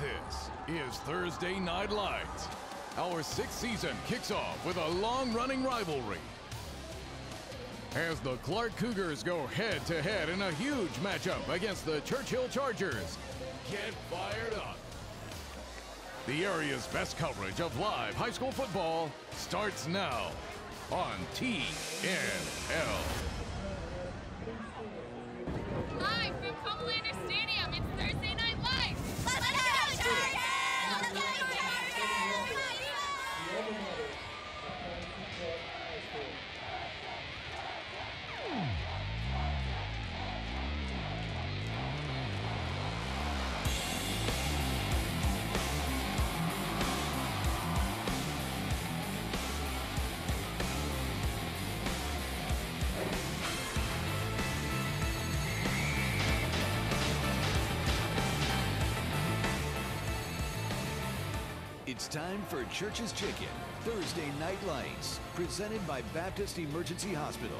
This is Thursday Night Lights. Our sixth season kicks off with a long running rivalry. As the Clark Cougars go head to head in a huge matchup against the Churchill Chargers. Get fired up. The area's best coverage of live high school football starts now on TNL. Time for Church's Chicken, Thursday Night Lights, presented by Baptist Emergency Hospital.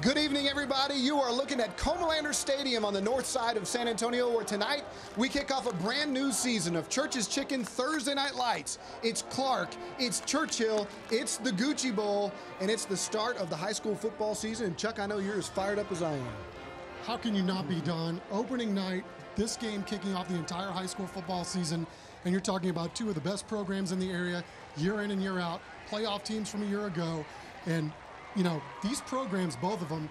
Good evening, everybody. You are looking at Comalander Stadium on the north side of San Antonio, where tonight we kick off a brand new season of Church's Chicken Thursday Night Lights. It's Clark, it's Churchill, it's the Gucci Bowl, and it's the start of the high school football season. And Chuck, I know you're as fired up as I am. How can you not be, Don? Opening night, this game kicking off the entire high school football season, and you're talking about two of the best programs in the area, year in and year out, playoff teams from a year ago, and you know these programs, both of them,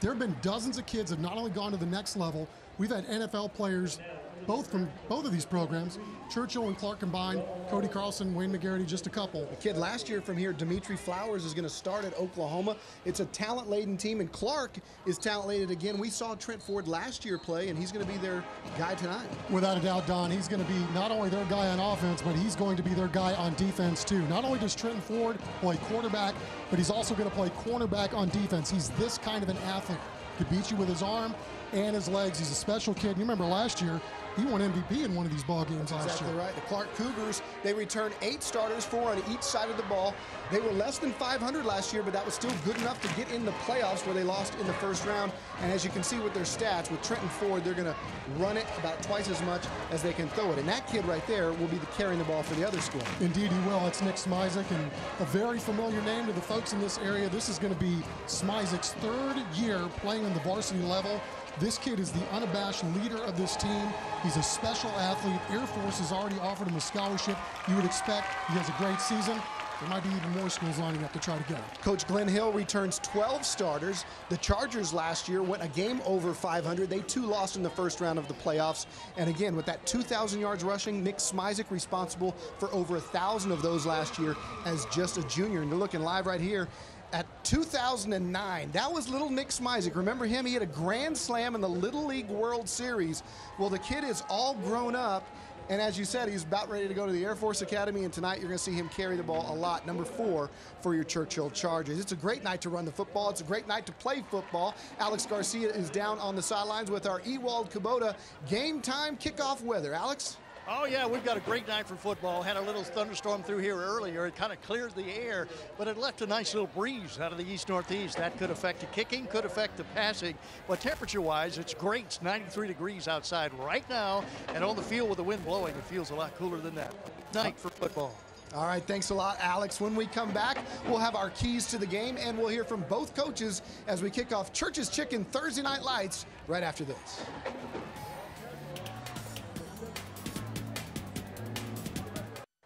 there have been dozens of kids have not only gone to the next level. We've had NFL players, both from both of these programs, Churchill and Clark combined, Cody Carlson, Wane McGarity, just a couple. A kid last year from here, Dimitri Flowers, is going to start at Oklahoma. It's a talent laden team, and Clark is talent laden again. We saw Trent Ford last year play, and he's going to be their guy tonight. Without a doubt, Don, he's going to be not only their guy on offense, but he's going to be their guy on defense too. Not only does Trenton Ford play quarterback, but he's also going to play cornerback on defense. He's this kind of an athlete. Could beat you with his arm and his legs. He's a special kid. You remember last year, he won MVP in one of these ball games last Exactly year. right. The Clark Cougars, they returned eight starters, four on each side of the ball. They were less than 500 last year, but that was still good enough to get in the playoffs where they lost in the first round. And as you can see with their stats, with Trenton Ford, they're going to run it about twice as much as they can throw it. And that kid right there will be the carrying the ball for the other school. Indeed, he will. It's Nick Smizek, and a very familiar name to the folks in this area. This is going to be Smizek's third year playing on the varsity level. This kid is the unabashed leader of this team. He's a special athlete. Air Force has already offered him a scholarship. You would expect he has a great season. There might be even more schools lining up to try to get him. Coach Glenn Hill returns 12 starters. The Chargers last year went a game over 500. They too lost in the first round of the playoffs. And again, with that 2,000 yards rushing, Nick Smizek responsible for over a 1,000 of those last year as just a junior. And you're looking live right here at 2009. That was little Nick Smizek. Remember him? He had a grand slam in the Little League World Series. Well, the kid is all grown up. And as you said, he's about ready to go to the Air Force Academy, and tonight you're going to see him carry the ball a lot. Number four for your Churchill Chargers. It's a great night to run the football. It's a great night to play football. Alex Garcia is down on the sidelines with our Ewald Kubota game time kickoff weather. Alex? Oh, yeah, we've got a great night for football. Had a little thunderstorm through here earlier. It kind of cleared the air, but it left a nice little breeze out of the east northeast. That could affect the kicking, could affect the passing. But temperature wise, it's great. It's 93 degrees outside right now, and on the field with the wind blowing, it feels a lot cooler than that. Night for football. All right, thanks a lot, Alex. When we come back, we'll have our keys to the game, and we'll hear from both coaches as we kick off Church's Chicken Thursday Night Lights right after this.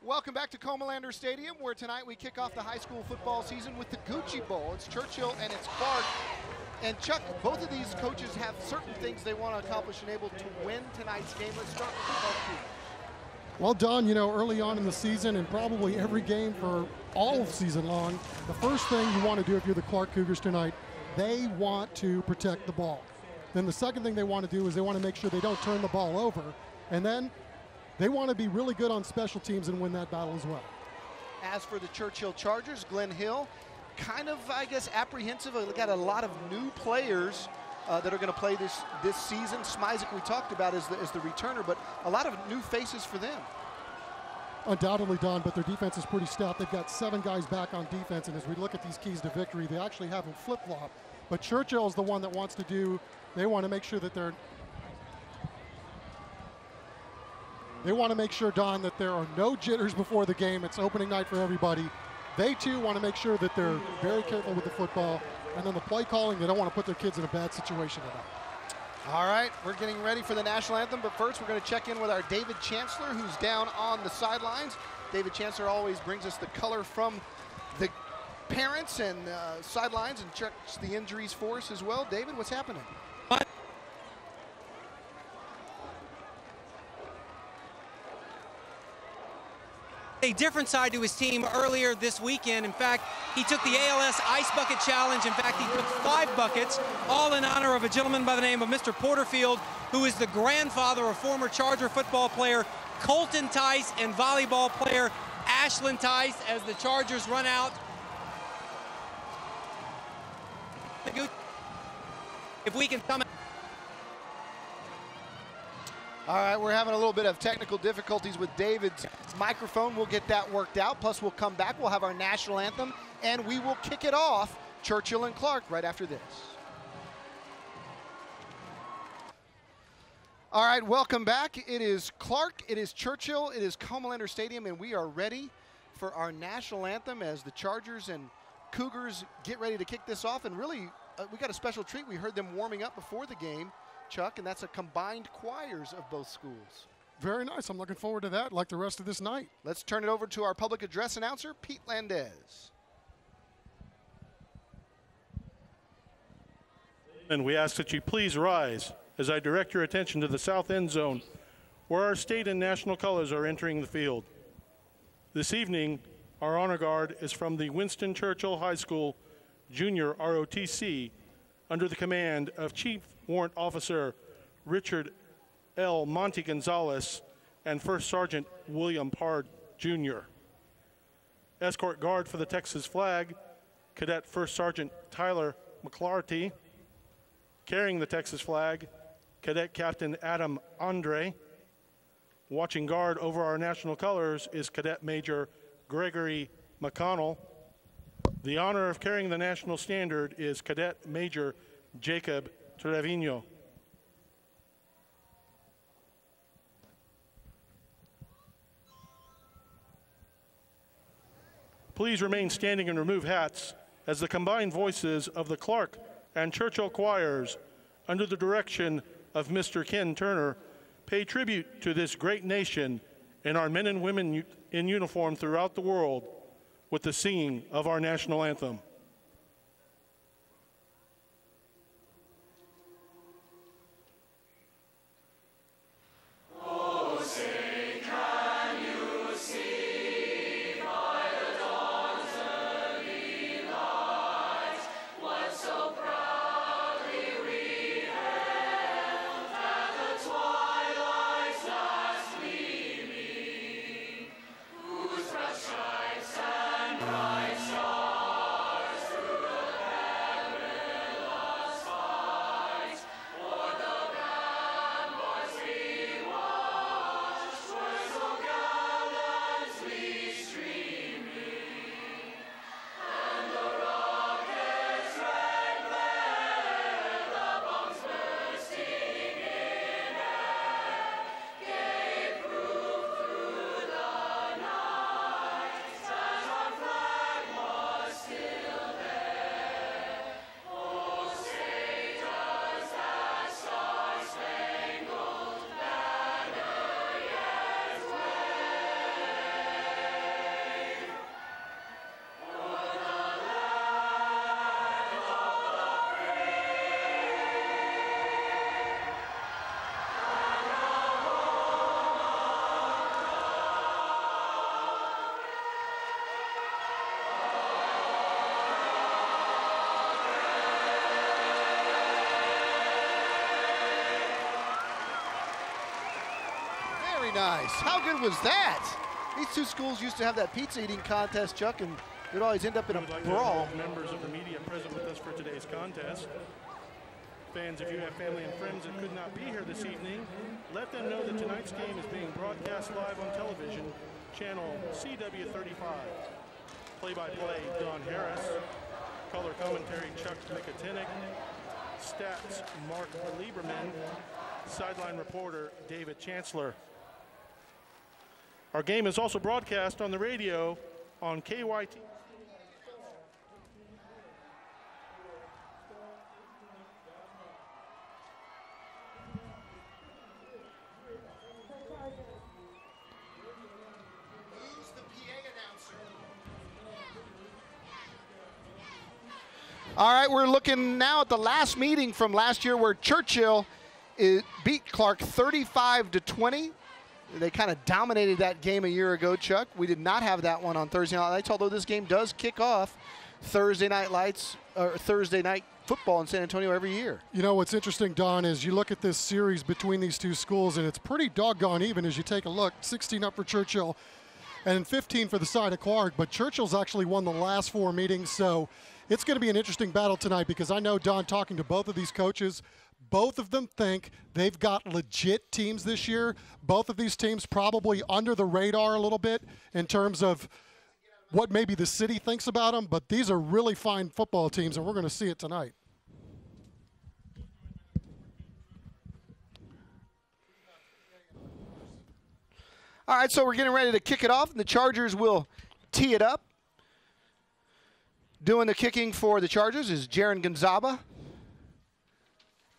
Welcome back to Comalander Stadium, where tonight we kick off the high school football season with the Gucci Bowl. It's Churchill and it's Clark. And Chuck, both of these coaches have certain things they want to accomplish and able to win tonight's game. Let's start with Clark. Well, Don, you know, early on in the season and probably every game for all of season long, the first thing you want to do if you're the Clark Cougars tonight, they want to protect the ball. Then the second thing they want to do is they want to make sure they don't turn the ball over. And then they want to be really good on special teams and win that battle as well. As for the Churchill Chargers, Glenn Hill, kind of, I guess, apprehensive. They got a lot of new players uh, that are going to play this this season. Smizek, we talked about, as the, as the returner, but a lot of new faces for them. Undoubtedly, Don, but their defense is pretty stout. They've got seven guys back on defense, and as we look at these keys to victory, they actually have them flip-flop. but Churchill is the one that wants to do. They want to make sure that they're. They want to make sure, Don, that there are no jitters before the game. It's opening night for everybody. They too want to make sure that they're very careful with the football, and then the play calling. They don't want to put their kids in a bad situation at all. All right, we're getting ready for the national anthem, but first we're going to check in with our David Chancellor, who's down on the sidelines. David Chancellor always brings us the color from the parents and uh, sidelines and checks the injuries for us as well. David, what's happening? A different side to his team earlier this weekend. In fact, he took the ALS Ice Bucket Challenge. In fact, he took five buckets, all in honor of a gentleman by the name of Mr. Porterfield, who is the grandfather of former Charger football player Colton Tice and volleyball player Ashlyn Tice as the Chargers run out. If we can come all right, we're having a little bit of technical difficulties with David's microphone. We'll get that worked out. Plus, we'll come back. We'll have our national anthem, and we will kick it off, Churchill and Clark, right after this. All right, welcome back. It is Clark, it is Churchill, it is Comalander Stadium, and we are ready for our national anthem as the Chargers and Cougars get ready to kick this off. And really, uh, we got a special treat. We heard them warming up before the game. Chuck, and that's a combined choirs of both schools. Very nice. I'm looking forward to that, like the rest of this night. Let's turn it over to our public address announcer, Pete Landez. And we ask that you please rise as I direct your attention to the south end zone, where our state and national colors are entering the field. This evening, our honor guard is from the Winston Churchill High School Junior ROTC under the command of Chief Warrant Officer Richard L. Monty Gonzalez and First Sergeant William Pard Jr. Escort guard for the Texas flag, Cadet First Sergeant Tyler McClarty. Carrying the Texas flag, Cadet Captain Adam Andre. Watching guard over our national colors is Cadet Major Gregory McConnell. The honor of carrying the national standard is Cadet Major Jacob Trevino. Please remain standing and remove hats as the combined voices of the Clark and Churchill choirs, under the direction of Mr. Ken Turner, pay tribute to this great nation and our men and women in uniform throughout the world with the singing of our national anthem. Nice. How good was that? These two schools used to have that pizza eating contest, Chuck, and it always end up in a like brawl. members of the media present with us for today's contest. Fans, if you have family and friends that could not be here this evening, let them know that tonight's game is being broadcast live on television, channel CW35. Play-by-play, Don Harris. color commentary Chuck Miketinac, stats Mark Lieberman, sideline reporter David Chancellor. Our game is also broadcast on the radio on KYT. All right, we're looking now at the last meeting from last year where Churchill beat Clark 35 to 20. They kind of dominated that game a year ago, Chuck. We did not have that one on Thursday night lights, although this game does kick off Thursday night lights or Thursday night football in San Antonio every year. You know what's interesting, Don, is you look at this series between these two schools, and it's pretty doggone even as you take a look. 16 up for Churchill, and 15 for the side of Clark. But Churchill's actually won the last four meetings, so it's going to be an interesting battle tonight because I know, Don, talking to both of these coaches, both of them think they've got legit teams this year. Both of these teams probably under the radar a little bit in terms of what maybe the city thinks about them, but these are really fine football teams, and we're going to see it tonight. All right, so we're getting ready to kick it off, and the Chargers will tee it up. Doing the kicking for the Chargers is Jaron Gonzaba.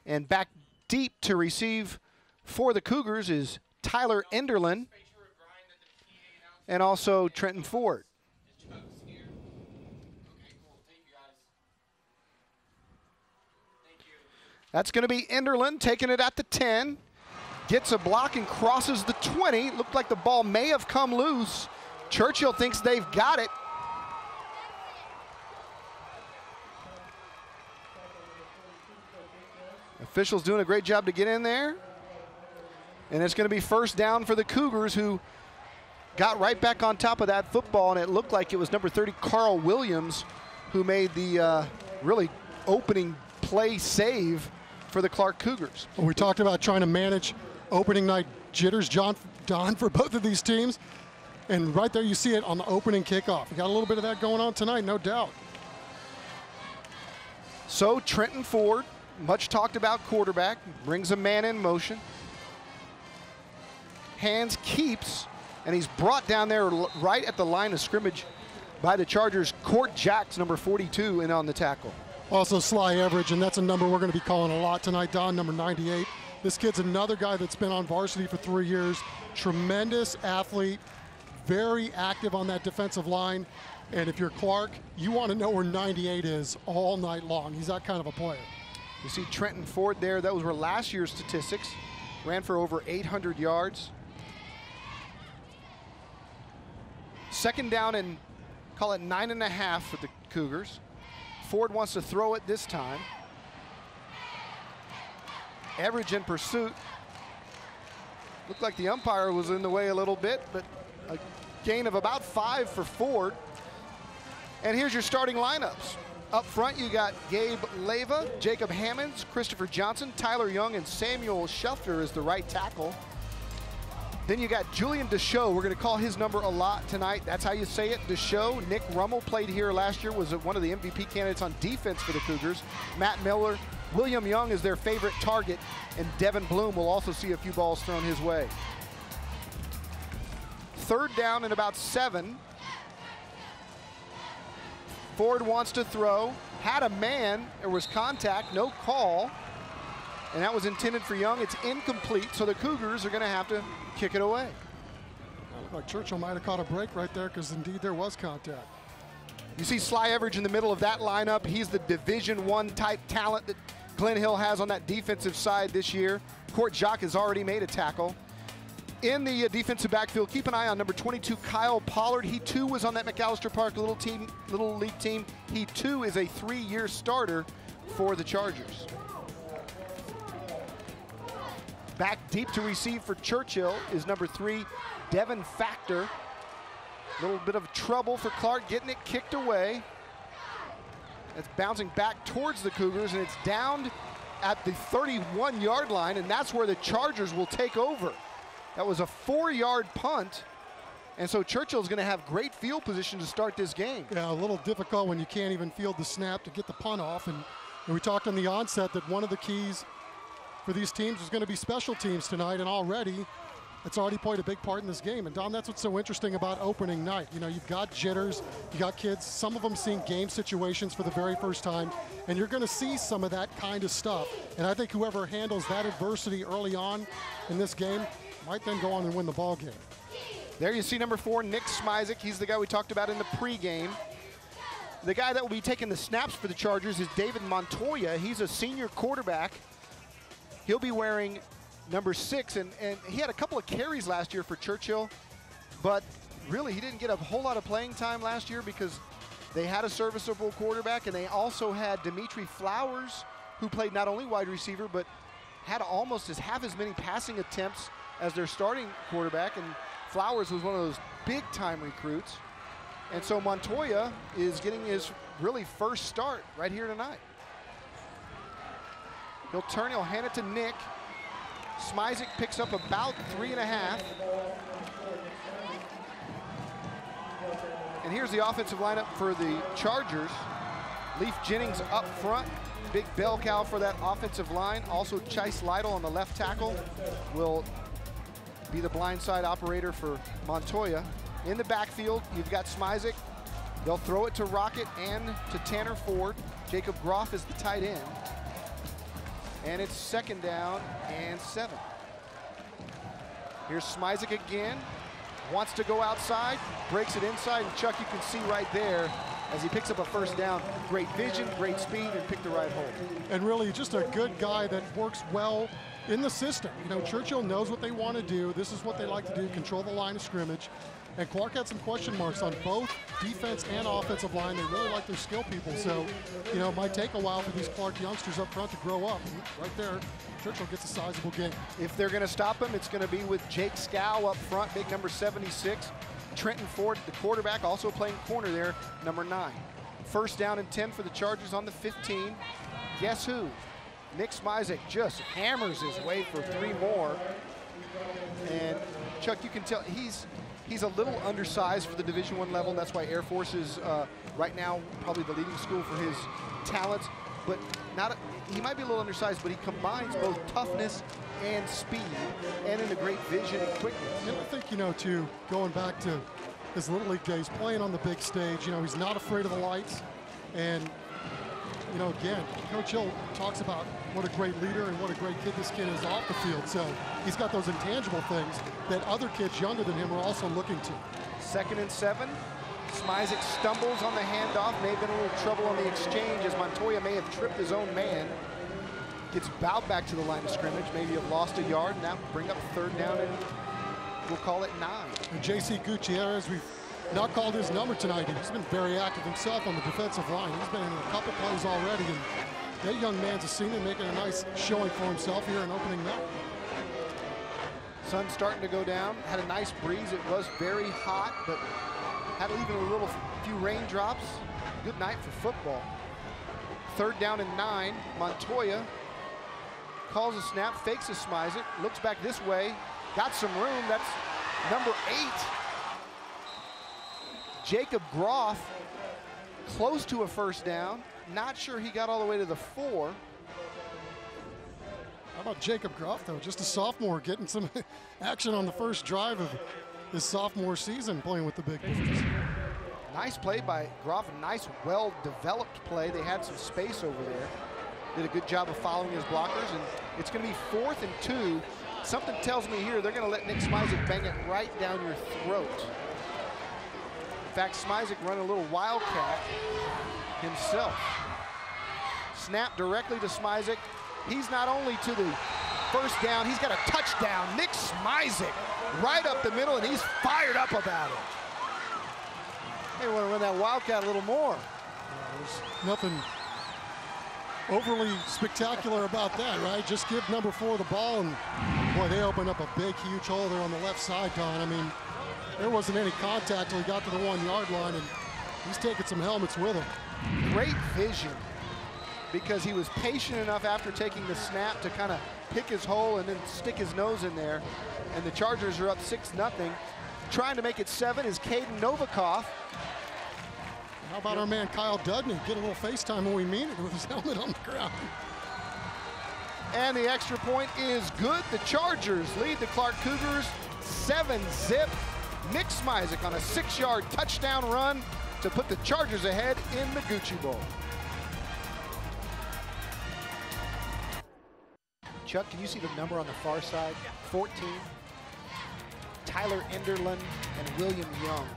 And back deep to receive for the Cougars is Tyler Enderlin and also Trenton Ford. That's going to be Enderlin taking it at the 10. Gets a block and crosses the 20. Looked like the ball may have come loose. Churchill thinks they've got it. Officials doing a great job to get in there. And it's going to be first down for the Cougars, who got right back on top of that football, and it looked like it was number 30, Carl Williams, who made the uh, really opening play save for the Clark Cougars. Well, we talked about trying to manage opening night jitters, John, Don, for both of these teams. And right there, you see it on the opening kickoff. You got a little bit of that going on tonight, no doubt. So Trenton Ford, much talked about quarterback, brings a man in motion. Hands keeps, and he's brought down there right at the line of scrimmage by the Chargers. Court Jacks, number 42, in on the tackle. Also, Sly Everidge, and that's a number we're going to be calling a lot tonight, Don, number 98. This kid's another guy that's been on varsity for three years. Tremendous athlete, very active on that defensive line. And if you're Clark, you want to know where 98 is all night long. He's that kind of a player. You see Trenton Ford there. Those were last year's statistics. Ran for over 800 yards. Second down and call it nine and a half for the Cougars. Ford wants to throw it this time. Average in pursuit. Looked like the umpire was in the way a little bit, but a gain of about five for Ford. And here's your starting lineups. Up front, you got Gabe Leva, Jacob Hammonds, Christopher Johnson, Tyler Young, and Samuel Schefter is the right tackle. Then you got Julian Deshow. We're going to call his number a lot tonight. That's how you say it, Deshow. Nick Rummel played here last year, was one of the MVP candidates on defense for the Cougars. Matt Miller, William Young is their favorite target, and Devin Bloom will also see a few balls thrown his way. Third down and about seven. Ford wants to throw, had a man, there was contact, no call, and that was intended for Young. It's incomplete, so the Cougars are going to have to kick it away. Like Churchill might have caught a break right there because indeed there was contact. You see Sly Everidge in the middle of that lineup. He's the Division One type talent that Glenn Hill has on that defensive side this year. Court Jacques has already made a tackle. In the uh, defensive backfield, keep an eye on number 22, Kyle Pollard. He too was on that McAllister Park little team, little league team. He too is a three-year starter for the Chargers. Back deep to receive for Churchill is number three, Devin Factor. A little bit of trouble for Clark, getting it kicked away. It's bouncing back towards the Cougars, and it's down at the 31 yard line, and that's where the Chargers will take over. That was a four yard punt, And so Churchill's going to have great field position to start this game. Yeah, a little difficult when you can't even field the snap to get the punt off. And, and we talked on the onset that one of the keys for these teams is going to be special teams tonight, and already it's already played a big part in this game. And Don, that's what's so interesting about opening night. You know, you've got jitters, you got kids, some of them seeing game situations for the very first time, and you're going to see some of that kind of stuff. And I think whoever handles that adversity early on in this game might then go on and win the ball game. There you see number four, Nick Smizik. He's the guy we talked about in the pregame. The guy that will be taking the snaps for the Chargers is David Montoya. He's a senior quarterback. He'll be wearing number six, and, and he had a couple of carries last year for Churchill, but really he didn't get a whole lot of playing time last year because they had a serviceable quarterback, and they also had Dimitri Flowers, who played not only wide receiver, but had almost as half as many passing attempts as their starting quarterback, and Flowers was one of those big time recruits. And so Montoya is getting his really first start right here tonight. He'll turn, he'll hand it to Nick. Smizik picks up about three and a half. And here's the offensive lineup for the Chargers. Leaf Jennings up front, big bell cow for that offensive line. Also Chase Lytle on the left tackle will be the blindside operator for Montoya. In the backfield, you've got Smizik. They'll throw it to Rocket and to Tanner Ford. Jacob Groff is the tight end. And it's second down and seven. Here's Smizik again. Wants to go outside, breaks it inside, and Chuck, you can see right there as he picks up a first down. Great vision, great speed, and picked the right hole. And really just a good guy that works well in the system. You know, Churchill knows what they want to do. This is what they like to do, control the line of scrimmage. And Clark had some question marks on both defense and offensive line. They really like their skill people. So, you know, it might take a while for these Clark youngsters up front to grow up. Right there, Churchill gets a sizable game. If they're going to stop him, it's going to be with Jake Scow up front, big number 76. Trenton Ford, the quarterback, also playing corner there, number nine. First down and 10 for the Chargers on the 15. Guess who? Nick Smizik just hammers his way for three more. And Chuck, you can tell he's he's a little undersized for the Division One level. That's why Air Force is uh, right now probably the leading school for his talents. But not a, he might be a little undersized, but he combines both toughness and speed, and in a great vision and quickness. And I think you know too, going back to his little league days, playing on the big stage. You know, he's not afraid of the lights, and you know, again, Coach Hill talks about what a great leader and what a great kid this kid is off the field. So he's got those intangible things that other kids younger than him are also looking to. Second and seven. Smizik stumbles on the handoff. May have been a little trouble on the exchange as Montoya may have tripped his own man. Gets bowed back to the line of scrimmage. Maybe have lost a yard, and will bring up third down, and we'll call it nine. And J.C. Gutierrez, we've not called his number tonight. He's been very active himself on the defensive line. He's been in a couple plays already, and that young man's a senior making a nice showing for himself here in opening night. Sun's starting to go down. Had a nice breeze. It was very hot, but had even a little few raindrops. Good night for football. Third down and nine. Montoya calls a snap, fakes a smize it, looks back this way, got some room. That's number eight. Jacob Groff, close to a first down. Not sure he got all the way to the four. How about Jacob Groff, though? Just a sophomore getting some action on the first drive of his sophomore season playing with the big boys. Nice play by Groff. Nice, well-developed play. They had some space over there. Did a good job of following his blockers, and it's going to be fourth and two. Something tells me here they're going to let Nick Smizik bang it right down your throat. In fact, Smizik run a little wildcat himself. Snap directly to Smizik. He's not only to the first down, he's got a touchdown. Nick Smizik right up the middle, and he's fired up about it. They want to run that wildcat a little more. There's nothing overly spectacular about that, right? Just give number four the ball, and boy, they open up a big, huge hole there on the left side, Don. I mean, there wasn't any contact till he got to the one-yard line, and he's taking some helmets with him. Great vision because he was patient enough after taking the snap to kind of pick his hole and then stick his nose in there. And the Chargers are up 6 nothing. trying to make it seven is Caden Novikov. How about our man Kyle Dudney? Get a little FaceTime when we mean it with his helmet on the ground. And the extra point is good. The Chargers lead the Clark Cougars seven zip. Nick Smizik on a six yard touchdown run to put the Chargers ahead in the Gucci Bowl. Chuck, can you see the number on the far side? 14. Tyler Enderlin and William Young.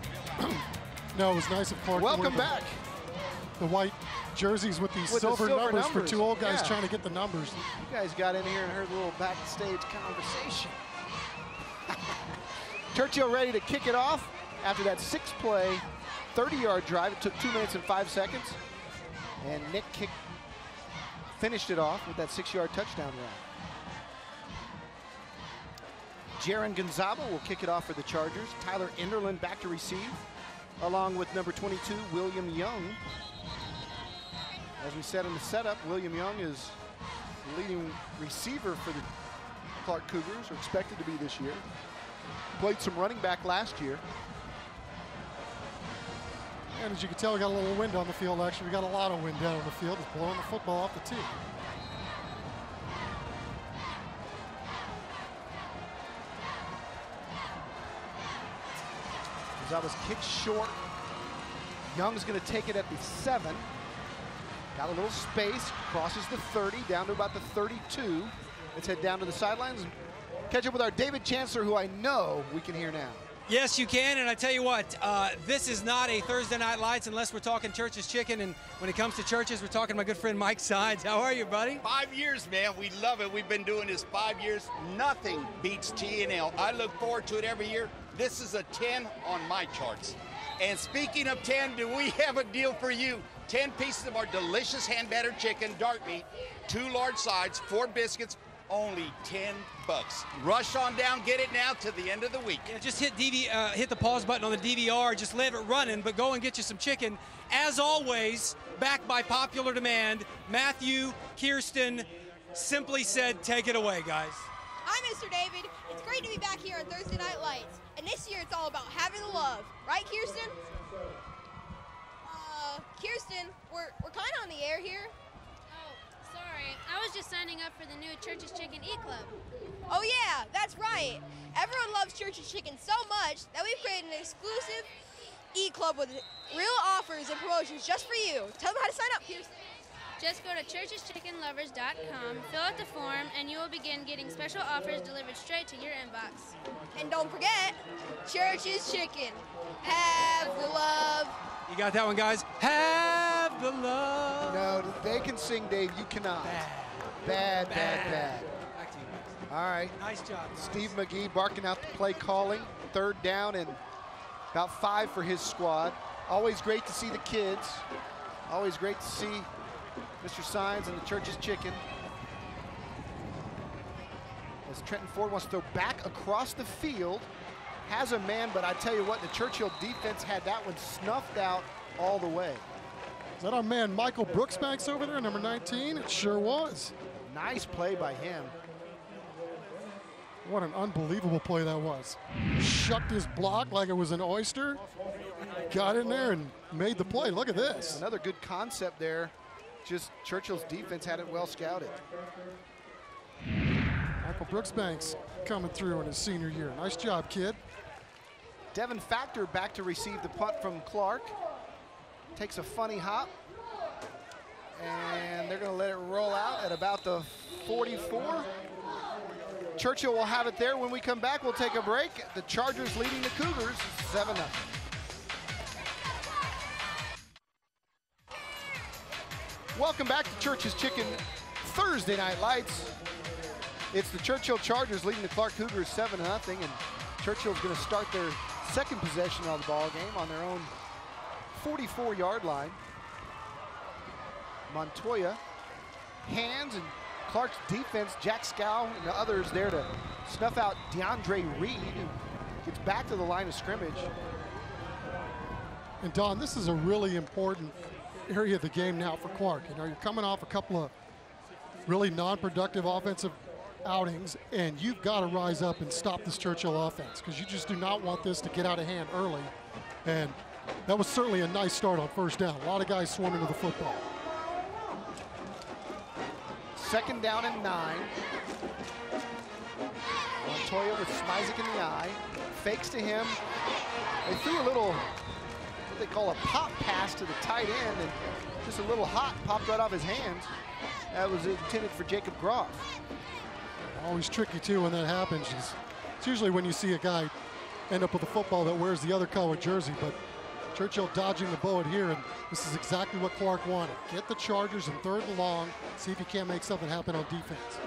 no, it was nice of Clark. Welcome the- back. The white jerseys with these With the silver, silver numbers, for two old guys yeah. trying to get the numbers. You guys got in here and heard a little backstage conversation. Churchill ready to kick it off after that six play, 30 yard drive. It took two minutes and five seconds. And Nick kick, finished it off with that six yard touchdown run. Jaron Gonzaba will kick it off for the Chargers. Tyler Enderlin back to receive, along with number 22, William Young. As we said in the setup, William Young is the leading receiver for the Clark Cougars, or expected to be this year. Played some running back last year. And as you can tell, we got a little wind on the field. Actually, we got a lot of wind down on the field. It's blowing the football off the tee. Gonzalez kicked short. Young's going to take it at the seven. Got a little space, crosses the 30, down to about the 32. Let's head down to the sidelines catch up with our David Chancellor, who I know we can hear now. Yes, you can, and I tell you what, uh, this is not a Thursday Night Lights unless we're talking Church's Chicken, and when it comes to Church's, we're talking to my good friend Mike Sides. How are you, buddy? Five years, man. We love it. We've been doing this five years. Nothing beats TNL. I look forward to it every year. This is a 10 on my charts. And speaking of 10, do we have a deal for you? 10 pieces of our delicious hand battered chicken, dark meat, two large sides, four biscuits, only 10 bucks. Rush on down, get it now to the end of the week. Yeah, just hit DV, uh, hit the pause button on the DVR, just let it running, but go and get you some chicken. As always, backed by popular demand, Matthew Kirsten simply said, "Take it away, guys." Hi, Mr. David. It's great to be back here on Thursday Night Lights. And this year it's all about having the love. Right, Kirsten? Uh, Kirsten, we're, we're kind of on the air here. Oh, sorry. I was just signing up for the new Church's Chicken E-Club. Oh, yeah, that's right. Everyone loves Church's Chicken so much that we've created an exclusive e-club with real offers and promotions just for you. Tell them how to sign up, Kirsten. Just go to churcheschickenlovers.com, fill out the form, and you will begin getting special offers delivered straight to your inbox. And don't forget, Church's Chicken. Have the love. You got that one, guys? Have the love. No, they can sing, Dave. You cannot. Bad, bad, bad. bad. Back to you. guys. All right. Nice job. Steve McGee barking out the play calling. Third down and about five for his squad. Always great to see the kids. Always great to see Mr. Signs and the Church's Chicken. As Trenton Ford wants to throw back across the field. Has a man, but I tell you what, the Churchill defense had that one snuffed out all the way. Is that our man Michael Brooksbanks over there, number 19? It sure was. Nice play by him. What an unbelievable play that was. Shucked his block like it was an oyster. Got in there and made the play. Look at this. Another good concept there. Just Churchill's defense had it well scouted. Michael Brooksbanks coming through in his senior year. Nice job, kid. Devin Factor back to receive the punt from Clark. Takes a funny hop. And they're going to let it roll out at about the 44. Churchill will have it there. When we come back, we'll take a break. The Chargers leading the Cougars 7 Welcome back to Church's Chicken Thursday Night Lights. It's the Churchill Chargers leading the Clark Cougars 7 0, and Churchill's going to start their second possession of the ball game on their own 44 yard line. Montoya hands and Clark's defense, Jack Scow and the others there to snuff out DeAndre Reed, who gets back to the line of scrimmage. And Don, this is a really important area of the game now for Clark. You know, you're coming off a couple of really non-productive offensive outings, and you've got to rise up and stop this Churchill offense because you just do not want this to get out of hand early. And that was certainly a nice start on first down. A lot of guys swarming to the football. Second down and nine. Montoya with Smizik in the I. Fakes to him. They threw a little, what they call a pop pass to the tight end, and just a little hot popped right off his hands. That was intended for Jacob Groff. Always tricky too when that happens. It's, it's usually when you see a guy end up with a football that wears the other color jersey, but Churchill dodging the bullet here, and this is exactly what Clark wanted. Get the Chargers in third and long, see if you can't make something happen on defense.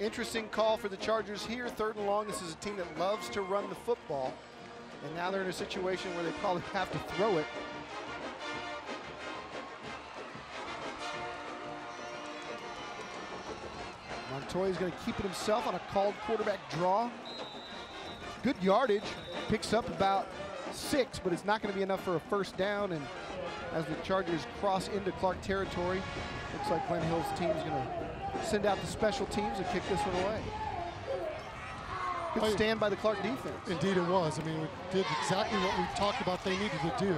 Interesting call for the Chargers here, third and long. This is a team that loves to run the football, and now they're in a situation where they probably have to throw it. Montoya's going to keep it himself on a called quarterback draw. Good yardage, picks up about six, but it's not going to be enough for a first down. And as the Chargers cross into Clark territory, looks like Glenn Hill's team is going to send out the special teams and kick this one away. Good stand by the Clark defense. Indeed it was. I mean, we did exactly what we talked about they needed to do.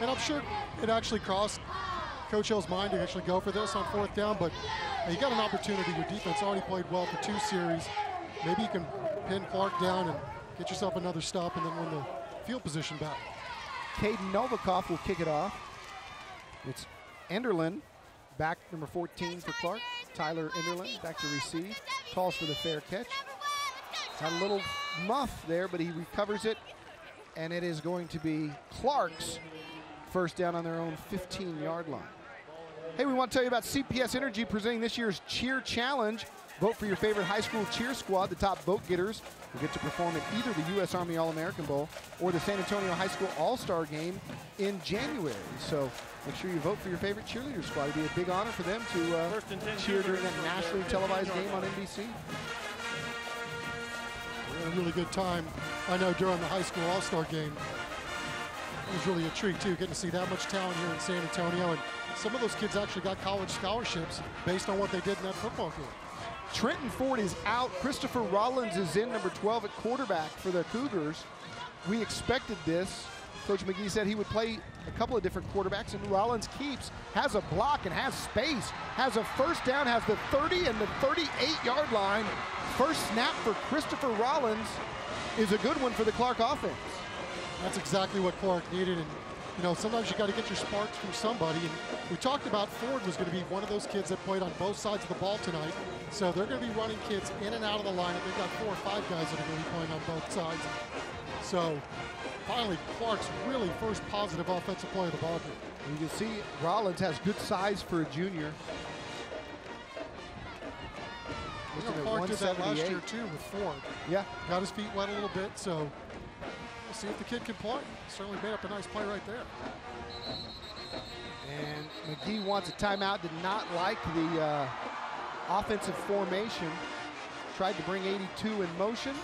And I'm sure it actually crossed Coach Hill's mind to actually go for this on fourth down, but you got an opportunity. Your defense already played well for two series. Maybe you can pin Clark down and get yourself another stop and then win the field position back. Caden Novikov will kick it off. It's Enderlin, back number 14 for Clark. Tyler Enderlin back to receive. Calls for the fair catch. Had a little muff there, but he recovers it. And it is going to be Clark's first down on their own 15 yard line. Hey, we want to tell you about CPS Energy presenting this year's Cheer Challenge. Vote for your favorite high school cheer squad. The top vote getters will get to perform at either the U.S. Army All-American Bowl or the San Antonio High School All-Star Game in January. So make sure you vote for your favorite cheerleader squad. It'd be a big honor for them to uh, cheer during that nationally televised game on NBC. A really good time. I know during the high school All-Star game, it was really a treat too, getting to see that much talent here in San Antonio. And some of those kids actually got college scholarships based on what they did in that football game. Trenton Ford is out. Christopher Rollins is in, number 12 at quarterback for the Cougars. We expected this. Coach McGee said he would play a couple of different quarterbacks, and Rollins keeps, has a block and has space, has a first down, has the 30 and the 38-yard line. First snap for Christopher Rollins is a good one for the Clark offense. That's exactly what Clark needed, and you know, sometimes you got to get your sparks from somebody. And we talked about Ford was going to be one of those kids that played on both sides of the ball tonight. So they're going to be running kids in and out of the lineup. They've got four or five guys that are going to be playing on both sides. So finally, Clark's really first positive offensive play of the ball game. You can see Rollins has good size for a junior. You know, Clark did that last year too with Ford. Yeah. Got his feet wet a little bit, so we'll see if the kid can play. Certainly made up a nice play right there. And McGee wants a timeout, did not like the uh, offensive formation. Tried to bring 82 in motion.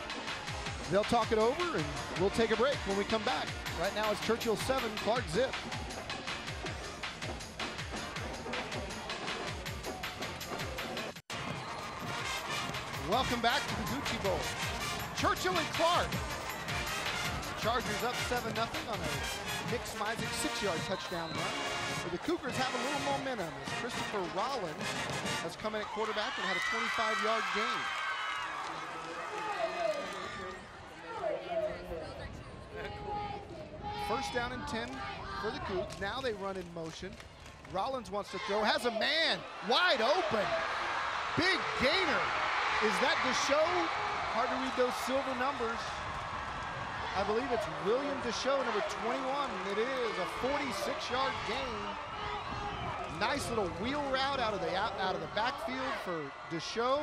They'll talk it over and we'll take a break when we come back. Right now it's Churchill 7, Clark zip. Welcome back to the Gucci Bowl. Churchill and Clark. Chargers up 7 0 on a Nick Smizik six-yard touchdown run. But the Cougars have a little momentum as Christopher Rollins has come in at quarterback and had a 25-yard gain. First down and 10 for the Cougs. Now they run in motion. Rollins wants to throw, has a man wide open. Big gainer. Is that Deshow? Hard to read those silver numbers. I believe it's William Deshow, number 21. It is a 46-yard gain. Nice little wheel route out of the out, out of the backfield for Deshow.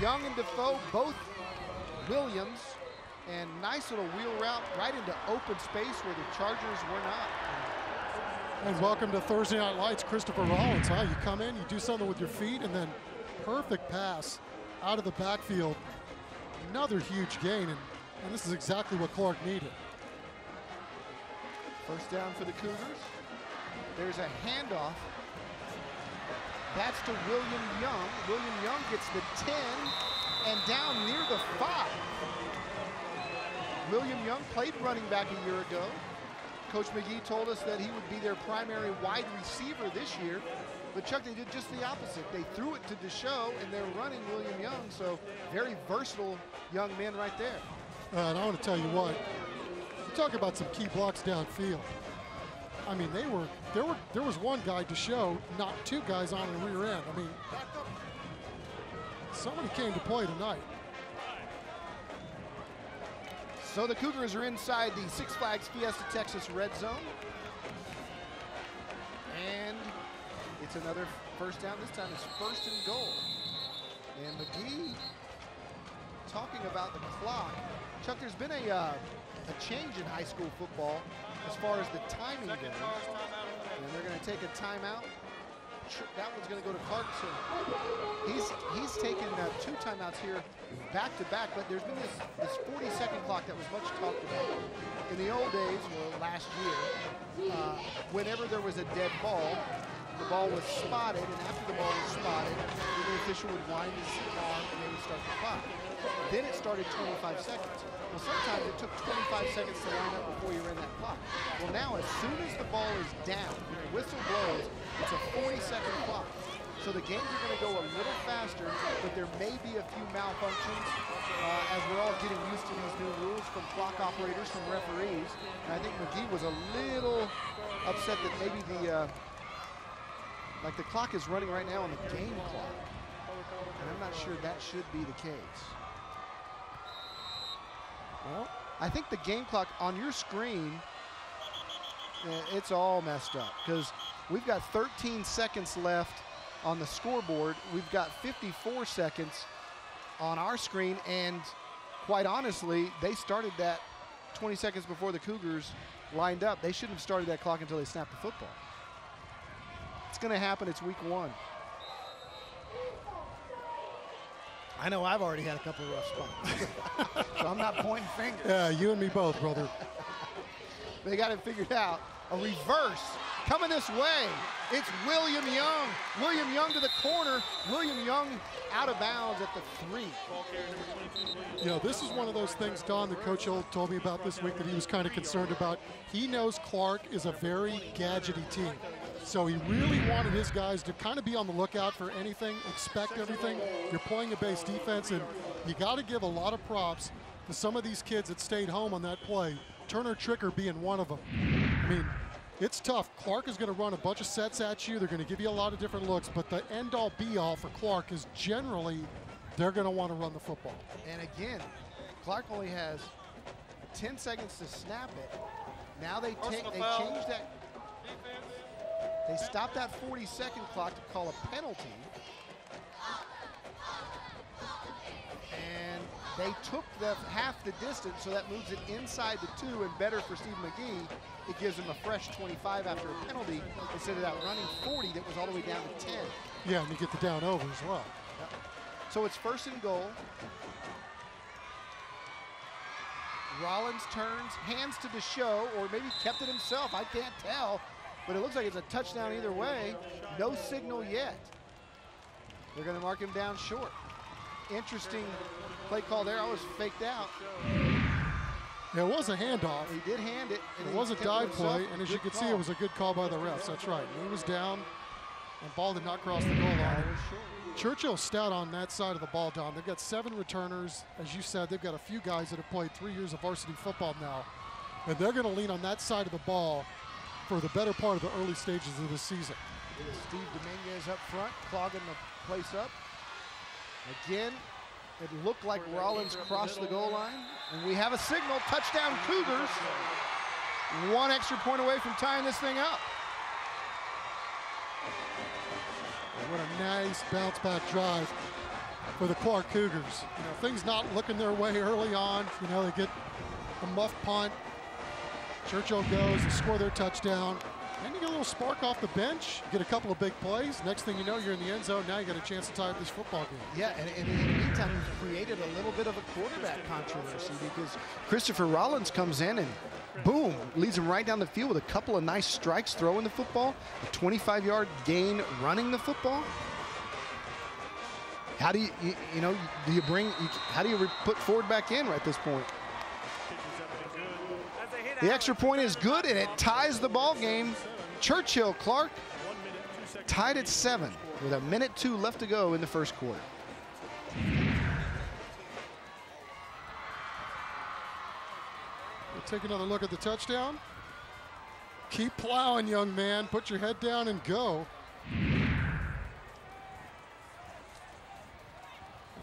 Young and Defoe, both Williams, and nice little wheel route right into open space where the Chargers were not. And welcome to Thursday Night Lights, Christopher Rollins. Huh? You come in, you do something with your feet, and then perfect pass out of the backfield. Another huge gain, and, and this is exactly what Clark needed. First down for the Cougars. There's a handoff. That's to William Young. William Young gets the 10 and down near the 5. William Young played running back a year ago. Coach McGee told us that he would be their primary wide receiver this year. But Chuck, they did just the opposite. They threw it to Deshow, and they're running William Young. So very versatile young men right there. Uh, and I want to tell you what, you talk about some key blocks downfield. I mean, they were there were there was one guy to show, not two guys on the rear end. I mean, somebody came to play tonight. So the Cougars are inside the Six Flags Fiesta Texas red zone. And it's another first down. This time it's first and goal. And McGee talking about the clock. Chuck, there's been a, uh, a change in high school football as far as the timing goes. And they're going to take a timeout. That one's going to go to Clarkson. He's he's taken uh, two timeouts here back to back, but there's been this, this 40 second clock that was much talked about. In the old days, well, last year, uh, whenever there was a dead ball, the ball was spotted, and after the ball was spotted, the official would wind his arm and they would start the clock. Then it started 25 seconds. Well, sometimes it took 25 seconds to line up before you ran that clock. Well, now as soon as the ball is down, the whistle blows, it's a 40-second clock. So the games are going to go a little faster, but there may be a few malfunctions uh, as we're all getting used to these new rules from clock operators, from referees. And I think McGee was a little upset that maybe the, uh, like the clock is running right now on the game clock. And I'm not sure that should be the case. Well, I think the game clock on your screen, eh, it's all messed up because we've got 13 seconds left on the scoreboard. We've got 54 seconds on our screen, and quite honestly, they started that 20 seconds before the Cougars lined up. They shouldn't have started that clock until they snapped the football. It's going to happen. It's week one. I know I've already had a couple of rough spots. so I'm not pointing fingers. Yeah, you and me both, brother. they got it figured out. A reverse coming this way. It's William Young. William Young to the corner. William Young out of bounds at the three. You know, this is one of those things, Don, that Coach Hill told me about this week that he was kind of concerned about. He knows Clark is a very gadgety team. So he really wanted his guys to kind of be on the lookout for anything, expect everything. You're playing a base defense, and you got to give a lot of props to some of these kids that stayed home on that play. Turner Tricker being one of them. I mean, it's tough. Clark is going to run a bunch of sets at you. They're going to give you a lot of different looks, but the end-all be-all for Clark is generally they're going to want to run the football. And again, Clark only has 10 seconds to snap it. Now they take they change that they stopped that 40 second clock to call a penalty. They took the half the distance, so that moves it inside the two and better for Steve McGee. It gives him a fresh 25 after a penalty instead of that running 40 that was all the way down to 10. Yeah, and you get the down over as well. Yep. So it's first and goal. Rollins turns, hands to the show, or maybe kept it himself. I can't tell but it looks like it's a touchdown either way. No signal yet. They're going to mark him down short. Interesting play call there. I was faked out. Yeah, it was a handoff. He did hand it. it was a dive play, and as you can call. see, it was a good call by the refs. That's right. He was down, and ball did not cross the goal line. Churchill stout on that side of the ball, Don. They've got seven returners. As you said, they've got a few guys that have played three years of varsity football now. And they're going to lean on that side of the ball for the better part of the early stages of the season. Steve Dominguez up front, clogging the place up. Again, it looked like Rollins crossed the goal line. And we have a signal, touchdown Cougars. One extra point away from tying this thing up. What a nice bounce back drive for the Clark Cougars. You know, things not looking their way early on. You know, they get a muff punt, Churchill goes, and score their touchdown. Get a little spark off the bench, get a couple of big plays. Next thing you know, you're in the end zone. Now you got a chance to tie up this football game. Yeah, and, and in the meantime, we've created a little bit of a quarterback controversy because Christopher Rollins comes in and boom, leads him right down the field with a couple of nice strikes throwing the football, a 25 yard gain running the football. How do you, you, you know, do you bring, you, how do you put Ford back in right at this point? The extra point is good and it ties the ball game. Churchill Clark tied at seven with a minute two left to go in the first quarter. We'll take another look at the touchdown. Keep plowing, young man. Put your head down and go. And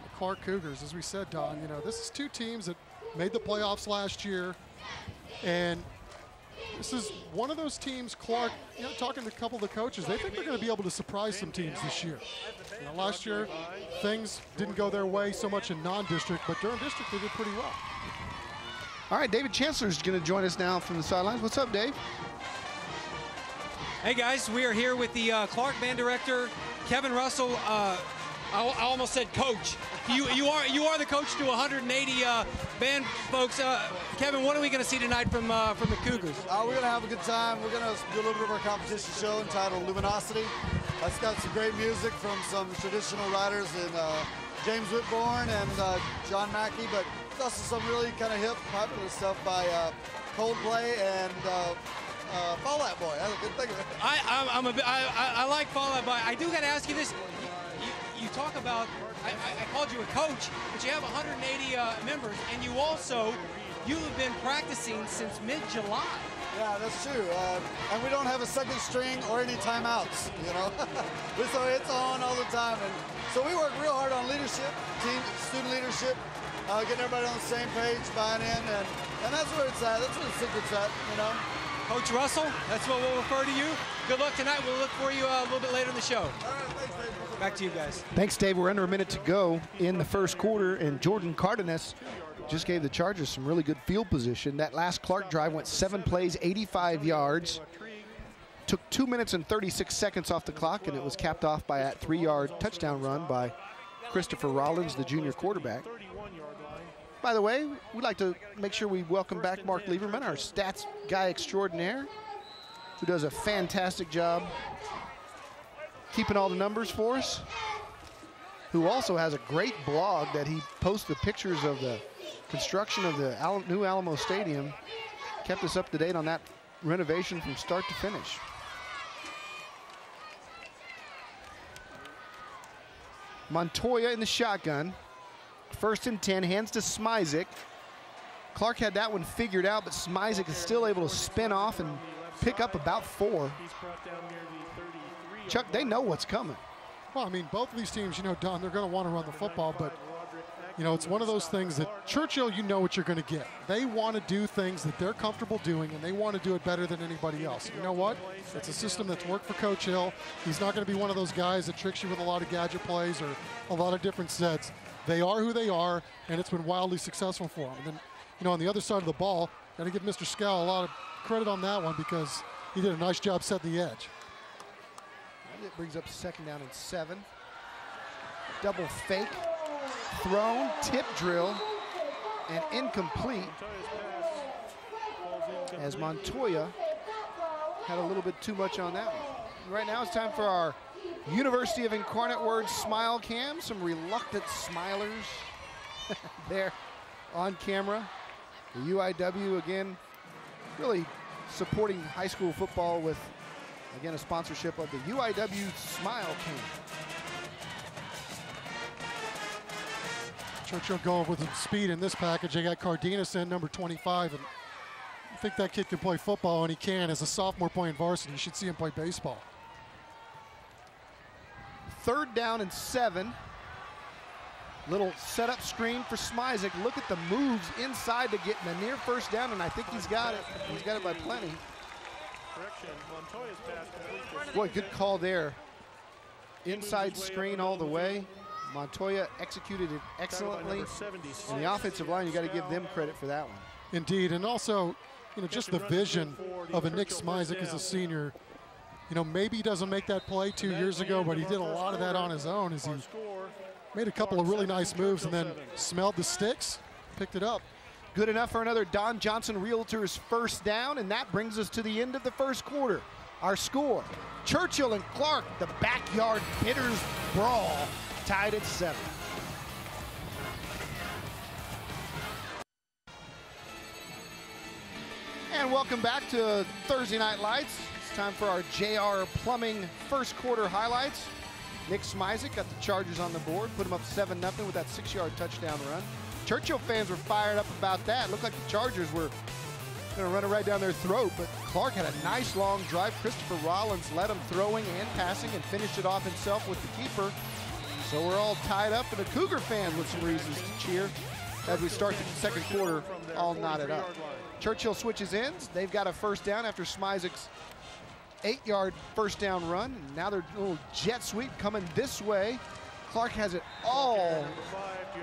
the Clark Cougars, as we said, Don, you know, this is two teams that made the playoffs last year. And this is one of those teams, Clark, you know, talking to a couple of the coaches, they think they're going to be able to surprise some teams this year. You know, last year, things didn't go their way so much in non-district, but Durham District, they did pretty well. All right, David Chancellor is going to join us now from the sidelines. What's up, Dave? Hey guys, we are here with the uh, Clark band director, Kevin Russell. Uh, I, I, almost said coach. You you are you are the coach to 180 uh, band folks. Uh, Kevin, what are we going to see tonight from uh, from the Cougars? Uh, we're going to have a good time. We're going to do a little bit of our competition show entitled Luminosity. That's got some great music from some traditional writers in James Whitbourn and John Mackey, but also some really kind of hip, popular stuff by Coldplay and uh, Fall Out Boy. That's a good thing. I, I'm, I'm a, I, I like Fall Out Boy. I do got to ask you this. You, you talk about, I, I, called you a coach, but you have 180 uh, members, and you also, you have been practicing since mid-July. Yeah, that's true. Uh, and we don't have a second string or any timeouts, you know. so it's on all the time. And so we work real hard on leadership, team, student leadership, uh, getting everybody on the same page, buying in, and, and that's where it's at. That's where the secret's at, you know. Coach Russell, that's what we'll refer to you. Good luck tonight. We'll look for you uh, a little bit later in the show. Back to you guys. Thanks, Dave. We're under a minute to go in the first quarter, and Jordan Cardenas just gave the Chargers some really good field position. That last Clark drive went seven plays, 85 yards. Took two minutes and 36 seconds off the clock, and it was capped off by a three-yard touchdown run by Christopher Rollins, the junior quarterback. By the way, we'd like to make sure we welcome back Mark Lieberman, our stats guy extraordinaire, who does a fantastic job keeping all the numbers for us, who also has a great blog that he posts the pictures of the construction of the Al new Alamo Stadium, kept us up to date on that renovation from start to finish. Montoya in the shotgun. First and 10, hands to Smizik. Clark had that one figured out, but Smizik is still able to spin off and pick up about four. Chuck, they know what's coming. Well, I mean, both of these teams, you know, Don, they're going to want to run the football, but, you know, it's one of those things that Churchill, you know what you're going to get. They want to do things that they're comfortable doing, and they want to do it better than anybody else. You know what? It's a system that's worked for Coach Hill. He's not going to be one of those guys that tricks you with a lot of gadget plays or a lot of different sets. They are who they are, and it's been wildly successful for them. And then, you know, on the other side of the ball, got to give Mr. Scow a lot of credit on that one because he did a nice job setting the edge. It brings up second down and seven. Double fake, thrown, tip drill, and incomplete as Montoya had a little bit too much on that one. Right now it's time for our University of Incarnate Word Smile Cam. Some reluctant smilers there on camera. The UIW again really supporting high school football with again a sponsorship of the UIW Smile Cam. Churchill going with some speed in this package. They got Cardenas in number 25 and I think that kid can play football and he can as a sophomore playing varsity. You should see him play baseball. Third down and seven. Little setup screen for Smizik. Look at the moves inside to get the near first down, and I think he's got it. He's got it by plenty. Boy, good call there. Inside screen all the way. Montoya executed it excellently. And the offensive line, you got to give them credit for that one. Indeed, and also, you know, just the vision of a Nick Smizik as a senior you know, maybe he doesn't make that play two years ago, but he did a lot of that on his own as he made a couple of really nice moves and then smelled the sticks, picked it up. Good enough for another Don Johnson Realtors first down, and that brings us to the end of the first quarter. Our score Churchill and Clark, the backyard hitters brawl, tied at seven. And welcome back to Thursday Night Lights. It's time for our JR Plumbing first quarter highlights. Nick Smizik got the Chargers on the board, put them up 7 0 with that six yard touchdown run. Churchill fans were fired up about that. Looked like the Chargers were going to run it right down their throat, but Clark had a nice long drive. Christopher Rollins led him throwing and passing and finished it off himself with the keeper. So we're all tied up, and a Cougar fan with some reasons to cheer as we start the second quarter all knotted up. Churchill switches ends. They've got a first down after Smizik's eight-yard first down run. Now they're a little jet sweep coming this way. Clark has it all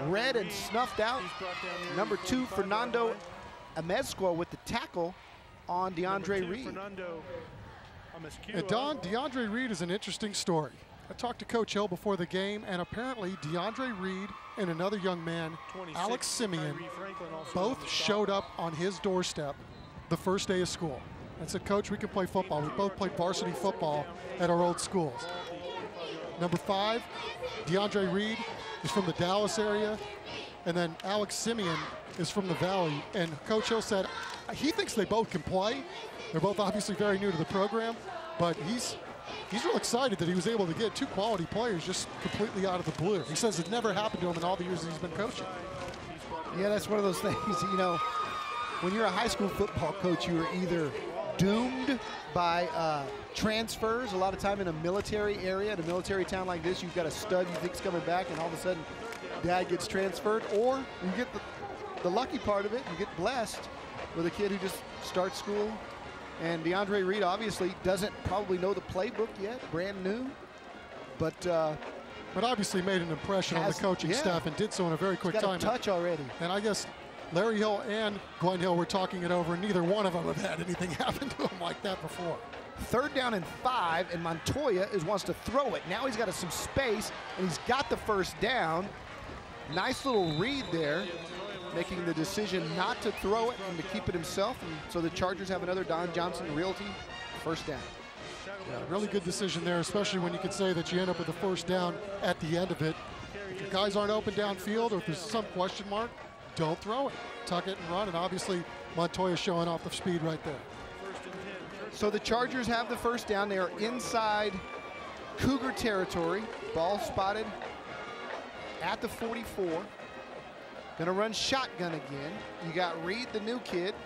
red and snuffed out. Number two, Fernando Amezcua with the tackle on DeAndre Reed. And Don, DeAndre Reed is an interesting story. I talked to Coach Hill before the game, and apparently DeAndre Reed and another young man, Alex Simeon, both showed up on his doorstep the first day of school and said, Coach, we can play football. We both played varsity football at our old schools. Number five, DeAndre Reed is from the Dallas area, and then Alex Simeon is from the Valley. And Coach Hill said he thinks they both can play. They're both obviously very new to the program, but he's he's real excited that he was able to get two quality players just completely out of the blue. He says it never happened to him in all the years that he's been coaching. Yeah, that's one of those things, you know, when you're a high school football coach, you are either doomed by uh, transfers. A lot of time in a military area, in a military town like this, you've got a stud you think's coming back, and all of a sudden, dad gets transferred, or you get the, the lucky part of it, you get blessed with a kid who just starts school. And DeAndre Reed obviously doesn't probably know the playbook yet, brand new, but. Uh, but obviously made an impression on the coaching yeah. staff and did so in a very quick time. A touch already. And I guess Larry Hill and Glenn Hill were talking it over, and neither one of them have had anything happen to them like that before. Third down and five, and Montoya is wants to throw it. Now he's got some space, and he's got the first down. Nice little read there, making the decision not to throw it and to keep it himself. And so the Chargers have another Don Johnson Realty first down. Yeah, really good decision there, especially when you can say that you end up with a first down at the end of it. If your guys aren't open downfield or if there's some question mark, don't throw it. Tuck it and run, and obviously Montoya showing off the speed right there. So the Chargers have the first down. They are inside Cougar territory. Ball spotted at the 44. Gonna run shotgun again. You got Reed, the new kid,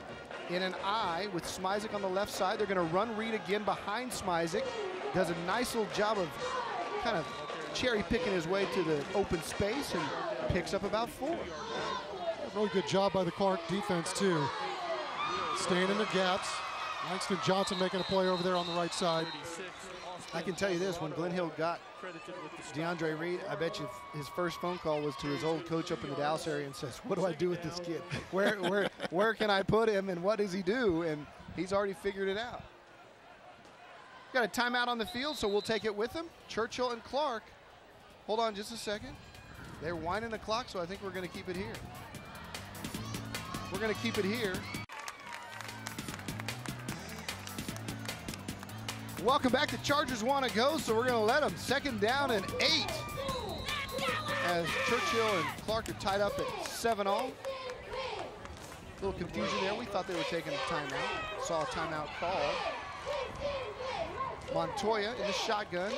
in an I with Smizik on the left side. They're gonna run Reed again behind Smizik. Does a nice little job of kind of cherry picking his way to the open space and picks up about four. Really good job by the Clark defense too. Staying in the gaps. Langston Johnson making a play over there on the right side. I can tell you this, when Glenn Hill got DeAndre Reed, I bet you his first phone call was to his old coach up in the Dallas area and says, what do I do with this kid? Where, where, where can I put him and what does he do? And he's already figured it out. Got a timeout on the field, so we'll take it with him. Churchill and Clark. Hold on just a second. They're winding the clock, so I think we're going to keep it here. We're going to keep it here. Welcome back. The Chargers want to go, so we're going to let them. Second down and eight. As Churchill and Clark are tied up at 7 all. A little confusion there. We thought they were taking a timeout. Saw a timeout call. Montoya in the shotgun.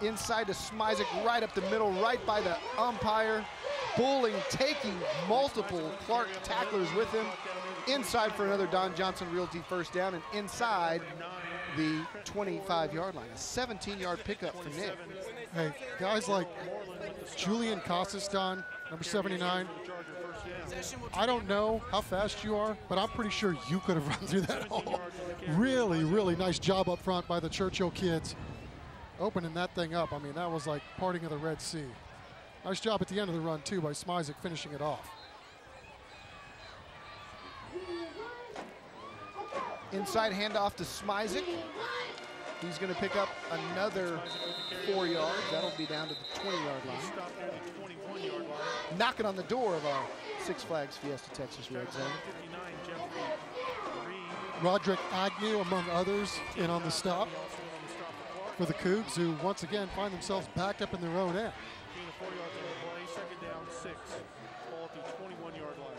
Inside to Smizik, right up the middle, right by the umpire. Bulling, taking multiple Clark tacklers with him. Inside for another Don Johnson Realty first down, and inside the 25-yard line. A 17-yard pickup for Nick. Hey, guys like Julian Casasdon, number 79. I don't know how fast you are, but I'm pretty sure you could have run through that hole. really, really nice job up front by the Churchill kids. Opening that thing up. I mean, that was like parting of the Red Sea. Nice job at the end of the run, too, by Smizik finishing it off. Inside handoff to Smizik. He's going to pick up another four yards. That'll be down to the 20-yard line. Knocking on the door of our Six Flags Fiesta Texas Red Zone. Roderick Agnew, among others, in on the stop for the Cougs, who once again find themselves backed up in their own end. Second down, six. Ball at the 21-yard line.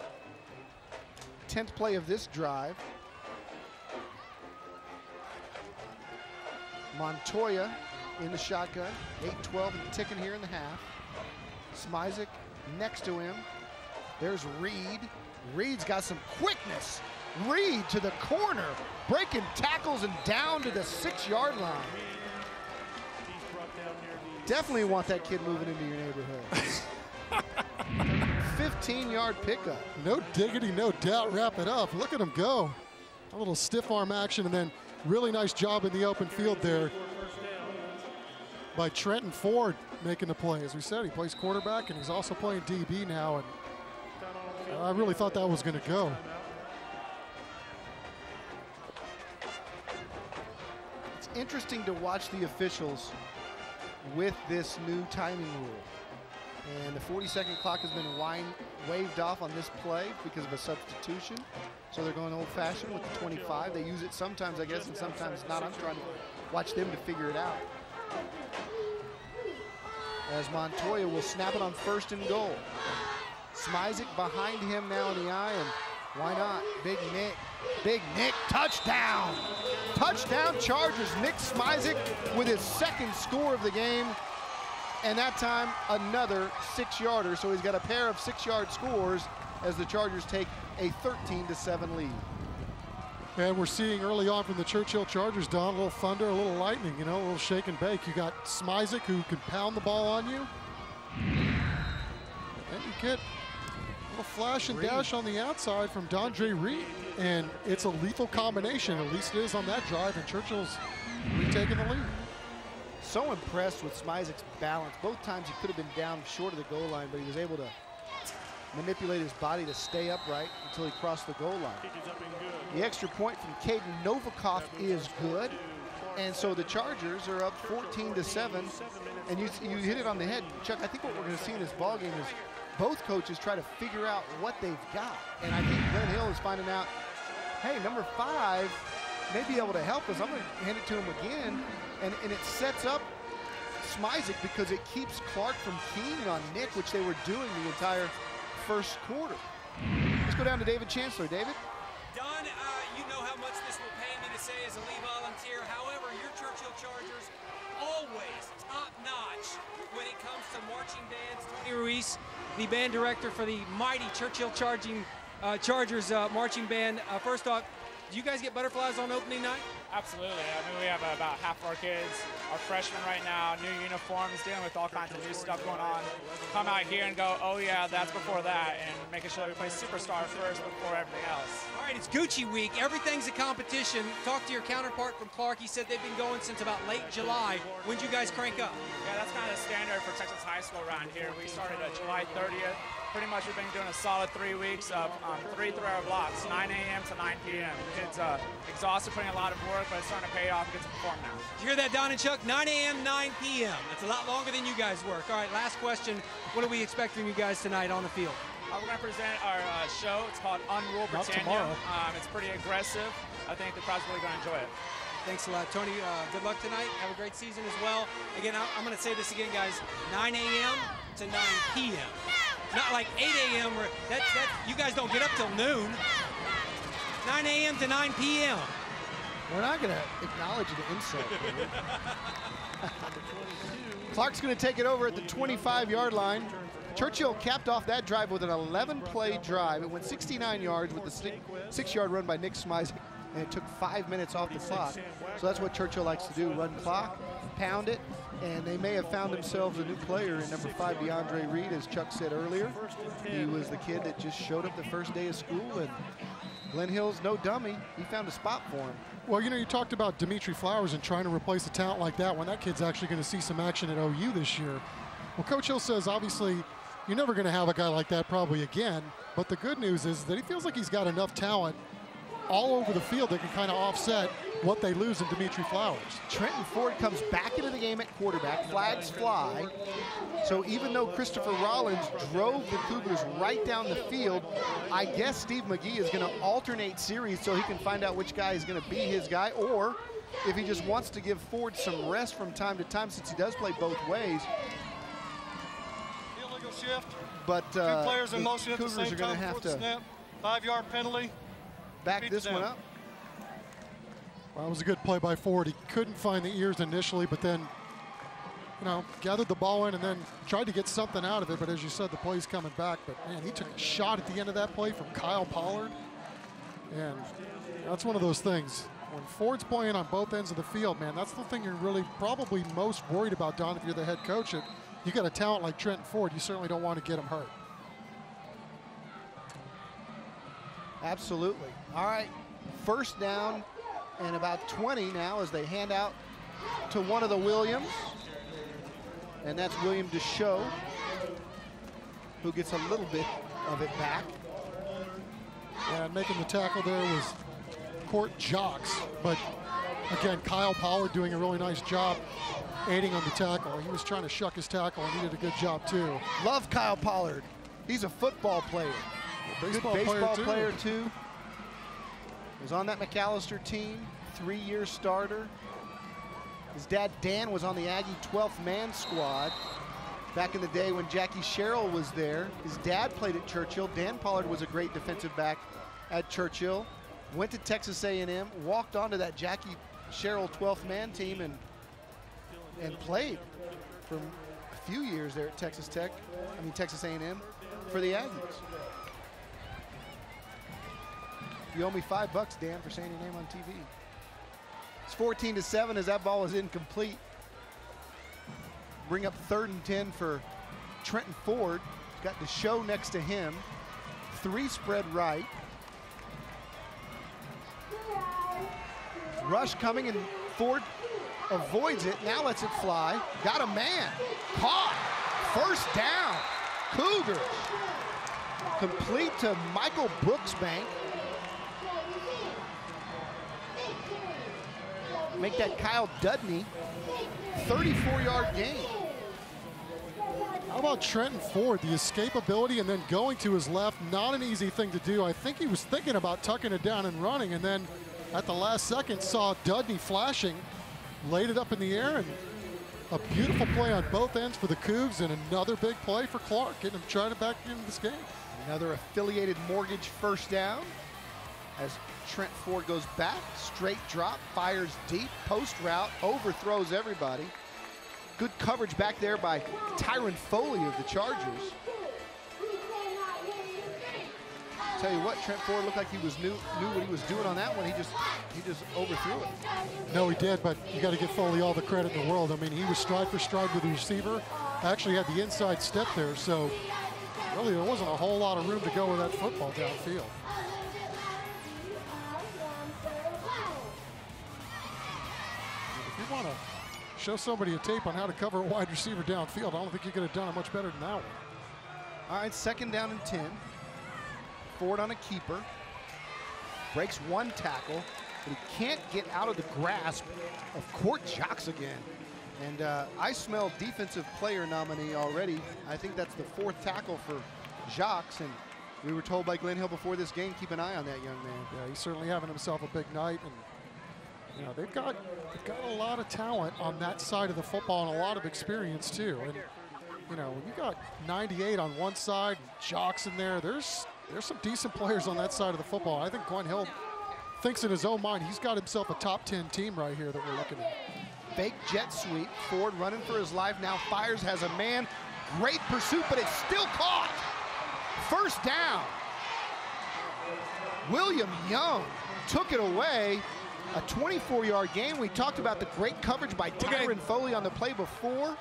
10th play of this drive. Montoya in the shotgun. 8-12 and ticking here in the half. Smizik next to him. There's Reed. Reed's got some quickness. Reed to the corner, breaking tackles and down to the six-yard line. Definitely want that kid moving into your neighborhood. 15-yard pickup. No diggity, no doubt. Wrap it up. Look at him go. A little stiff arm action, and then really nice job in the open field there by Trenton Ford making the play. As we said, he plays quarterback, and he's also playing DB now. And I really thought that was going to go. It's interesting to watch the officials with this new timing rule. And the 40-second clock has been wind, waved off on this play because of a substitution. So they're going old-fashioned with the 25. They use it sometimes, I guess, and sometimes not. I'm trying to watch them to figure it out. As Montoya will snap it on first and goal. Smizik behind him now in the I, and why not? Big Nick. Big Nick, touchdown! Touchdown Chargers. Nick Smizik with his second score of the game. And that time, another six-yarder. So he's got a pair of six-yard scores as the Chargers take a 13 to 7 lead. And we're seeing early on from the Churchill Chargers, Don, a little thunder, a little lightning, you know, a little shake and bake. You got Smizik who can pound the ball on you. And you get a little flash and Reed. dash on the outside from DeAndre Reed. And it's a lethal combination, at least it is on that drive, and Churchill's retaking the lead. So impressed with Smizik's balance. Both times he could have been down short of the goal line, but he was able to manipulate his body to stay upright until he crossed the goal line. The extra point from Caden Novikov is good. And so the Chargers are up 14 to 7. And you, you hit it on the head. Chuck, I think what we're going to see in this ball game is both coaches try to figure out what they've got. And I think Glenn Hill is finding out, hey, number five may be able to help us. I'm going to hand it to him again. And, and it sets up Smizik because it keeps Clark from keying on Nick, which they were doing the entire first quarter. Let's go down to David Chancellor. David? Don, uh, you know how much this will pay me to say as a Lee volunteer. However, your Churchill Chargers always top notch when it comes to marching bands. Tony Ruiz, the band director for the mighty Churchill Charging uh, Chargers uh, marching band. Uh, first off, do you guys get butterflies on opening night? Absolutely. I mean, we have about half our kids are freshmen right now, new uniforms, dealing with all kinds of new stuff going on. Come out here and go, oh yeah, that's before that, and making sure that we play Superstar first before everything else. All right, it's Gucci week. Everything's a competition. Talk to your counterpart from Clark. He said they've been going since about late July. When'd you guys crank up? Yeah, that's kind of the standard for Texas high school around here. We started at July 30th. Pretty much we've been doing a solid three weeks of um, three three-hour blocks, 9 a.m. to 9 p.m. Kids uh, exhausted, putting a lot of work, but it's starting to pay off and get to perform now. Did you hear that, Don and Chuck? 9 a.m., 9 p.m. That's a lot longer than you guys work. All right, last question. What do we expect from you guys tonight on the field? Uh, we're going to present our uh, show. It's called Unrule Not Britannia. tomorrow. Um, it's pretty aggressive. I think the crowd's really going to enjoy it. Thanks a lot, Tony. Uh, good luck tonight. Have a great season as well. Again, I- I'm going to say this again, guys. 9 a.m. to 9 p.m. Not like 8 a.m. where that's that. You guys don't get up till noon. 9 a.m. to 9 p.m. We're not going to acknowledge the insult. Clark's going to take it over at the 25-yard line. Churchill capped off that drive with an 11-play drive. It went 69 yards with the six-yard run by Nick Smizik, and it took five minutes off the clock. So that's what Churchill likes to do, run clock, pound it, and they may have found themselves a new player in number five, DeAndre Reed, as Chuck said earlier. He was the kid that just showed up the first day of school, and Glenn Hill's no dummy. He found a spot for him. Well, you know, you talked about Dimitri Flowers and trying to replace a talent like that when that kid's actually going to see some action at OU this year. Well, Coach Hill says obviously you're never going to have a guy like that probably again. But the good news is that he feels like he's got enough talent all over the field that can kind of offset what they lose in Dimitri Flowers. Trenton Ford comes back into the game at quarterback. Flags fly. So even though Christopher Rollins drove the Cougars right down the field, I guess Steve McGee is going to alternate series so he can find out which guy is going to be his guy, or if he just wants to give Ford some rest from time to time since he does play both ways. Illegal shift. But Two uh, players in the motion at the Cougars same are going time to have to. Five-yard penalty. back Beat this them. one up. Well, that was a good play by Ford. He couldn't find the ears initially, but then, you know, gathered the ball in and then tried to get something out of it. But as you said, the play's coming back. But man, he took a shot at the end of that play from Kyle Pollard. And that's one of those things. When Ford's playing on both ends of the field, man, that's the thing you're really probably most worried about, Don, if you're the head coach. It, you got a talent like Trent Ford, you certainly don't want to get him hurt. Absolutely. All right, first down and about 20 now as they hand out to one of the Williams. And that's William Deshow, who gets a little bit of it back. And making the tackle there was Court Jocks. But again, Kyle Pollard doing a really nice job aiding on the tackle. He was trying to shuck his tackle and he did a good job too. Love Kyle Pollard. He's a football player. baseball Good player, baseball too. player too. Was on that McAllister team, three-year starter. His dad Dan was on the Aggie 12th man squad back in the day when Jackie Sherrill was there. His dad played at Churchill. Dan Pollard was a great defensive back at Churchill. Went to Texas A&M, walked onto that Jackie Sherrill 12th man team and and played for a few years there at Texas Tech. I mean Texas A&M for the Aggies. You owe me five bucks, Dan, for saying your name on TV. It's 14 to 7 as that ball is incomplete. Bring up third and 10 for Trenton Ford. He's got the show next to him. Three spread right. Rush coming and Ford avoids it. Now lets it fly. Got a man. Caught. First down. Cougars. Complete to Michael Brooksbank. Make that Kyle Dudney 34-yard gain. How about Trenton Ford, the escapability and then going to his left, not an easy thing to do. I think he was thinking about tucking it down and running and then at the last second saw Dudney flashing, laid it up in the air and a beautiful play on both ends for the Cougs and another big play for Clark, getting him trying to back into this game. Another affiliated mortgage first down as Trent Ford goes back, straight drop, fires deep, post route, overthrows everybody. Good coverage back there by Tyron Foley of the Chargers. Tell you what, Trent Ford looked like he was knew knew what he was doing on that one. He just he just overthrew it. No, he did, but you got to give Foley all the credit in the world. I mean, he was stride for stride with the receiver, actually had the inside step there, so really there wasn't a whole lot of room to go with that football downfield. You want to show somebody a tape on how to cover a wide receiver downfield, I don't think you could have done it much better than that one. All right, second down and 10. Ford on a keeper. Breaks one tackle, but he can't get out of the grasp of Court Jocks again. And uh, I smell defensive player nominee already. I think that's the fourth tackle for Jocks. And we were told by Glenn Hill before this game, keep an eye on that young man. Yeah, he's certainly having himself a big night, and you know they've got they've got a lot of talent on that side of the football and a lot of experience too. And you know when you got 98 on one side, Jocks in there, there's there's some decent players on that side of the football. I think Glenn Hill thinks in his own mind he's got himself a top 10 team right here that we're looking at. Fake jet sweep. Ford running for his life now. Fires has a man. Great pursuit, but it's still caught. First down. William Young took it away. A 24-yard gain. We talked about the great coverage by Tyron Foley on the play before.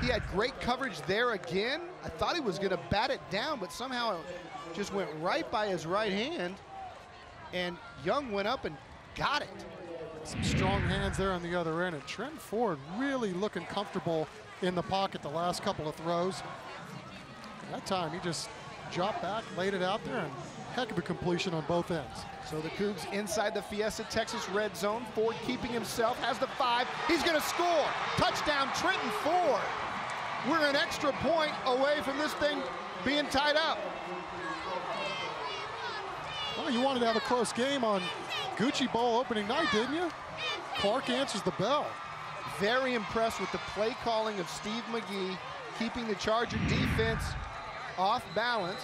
He had great coverage there again. I thought he was going to bat it down, but somehow it just went right by his right hand. And Young went up and got it. Some strong hands there on the other end, and Trent Ford really looking comfortable in the pocket the last couple of throws. That time he just dropped back, laid it out there, and heck of a completion on both ends. So the Cougs inside the Fiesta Texas red zone. Ford keeping himself, has the five. He's going to score. Touchdown, Trenton Ford. We're an extra point away from this thing being tied up. Well, you wanted to have a close game on Gucci Bowl opening night, didn't you? Clark answers the bell. Very impressed with the play calling of Steve McGee, keeping the Charger defense off balance.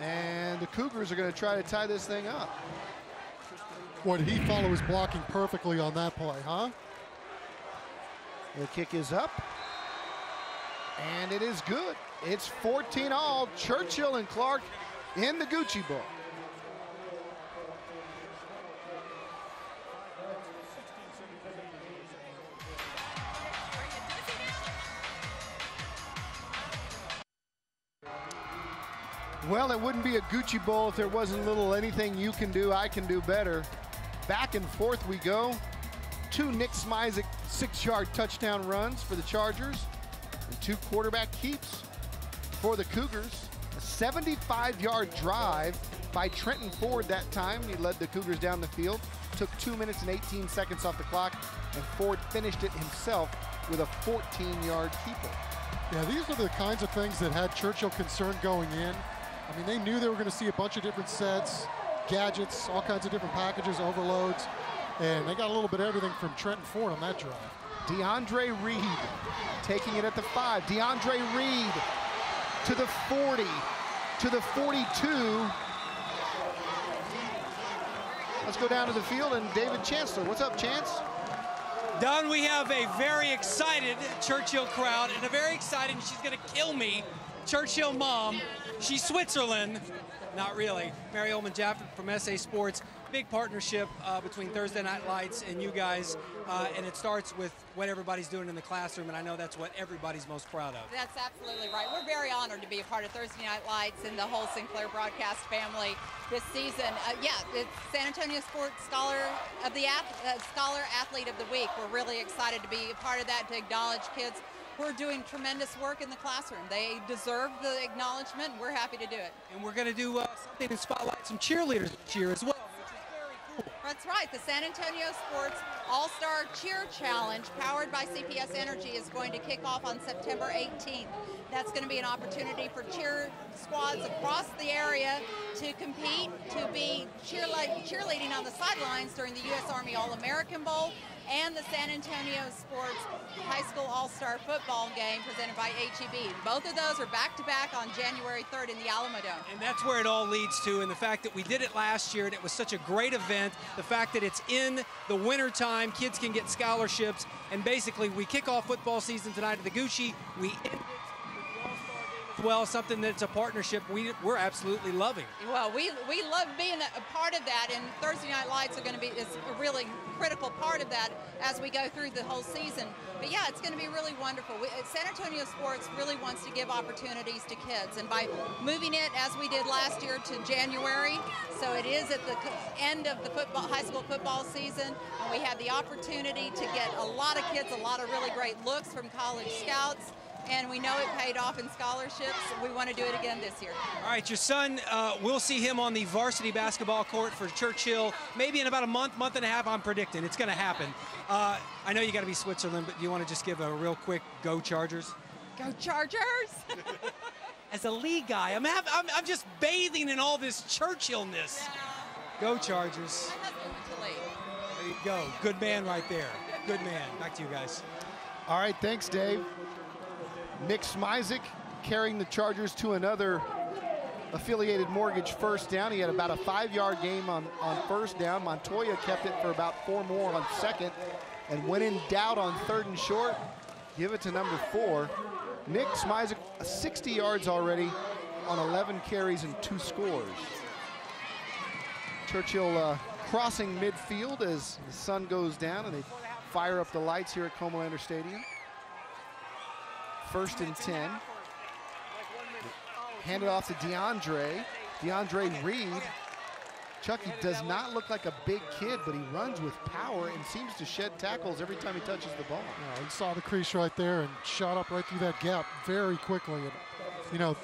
And the Cougars are going to try to tie this thing up. What he follow his blocking perfectly on that play, huh? The kick is up. And it is good. It's 14 all. Churchill and Clark in the Gucci Bowl. Well, it wouldn't be a Gucci Bowl if there wasn't little anything you can do, I can do better. Back and forth we go. Two Nick Smizik six-yard touchdown runs for the Chargers and two quarterback keeps for the Cougars. A 75-yard drive by Trenton Ford that time. He led the Cougars down the field. Took two minutes and 18 seconds off the clock, and Ford finished it himself with a 14-yard keeper. Yeah, these are the kinds of things that had Churchill concerned going in. I mean, they knew they were going to see a bunch of different sets, gadgets, all kinds of different packages, overloads, and they got a little bit of everything from Trenton Ford on that drive. DeAndre Reed taking it at the five. DeAndre Reed to the 40, to the 42. Let's go down to the field and David Chancellor. What's up, Chance? Don, we have a very excited Churchill crowd and a very excited, she's going to kill me, Churchill mom. She's Switzerland. Not really. Mary Ullman Jafford from SA Sports. Big partnership uh, between Thursday Night Lights and you guys, uh, and it starts with what everybody's doing in the classroom, and I know that's what everybody's most proud of. That's absolutely right. We're very honored to be a part of Thursday Night Lights and the whole Sinclair broadcast family this season. Uh, yeah, it's San Antonio Sports Scholar of the uh, Scholar Athlete of the Week. We're really excited to be a part of that to acknowledge kids who are doing tremendous work in the classroom. They deserve the acknowledgement. We're happy to do it. And we're going to do uh, something to spotlight some cheerleaders this year as well. That's right. The San Antonio Sports All-Star Cheer Challenge, powered by CPS Energy, is going to kick off on September 18th. That's going to be an opportunity for cheer squads across the area to compete, to be cheerleading on the sidelines during the U.S. Army All-American Bowl and the San Antonio Sports High School All-Star Football game presented by HEB. Both of those are back-to-back -back on January 3rd in the Alamodome. And that's where it all leads to, and the fact that we did it last year and it was such a great event, the fact that it's in the wintertime, kids can get scholarships, and basically we kick off football season tonight at the Gucci, we end it well, something that's a partnership we, we're absolutely loving. Well, we, we love being a part of that, and Thursday Night Lights are going to be is a really critical part of that as we go through the whole season. But yeah, it's going to be really wonderful. We, uh, San Antonio Sports really wants to give opportunities to kids, and by moving it as we did last year to January, so it is at the end of the football high school football season, and we had the opportunity to get a lot of kids, a lot of really great looks from college scouts and we know it paid off in scholarships. We want to do it again this year. All right, your son, uh, we'll see him on the varsity basketball court for Churchill maybe in about a month, month and a half. I'm predicting it's going to happen. Uh, I know you got to be Switzerland, but do you want to just give a real quick go Chargers? Go Chargers! As a league guy, I'm, have, I'm, I'm just bathing in all this Churchillness. Go Chargers. There you go. Good man right there. Good man. Back to you guys. All right, thanks, Dave. Nick Smizik carrying the Chargers to another affiliated mortgage first down. He had about a five-yard game on, on first down. Montoya kept it for about four more on second. And when in doubt on third and short, give it to number four. Nick Smizik, 60 yards already on 11 carries and two scores. Churchill uh, crossing midfield as the sun goes down and they fire up the lights here at Comalander Stadium. First and 10. Hand it off to DeAndre. DeAndre Reed. Chucky does not look like a big kid, but he runs with power and seems to shed tackles every time he touches the ball. Yeah, he saw the crease right there and shot up right through that gap very quickly. And you know,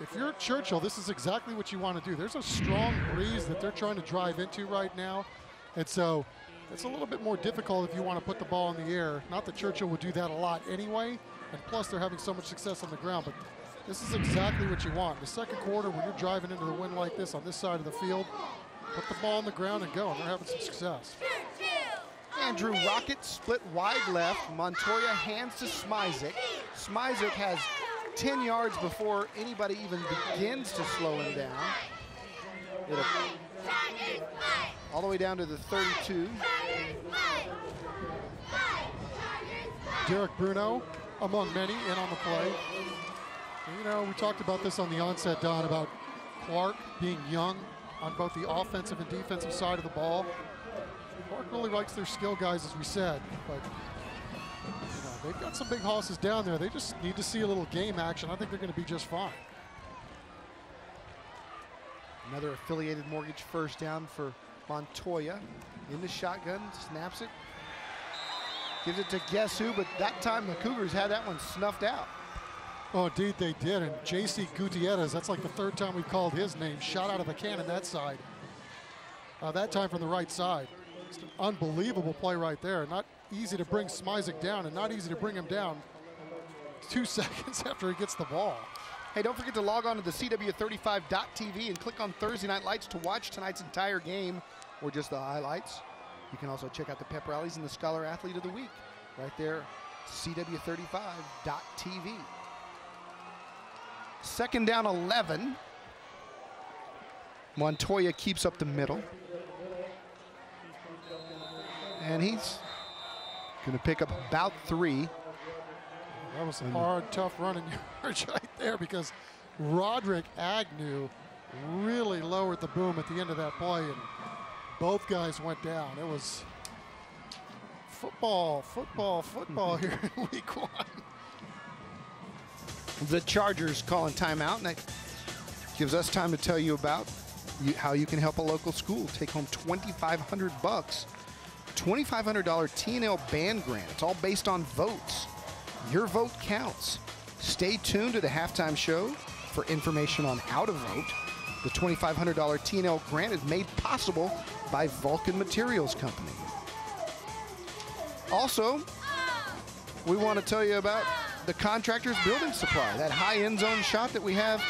if you're Churchill, this is exactly what you want to do. There's a strong breeze that they're trying to drive into right now. And so it's a little bit more difficult if you want to put the ball in the air. Not that Churchill would do that a lot anyway. And plus, they're having so much success on the ground. But this is exactly what you want. The second quarter, when you're driving into the wind like this on this side of the field, put the ball on the ground and go. And they're having some success. Andrew Rocket split wide left. Montoya hands to Smizik. Smizik has 10 yards before anybody even begins to slow him down. It'll, all the way down to the 32. Derek Bruno, among many, in on the play. You know, we talked about this on the onset, Don, about Clark being young on both the offensive and defensive side of the ball. Clark really likes their skill guys, as we said, but you know, they've got some big hosses down there. They just need to see a little game action. I think they're going to be just fine. Another affiliated mortgage first down for Montoya. In the shotgun, snaps it. Gives it to guess who, but that time the Cougars had that one snuffed out. Oh, indeed they did. And J.C. Gutierrez, that's like the third time we've called his name, shot out of the cannon that side. Uh, that time from the right side. Just an unbelievable play right there. Not easy to bring Smizik down and not easy to bring him down two seconds after he gets the ball. Hey, don't forget to log on to the CW35.tv and click on Thursday Night Lights to watch tonight's entire game or just the highlights. You can also check out the pep rallies and the Scholar Athlete of the Week right there, CW35.tv. Second down 11. Montoya keeps up the middle. And he's going to pick up about three. That was a hard, tough running yards right there because Roderick Agnew really lowered the boom at the end of that play, and both guys went down. It was football, football, football mm-hmm. here in week one. The Chargers calling timeout, and that gives us time to tell you about you, how you can help a local school take home 2,500 bucks. $2,500 TNL band grant. It's all based on votes. Your vote counts. Stay tuned to the halftime show for information on how to vote. The $2,500 TNL grant is made possible by Vulcan Materials Company. Also, we want to tell you about the contractor's building supply, that high end zone shot that we have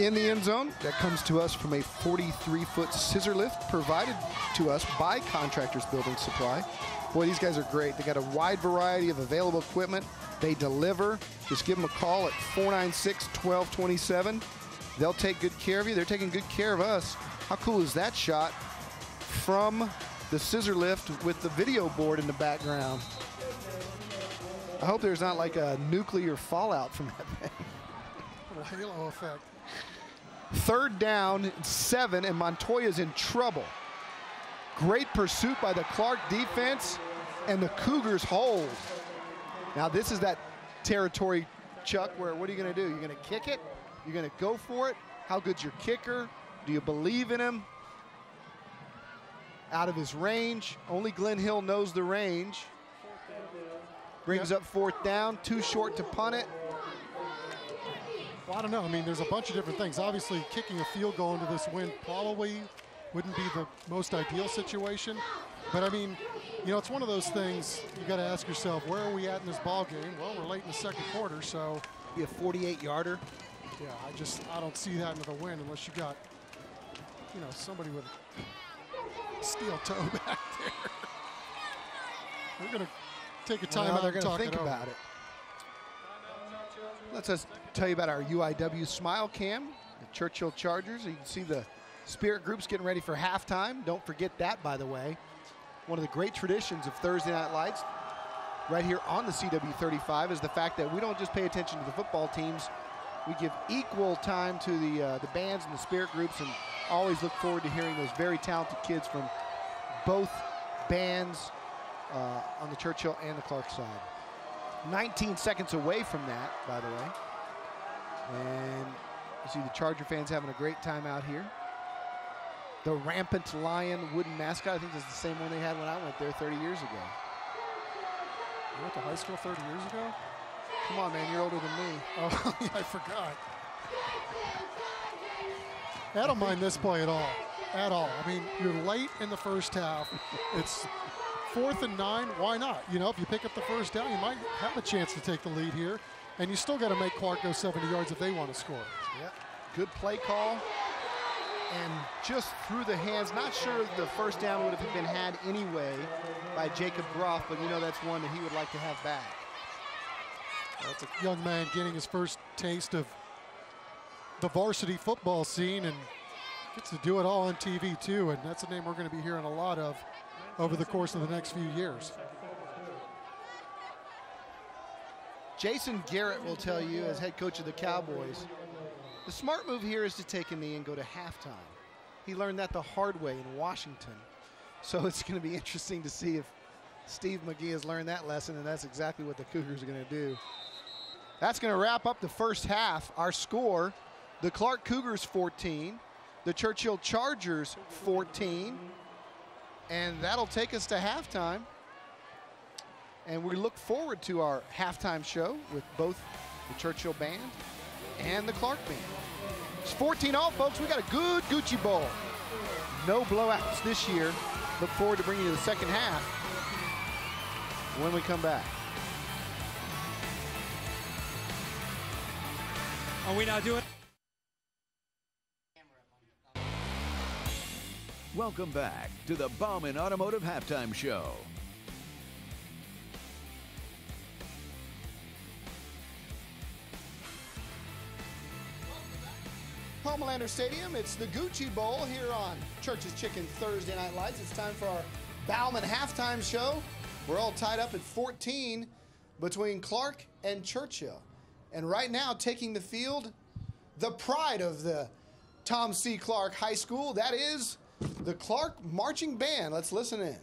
in the end zone that comes to us from a 43 foot scissor lift provided to us by Contractors Building Supply. Boy, these guys are great. They got a wide variety of available equipment. They deliver. Just give them a call at 496 1227. They'll take good care of you. They're taking good care of us. How cool is that shot from the scissor lift with the video board in the background? I hope there's not like a nuclear fallout from that thing. Little halo effect. Third down, seven, and Montoya's in trouble. Great pursuit by the Clark defense, and the Cougars hold. Now, this is that territory, Chuck, where what are you going to do? You're going to kick it? You're going to go for it? How good's your kicker? Do you believe in him? Out of his range. Only Glenn Hill knows the range. Brings up fourth down, too short to punt it. Well, I don't know. I mean, there's a bunch of different things. Obviously, kicking a field goal into this wind probably wouldn't be the most ideal situation. But I mean, you know, it's one of those things you got to ask yourself, where are we at in this ball game? Well, we're late in the second quarter, so be a 48 yarder. Yeah, I just I don't see that into the wind unless you got, you know, somebody with steel toe back there. We're gonna take a timeout. Well, they're and going to think it about it. Let's us tell you about our UIW Smile Cam, the Churchill Chargers. You can see the spirit groups getting ready for halftime. Don't forget that, by the way. One of the great traditions of Thursday Night Lights right here on the CW35 is the fact that we don't just pay attention to the football teams. We give equal time to the uh, the bands and the spirit groups, and always look forward to hearing those very talented kids from both bands uh, on the Churchill and the Clark side. 19 seconds away from that, by the way. And you see the Charger fans having a great time out here. The rampant lion wooden mascot, I think this is the same one they had when I went there 30 years ago. You went to high school 30 years ago? Come on, man, you're older than me. Oh, yeah, I forgot. I don't mind this play at all. At all. I mean, you're late in the first half. It's fourth and nine. Why not? You know, if you pick up the first down, you might have a chance to take the lead here. And you still got to make Clark go 70 yards if they want to score. Yep. Good play call. And just through the hands, not sure the first down would have been had anyway by Jacob Groff, but you know that's one that he would like to have back. That's a young man getting his first taste of the varsity football scene and gets to do it all on TV too. And that's a name we're going to be hearing a lot of over the course of the next few years. Jason Garrett will tell you, as head coach of the Cowboys, the smart move here is to take a knee and go to halftime. He learned that the hard way in Washington. So it's going to be interesting to see if Steve McGee has learned that lesson, and that's exactly what the Cougars are going to do. That's going to wrap up the first half. Our score the Clark Cougars 14, the Churchill Chargers 14, and that'll take us to halftime. And we look forward to our halftime show with both the Churchill Band and the Clark Band. It's 14 all, folks. We got a good Gucci Bowl. No blowouts this year. Look forward to bringing you the second half when we come back. Are we now doing? Welcome back to the Bauman Automotive Halftime Show. Comalander Stadium. It's the Gucci Bowl here on Church's Chicken Thursday Night Lights. It's time for our Bauman halftime show. We're all tied up at 14 between Clark and Churchill. And right now, taking the field, the pride of the Tom C. Clark High School, that is the Clark Marching Band. Let's listen in.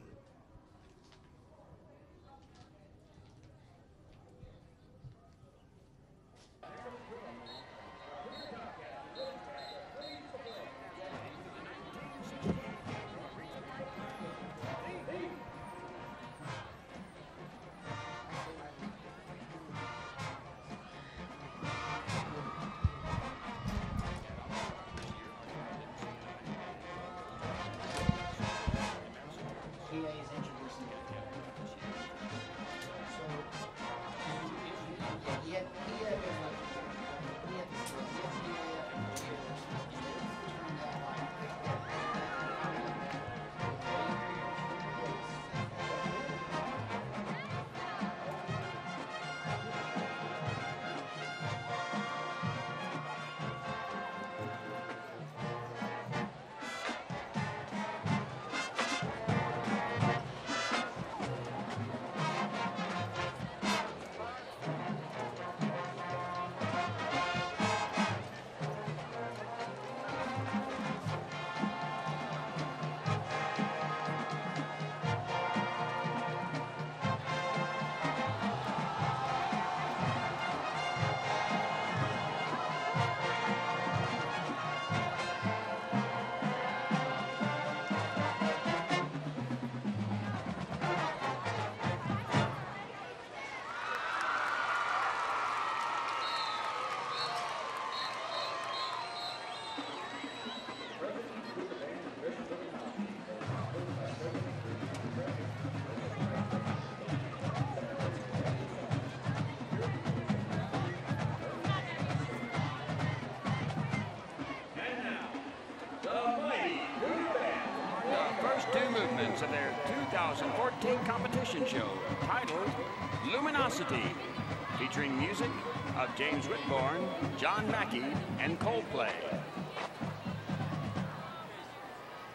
John Mackey, and Coldplay.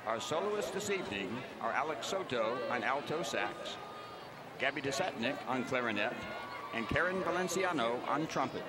Our soloists this evening are Alex Soto on alto sax, Gabby DeSatnik on clarinet, and Karen Valenciano on trumpet.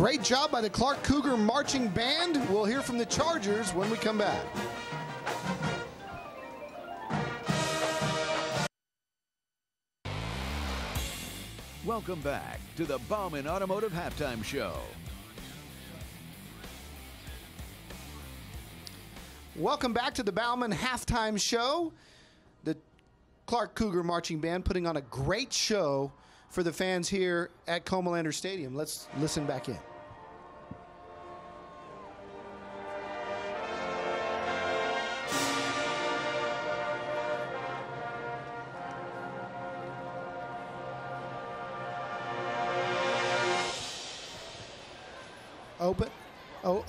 Great job by the Clark Cougar Marching Band. We'll hear from the Chargers when we come back. Welcome back to the Bauman Automotive Halftime Show. Welcome back to the Bauman Halftime Show. The Clark Cougar Marching Band putting on a great show for the fans here at Comalander Stadium. Let's listen back in.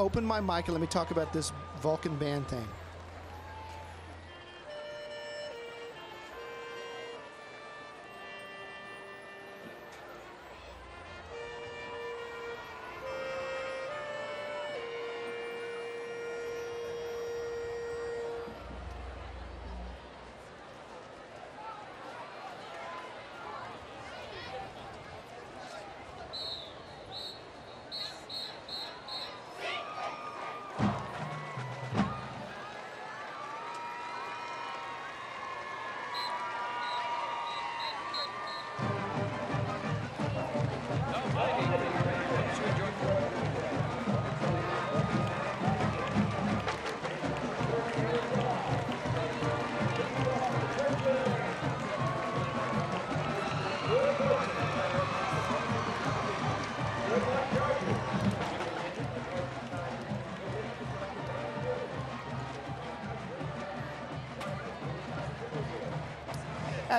Open my mic and let me talk about this Vulcan band thing.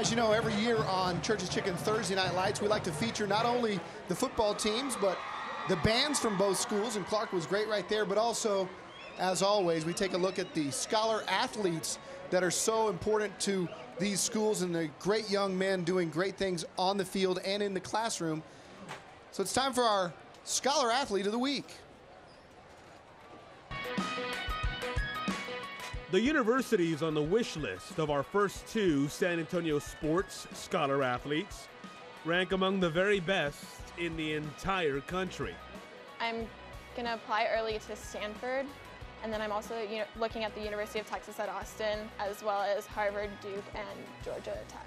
As you know, every year on Church's Chicken Thursday Night Lights, we like to feature not only the football teams, but the bands from both schools, and Clark was great right there, but also, as always, we take a look at the scholar athletes that are so important to these schools and the great young men doing great things on the field and in the classroom. So it's time for our Scholar Athlete of the Week. The university is on the wish list of our first two San Antonio sports scholar athletes, rank among the very best in the entire country. I'm going to apply early to Stanford, and then I'm also you know, looking at the University of Texas at Austin, as well as Harvard, Duke, and Georgia Tech.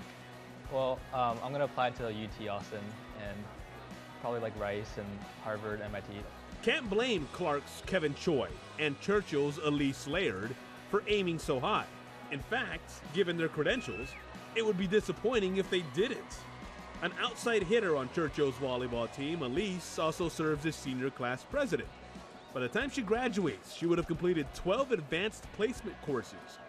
Well, um, I'm going to apply to UT Austin and probably like Rice and Harvard, MIT. Can't blame Clark's Kevin Choi and Churchill's Elise Laird for aiming so high. In fact, given their credentials, it would be disappointing if they didn't. An outside hitter on Churchill's volleyball team, Elise also serves as senior class president. By the time she graduates, she would have completed 12 advanced placement courses.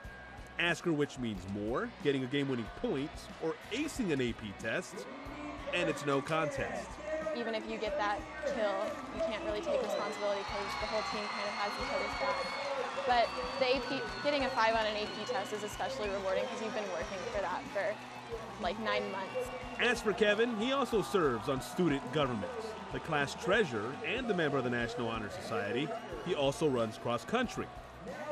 Ask her which means more, getting a game winning point, or acing an AP test, and it's no contest. Even if you get that kill, you can't really take responsibility because the whole team kind of has each other's back. But the AP, getting a five on an AP test is especially rewarding because you've been working for that for like nine months. As for Kevin, he also serves on student government. The class treasurer and the member of the National Honor Society, he also runs cross country.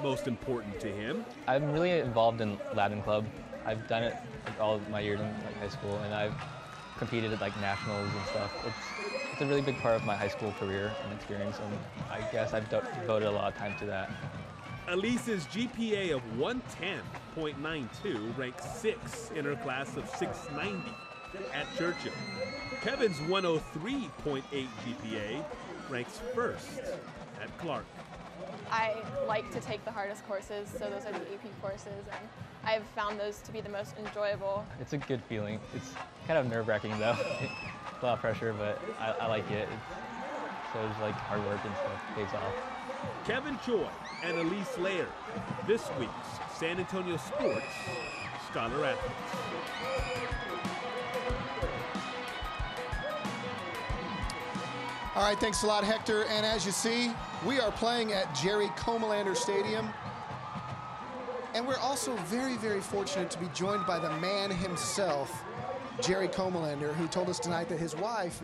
Most important to him, I'm really involved in Latin Club. I've done it like, all my years in like, high school, and I've competed at like nationals and stuff. It's it's a really big part of my high school career and experience, and I guess I've devoted a lot of time to that. Elise's GPA of 110.92 ranks sixth in her class of 690 at Churchill. Kevin's 103.8 GPA ranks first at Clark. I like to take the hardest courses, so those are the AP courses, and I've found those to be the most enjoyable. It's a good feeling. It's kind of nerve wracking though. a lot of pressure, but I, I like it. It's, so it's like hard work and stuff pays off. Kevin Choi and Elise Laird, this week's San Antonio Sports Scholar Athletes. All right, thanks a lot, Hector. And as you see, we are playing at Jerry Comalander Stadium. And we're also very, very fortunate to be joined by the man himself, Jerry Comalander, who told us tonight that his wife,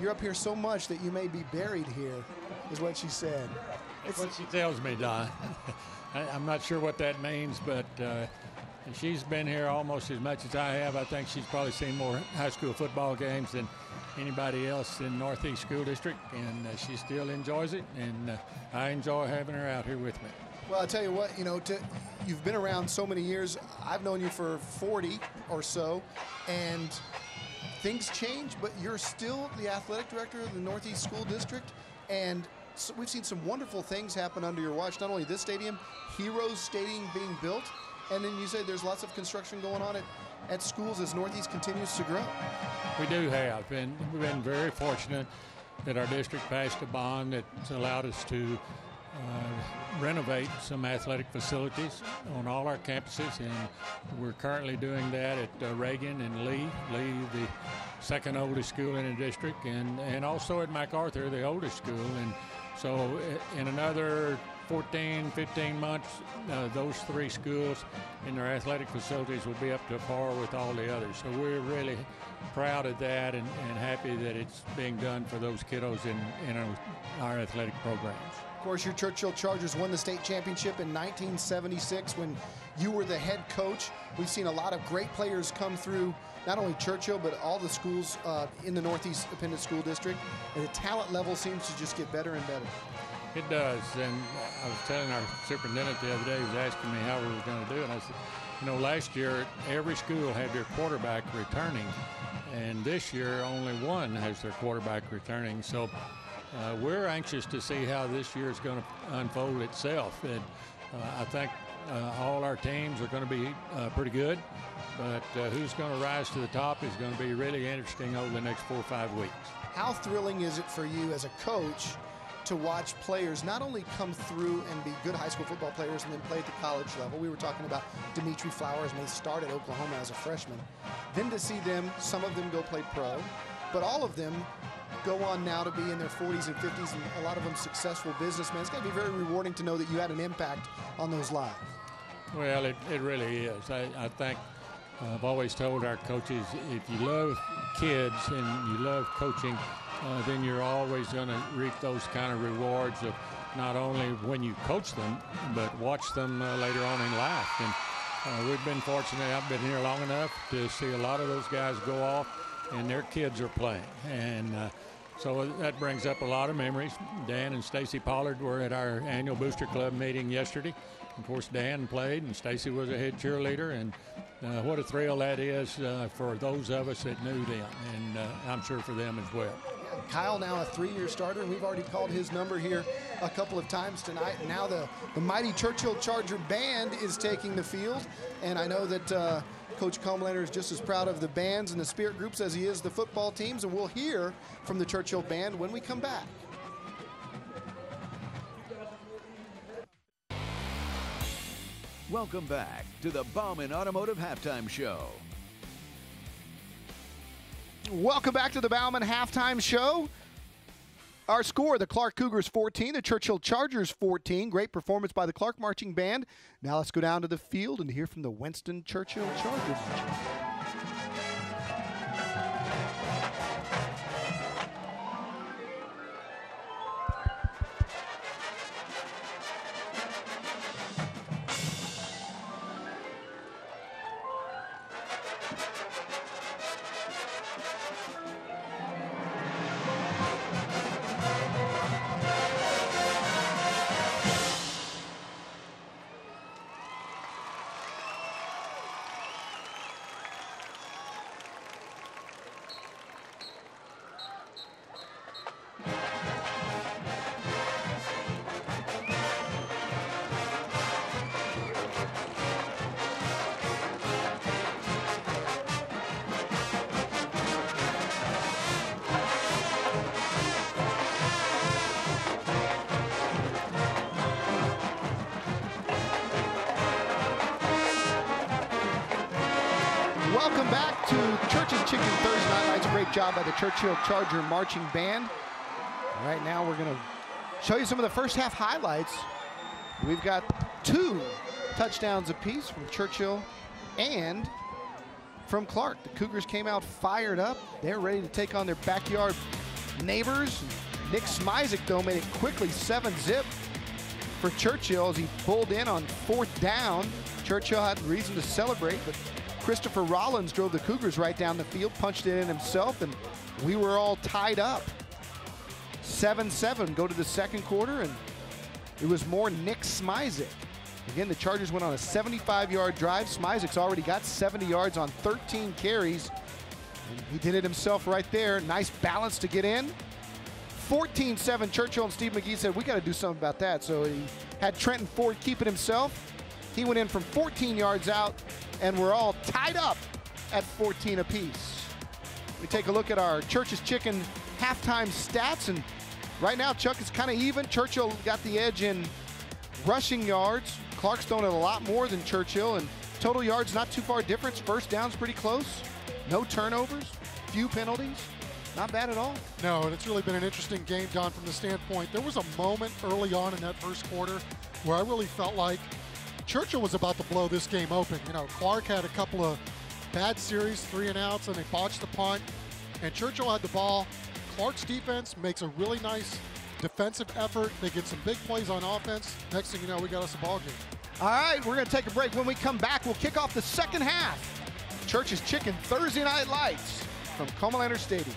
you're up here so much that you may be buried here, is what she said. It's what she tells me, Don. I, am not sure what that means, but uh, she's been here almost as much as I have. I think she's probably seen more high school football games than anybody else in Northeast School District, and uh, she still enjoys it, and uh, I enjoy having her out here with me. Well, I'll tell you what, you know, to, you've been around so many years. I've known you for 40 or so, and things change, but you're still the athletic director of the Northeast School District, and so we've seen some wonderful things happen under your watch. Not only this stadium, Heroes Stadium being built, and then you say there's lots of construction going on at, at schools as Northeast continues to grow. We do have, and we've been very fortunate that our district passed a bond that allowed us to uh, renovate some athletic facilities on all our campuses, and we're currently doing that at uh, Reagan and Lee. Lee, the second oldest school in the district, and, and also at MacArthur, the oldest school. And so, in another 14, 15 months, uh, those three schools and their athletic facilities will be up to par with all the others. So we're really proud of that and, and happy that it's being done for those kiddos in, in our, our athletic programs. Of course, your Churchill Chargers won the state championship in 1976 when you were the head coach. We've seen a lot of great players come through not only Churchill, but all the schools uh, in the Northeast Independent School District. And the talent level seems to just get better and better. It does. And I was telling our superintendent the other day, he was asking me how we were going to do it. I said, you know, last year every school had their quarterback returning, and this year only one has their quarterback returning. So uh, we're anxious to see how this year is going to unfold itself. And uh, I think uh, all our teams are going to be uh, pretty good, but uh, who's going to rise to the top is going to be really interesting over the next four or five weeks. How thrilling is it for you as a coach to watch players not only come through and be good high school football players and then play at the college level? We were talking about Dimitri Flowers when he started Oklahoma as a freshman. Then to see them, some of them go play pro, but all of them go on now to be in their 40s and 50s, and a lot of them successful businessmen. It's got to be very rewarding to know that you had an impact on those lives. Well, it, it really is. I, I think I've always told our coaches if you love kids and you love coaching, uh, then you're always going to reap those kind of rewards of not only when you coach them, but watch them uh, later on in life. And uh, we've been fortunate. I've been here long enough to see a lot of those guys go off, and their kids are playing. And uh, so that brings up a lot of memories. Dan and Stacy Pollard were at our annual Booster Club meeting yesterday. Of course, Dan played, and Stacy was a head cheerleader, and uh, what a thrill that is uh, for those of us that knew them, and uh, I'm sure for them as well. Kyle now a three-year starter, and we've already called his number here a couple of times tonight. And now the, the mighty Churchill Charger band is taking the field, and I know that uh, Coach Comalander is just as proud of the bands and the spirit groups as he is the football teams, and we'll hear from the Churchill band when we come back. Welcome back to the Bauman Automotive Halftime Show. Welcome back to the Bauman Halftime Show. Our score the Clark Cougars 14, the Churchill Chargers 14. Great performance by the Clark Marching Band. Now let's go down to the field and hear from the Winston Churchill Chargers. By the Churchill Charger Marching Band. Right now, we're going to show you some of the first half highlights. We've got two touchdowns apiece from Churchill and from Clark. The Cougars came out fired up. They're ready to take on their backyard neighbors. Nick Smizik, though, made it quickly 7 zip for Churchill as he pulled in on fourth down. Churchill had reason to celebrate, but Christopher Rollins drove the Cougars right down the field, punched it in himself, and we were all tied up. 7-7 go to the second quarter, and it was more Nick Smizek. Again, the Chargers went on a 75-yard drive. Smizek's already got 70 yards on 13 carries. And he did it himself right there. Nice balance to get in. 14-7, Churchill and Steve McGee said, we got to do something about that. So he had Trenton Ford keep it himself. He went in from 14 yards out, and we're all tied up at 14 apiece. We take a look at our Church's Chicken halftime stats, and right now Chuck is kind of even. Churchill got the edge in rushing yards. Clarkstone had a lot more than Churchill, and total yards not too far difference. First down's pretty close. No turnovers, few penalties. Not bad at all. No, and it's really been an interesting game, Don, from the standpoint. There was a moment early on in that first quarter where I really felt like Churchill was about to blow this game open. You know, Clark had a couple of bad series, three and outs, and they botched the punt. And Churchill had the ball. Clark's defense makes a really nice defensive effort. They get some big plays on offense. Next thing you know, we got us a ball game. All right, we're going to take a break. When we come back, we'll kick off the second half. Church's Chicken Thursday Night Lights from Comalander Stadium.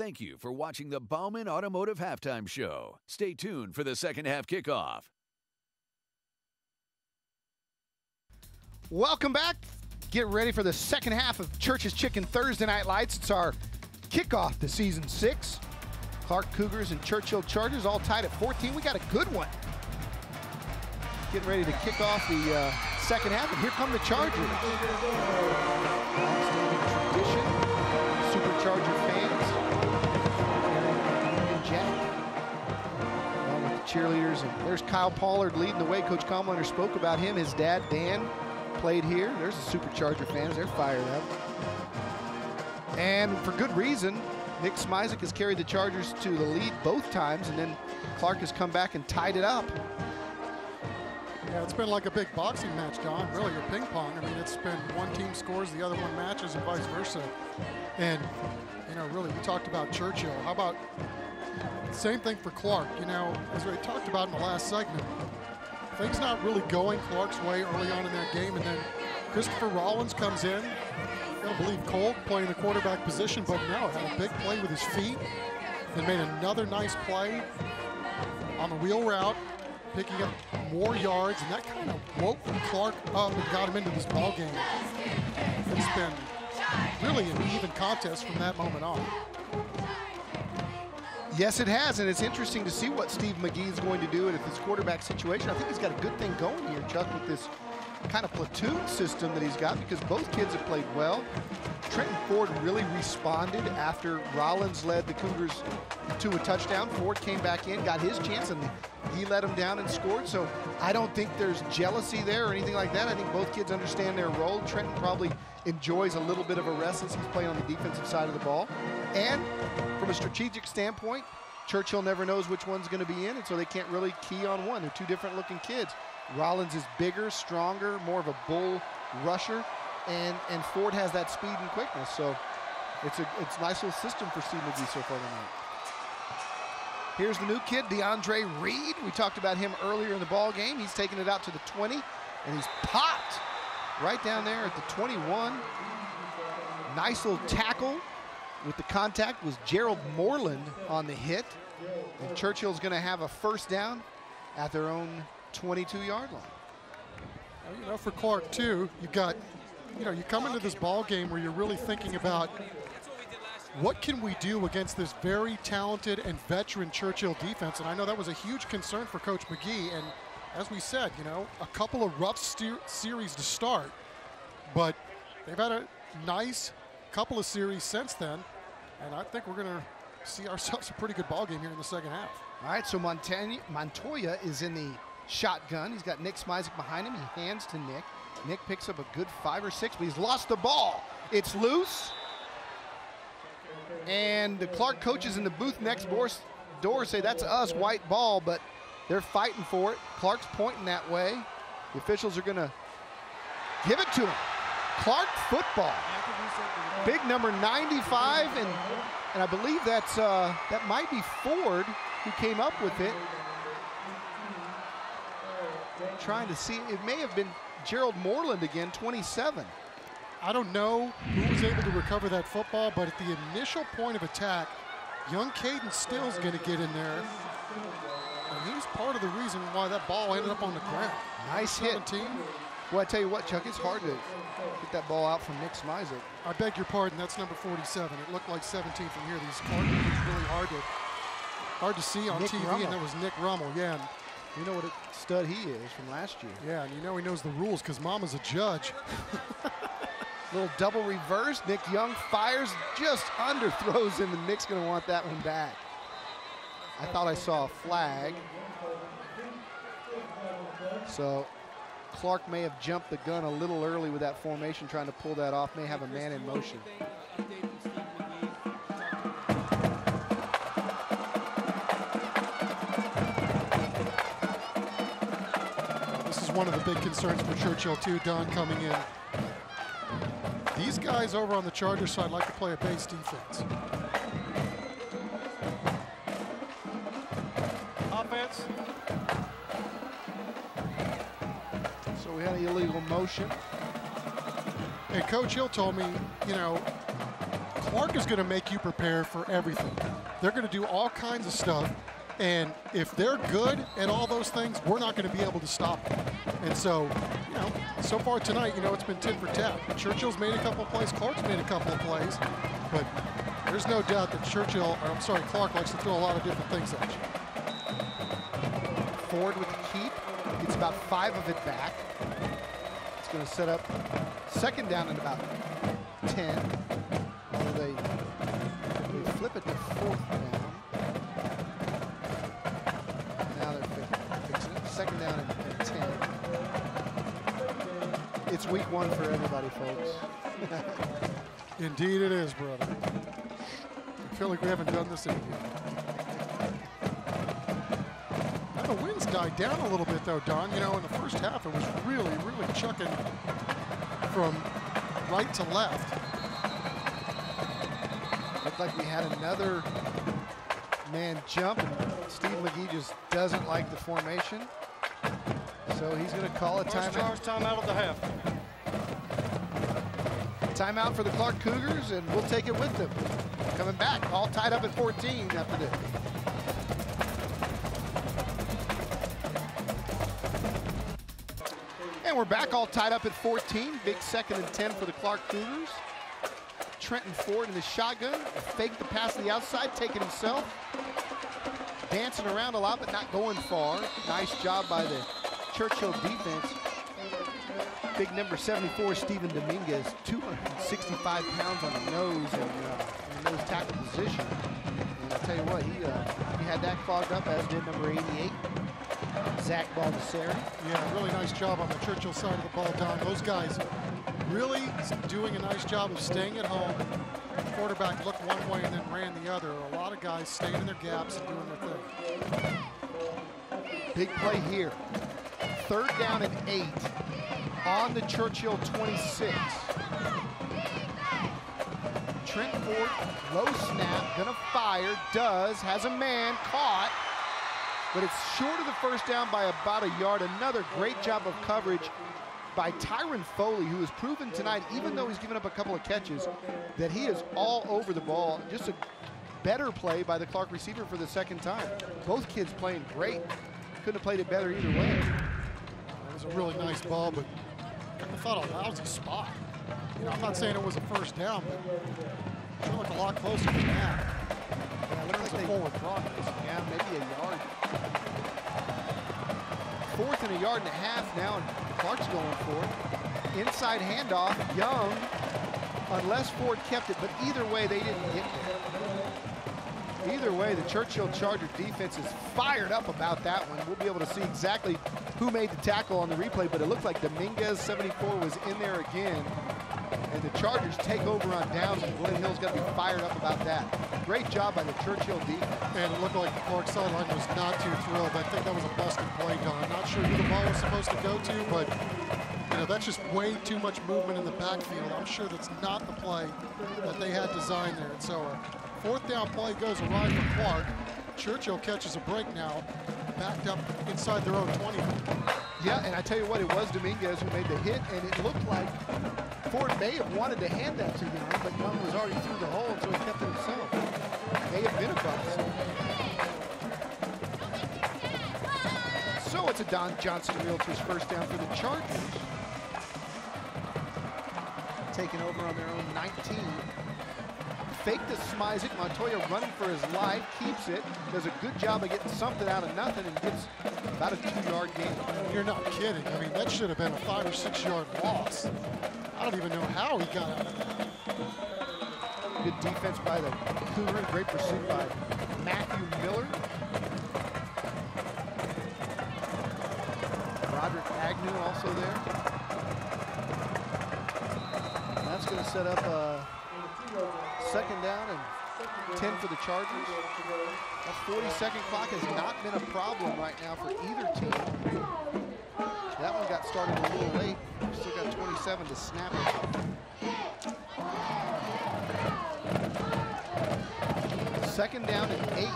Thank you for watching the Bauman Automotive Halftime Show. Stay tuned for the second half kickoff. Welcome back. Get ready for the second half of Church's Chicken Thursday Night Lights. It's our kickoff to season six. Clark Cougars and Churchill Chargers all tied at 14. We got a good one. Getting ready to kick off the uh, second half, and here come the Chargers. Cheerleaders. And there's Kyle Pollard leading the way. Coach Comalander spoke about him. His dad, Dan, played here. There's the Supercharger fans. They're fired up. And for good reason, Nick Smizek has carried the Chargers to the lead both times, and then Clark has come back and tied it up. Yeah, it's been like a big boxing match, Don. Really, or ping pong. I mean, it's been one team scores, the other one matches, and vice versa. And, you know, really, we talked about Churchill. How about same thing for Clark? You know, as we talked about in the last segment, things not really going Clark's way early on in that game, and then Christopher Rollins comes in. I don't believe Cole playing the quarterback position, but no, had a big play with his feet and made another nice play on the wheel route picking up more yards, and that kind of woke Clark up and got him into this ball game. It's been really an even contest from that moment on. Yes, it has, and it's interesting to see what Steve McGee is going to do and if this quarterback situation. I think he's got a good thing going here, Chuck, with this kind of platoon system that he's got because both kids have played well. Trenton Ford really responded after Rollins led the Cougars to a touchdown. Ford came back in, got his chance, and he let him down and scored. So I don't think there's jealousy there or anything like that. I think both kids understand their role. Trenton probably enjoys a little bit of a rest since he's playing on the defensive side of the ball. And from a strategic standpoint, Churchill never knows which one's going to be in, and so they can't really key on one. They're two different looking kids. Rollins is bigger, stronger, more of a bull rusher, and and Ford has that speed and quickness. So it's a it's a nice little system for Steve McGee so far tonight. Here's the new kid, DeAndre Reed. We talked about him earlier in the ball game. He's taking it out to the 20, and he's popped right down there at the 21. Nice little tackle with the contact was Gerald Moreland on the hit. And Churchill's going to have a first down at their own 22-yard line. You know, for Clark too, you've got, you know, you come into this ball game where you're really thinking about what can we do against this very talented and veteran Churchill defense? And I know that was a huge concern for Coach McGee. And as we said, you know, a couple of rough series to start, but they've had a nice couple of series since then. And I think we're going to see ourselves a pretty good ball game here in the second half. All right, so Montoya is in the shotgun. He's got Nick Smizek behind him. He hands to Nick. Nick picks up a good five or six, but he's lost the ball. It's loose. And the Clark coaches in the booth next door say that's us, white ball, but they're fighting for it. Clark's pointing that way. The officials are going to give it to him. Clark football. Big number 95, and and I believe that's uh, that might be Ford who came up with it. Trying to see, it may have been Gerald Moreland again, 27. I don't know who was able to recover that football, but at the initial point of attack, young Caden Still's going to get in there. Part of the reason why that ball ended up on the ground. Nice 17. hit. Well, I tell you what, Chuck, it's hard to get that ball out from Nick Smizik. I beg your pardon, that's number 47. It looked like 17 from here. These corners is really hard to hard to see on Nick TV, Rummel. and that was Nick Rummel. Yeah, and You know what a stud he is from last year. yeah, and you know he knows the rules because Mama's a judge. Little double reverse. Nick Young fires, just underthrows him, and Nick's going to want that one back. I thought I saw a flag. So Clark may have jumped the gun a little early with that formation, trying to pull that off. May have a man in motion. This is one of the big concerns for Churchill too, Don, coming in. These guys over on the Charger side like to play a base defense. Offense. So we had an illegal motion. And Coach Hill told me, you know, Clark is going to make you prepare for everything. They're going to do all kinds of stuff. And if they're good at all those things, we're not going to be able to stop them. And so, you know, so far tonight, you know, it's been 10 for 10. Churchill's made a couple of plays, Clark's made a couple of plays. But there's no doubt that Churchill, or I'm sorry, Clark likes to throw a lot of different things at you. Ford with the keep. About five of it back. It's going to set up second down at about 10. Although they, they flip it to fourth down. Now they're fi- fixing it. Second down at, at 10. It's week one for everybody, folks. Indeed it is, brother. I feel like we haven't done this in a year. Died down a little bit though, Don. You know, in the first half it was really, really chucking from right to left. Looked like we had another man jump, and Steve McGee just doesn't like the formation. So he's going to call a First timeout. charge timeout of the half. Timeout for the Clark Cougars, and we'll take it with them. Coming back, all tied up at 14 after this. We're back all tied up at 14. Big second and 10 for the Clark Cougars. Trenton Ford in the shotgun. Faked the pass to the outside, taking himself. Dancing around a lot, but not going far. Nice job by the Churchill defense. Big number 74, Stephen Dominguez, 265 pounds on the nose and uh, in the nose tackle position. And I'll tell you what, he, uh, he had that clogged up, as did number 88, Zach Baldessari. Yeah, really nice job on the Churchill side of the ball, Don. Those guys really doing a nice job of staying at home. The quarterback looked one way and then ran the other. A lot of guys staying in their gaps and doing their thing. Big play here. Third down and eight on the Churchill 26. Trent Ford, low snap, gonna fire, does, has a man, caught, but it's short of the first down by about a yard. Another great job of coverage by Tyron Foley, who has proven tonight, even though he's given up a couple of catches, that he is all over the ball. Just a better play by the Clark receiver for the second time. Both kids playing great. Couldn't have played it better either way. It was a really nice ball, but I thought a lousy spot. You know, I'm not saying it was a first down, but it looked a lot closer than that. Yeah, In terms of forward progress. Yeah, maybe a yard. Fourth and a yard and a half now, and Clark's going for it. Inside handoff, Young, unless Ford kept it, but either way, they didn't get there. Either way, the Churchill Charger defense is fired up about that one. We'll be able to see exactly who made the tackle on the replay, but it looked like Dominguez 74 was in there again. And the Chargers take over on downs, and Glenn Hill's got to be fired up about that. Great job by the Churchill defense. And it looked like the Clark sideline was not too thrilled. I think that was a busted play, Don. Not sure who the ball was supposed to go to, but you know that's just way too much movement in the backfield. I'm sure that's not the play that they had designed there. And so a fourth down play goes awry for Clark. Churchill catches a break now, backed up inside their own 20. Yeah, and I tell you what, it was Dominguez who made the hit, and it looked like Ford may have wanted to hand that to Young, but Young was already through the hole, so he kept it himself. May have been a bust. So it's a Don Johnson Realtors first down for the Chargers. Taking over on their own 19. Fake to Smizik. Montoya running for his life, keeps it, does a good job of getting something out of nothing and gets about a two-yard gain. You're not kidding. I mean, that should have been a five or six-yard loss. I don't even know how he got out of that. Good defense by the Cougar. Great pursuit by Matthew Miller. Roderick Agnew also there. And that's going to set up a second down and 10 for the Chargers. That 40-second clock has not been a problem right now for either team. That one got started a little late. Still got 27 to snap it. Second down and eight.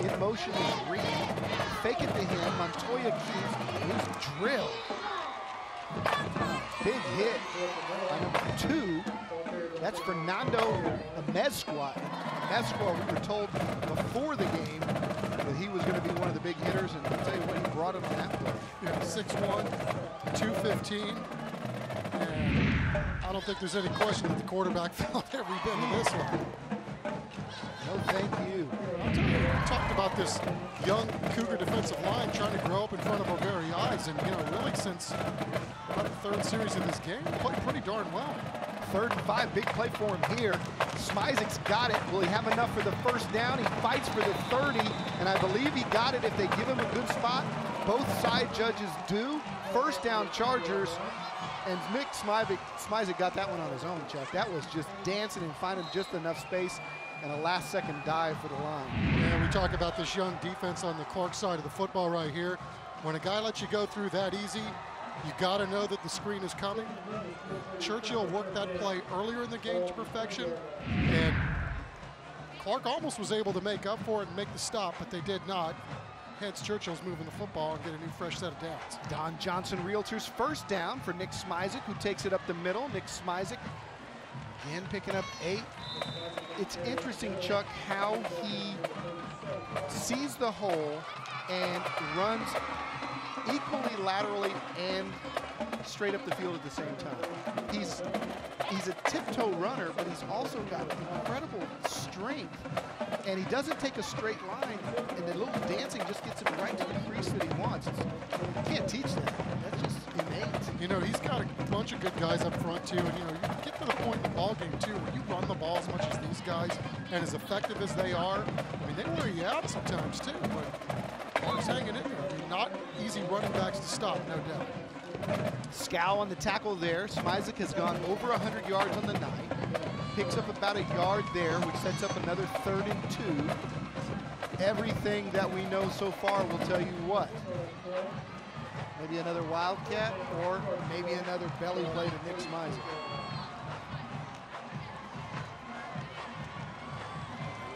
In motion is Reed. Fake it to him. Montoya keeps. He's drilled. Big hit number two. That's Fernando Amezcua. Amezcua, we were told before the game that he was going to be one of the big hitters, and I'll tell you what, he brought it on that play. Yeah, 6'1", 215. And I don't think there's any question that the quarterback felt every bit of this one. No, thank you. I'll tell you, we talked about this young Cougar defensive line trying to grow up in front of our very eyes, and you know, really since about the third series of this game, played pretty darn well. Third and five, big play for him here. Smizik's got it. Will he have enough for the first down? He fights for the 30, and I believe he got it if they give him a good spot. Both side judges do. First down Chargers, and Nick Smizik, Smizik got that one on his own, Chuck. That was just dancing and finding just enough space and a last second dive for the line. And we talk about this young defense on the Clark side of the football right here. When a guy lets you go through that easy, you got to know that the screen is coming. Churchill worked that play earlier in the game to perfection, and Clark almost was able to make up for it and make the stop, but they did not. Hence, Churchill's moving the football and get a new fresh set of downs. Don Johnson Realtors first down for Nick Smizik, who takes it up the middle. Nick Smizik again picking up eight. It's interesting, Chuck, how he sees the hole and runs equally laterally and straight up the field at the same time. He's he's a tiptoe runner, but he's also got incredible strength. And he doesn't take a straight line, and the little dancing just gets him right to the crease that he wants. You can't teach that. That's just innate. You know, he's got a bunch of good guys up front, too. And, you know, you get to the point in the ball game, too, where you run the ball as much as these guys, and as effective as they are, I mean, they wear you out sometimes, too. But Hanging in there. I mean, not easy running backs to stop, no doubt. Scow on the tackle there. Smizik has gone over 100 yards on the night. Picks up about a yard there, which sets up another third and two. Everything that we know so far will tell you what. Maybe another Wildcat or maybe another belly play to Nick Smizik.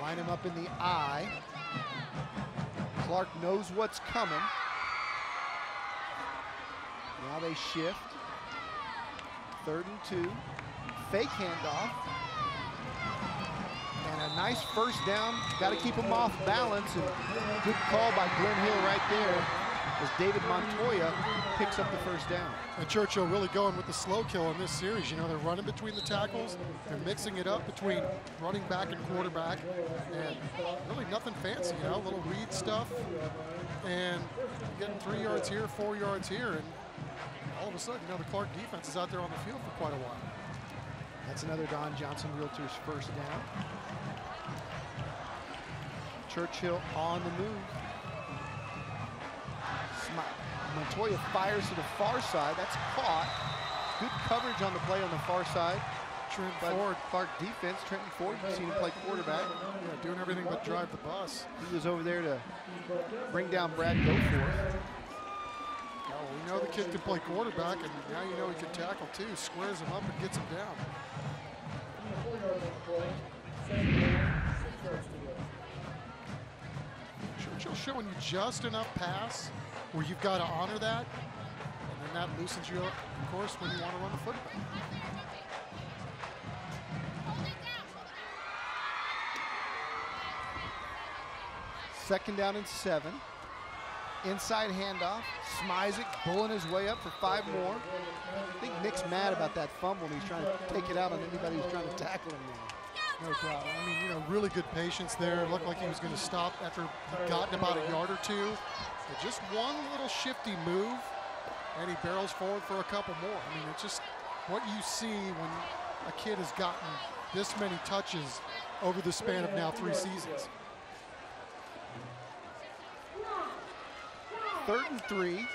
Line him up in the I. Clark knows what's coming. Now they shift. Third and two. Fake handoff. And a nice first down. Got to keep them off balance. And good call by Glenn Hill right there as David Montoya picks up the first down. And Churchill really going with the slow kill in this series. You know, they're running between the tackles. They're mixing it up between running back and quarterback. And really nothing fancy, you know, a little read stuff. And getting three yards here, four yards here. And all of a sudden, you know, the Clark defense is out there on the field for quite a while. That's another Don Johnson Realtors first down. Churchill on the move. Montoya fires to the far side. That's caught. Good coverage on the play on the far side. Trent Ford, Clark defense. Trenton Ford, you've seen him play quarterback. Yeah, doing everything but drive the bus. He was over there to bring down Brad Goforth. Well, we know the kid can play quarterback, and now you know he can tackle too. Squares him up and gets him down. Churchill showing you just enough pass where you've got to honor that, and then that loosens you up, of course, when you want to run the football. Second down and seven. Inside handoff. Smizik pulling his way up for five more. I think Nick's mad about that fumble and he's trying to take it out on anybody who's trying to tackle him now. No doubt. I mean, you know, really good patience there. Looked like he was going to stop after he'd gotten about a yard or two. But just one little shifty move, and he barrels forward for a couple more. I mean, it's just what you see when a kid has gotten this many touches over the span of now three seasons. Third and three.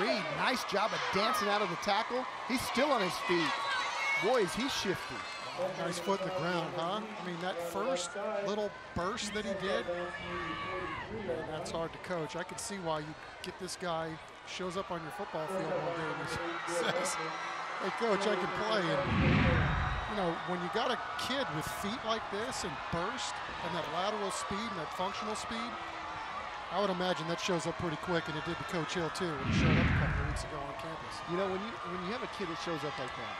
Reed, nice job of dancing out of the tackle. He's still on his feet. Boy, is he shifty. Nice foot in the ground, huh? I mean, that first little burst that he did, that's hard to coach. I can see why you get this guy, shows up on your football field one day and says, hey, coach, I can play. And, you know, when you got a kid with feet like this and burst and that lateral speed and that functional speed, I would imagine that shows up pretty quick, and it did to Coach Hill too when he showed up a couple of weeks ago on campus. You know, when you when you have a kid that shows up like that,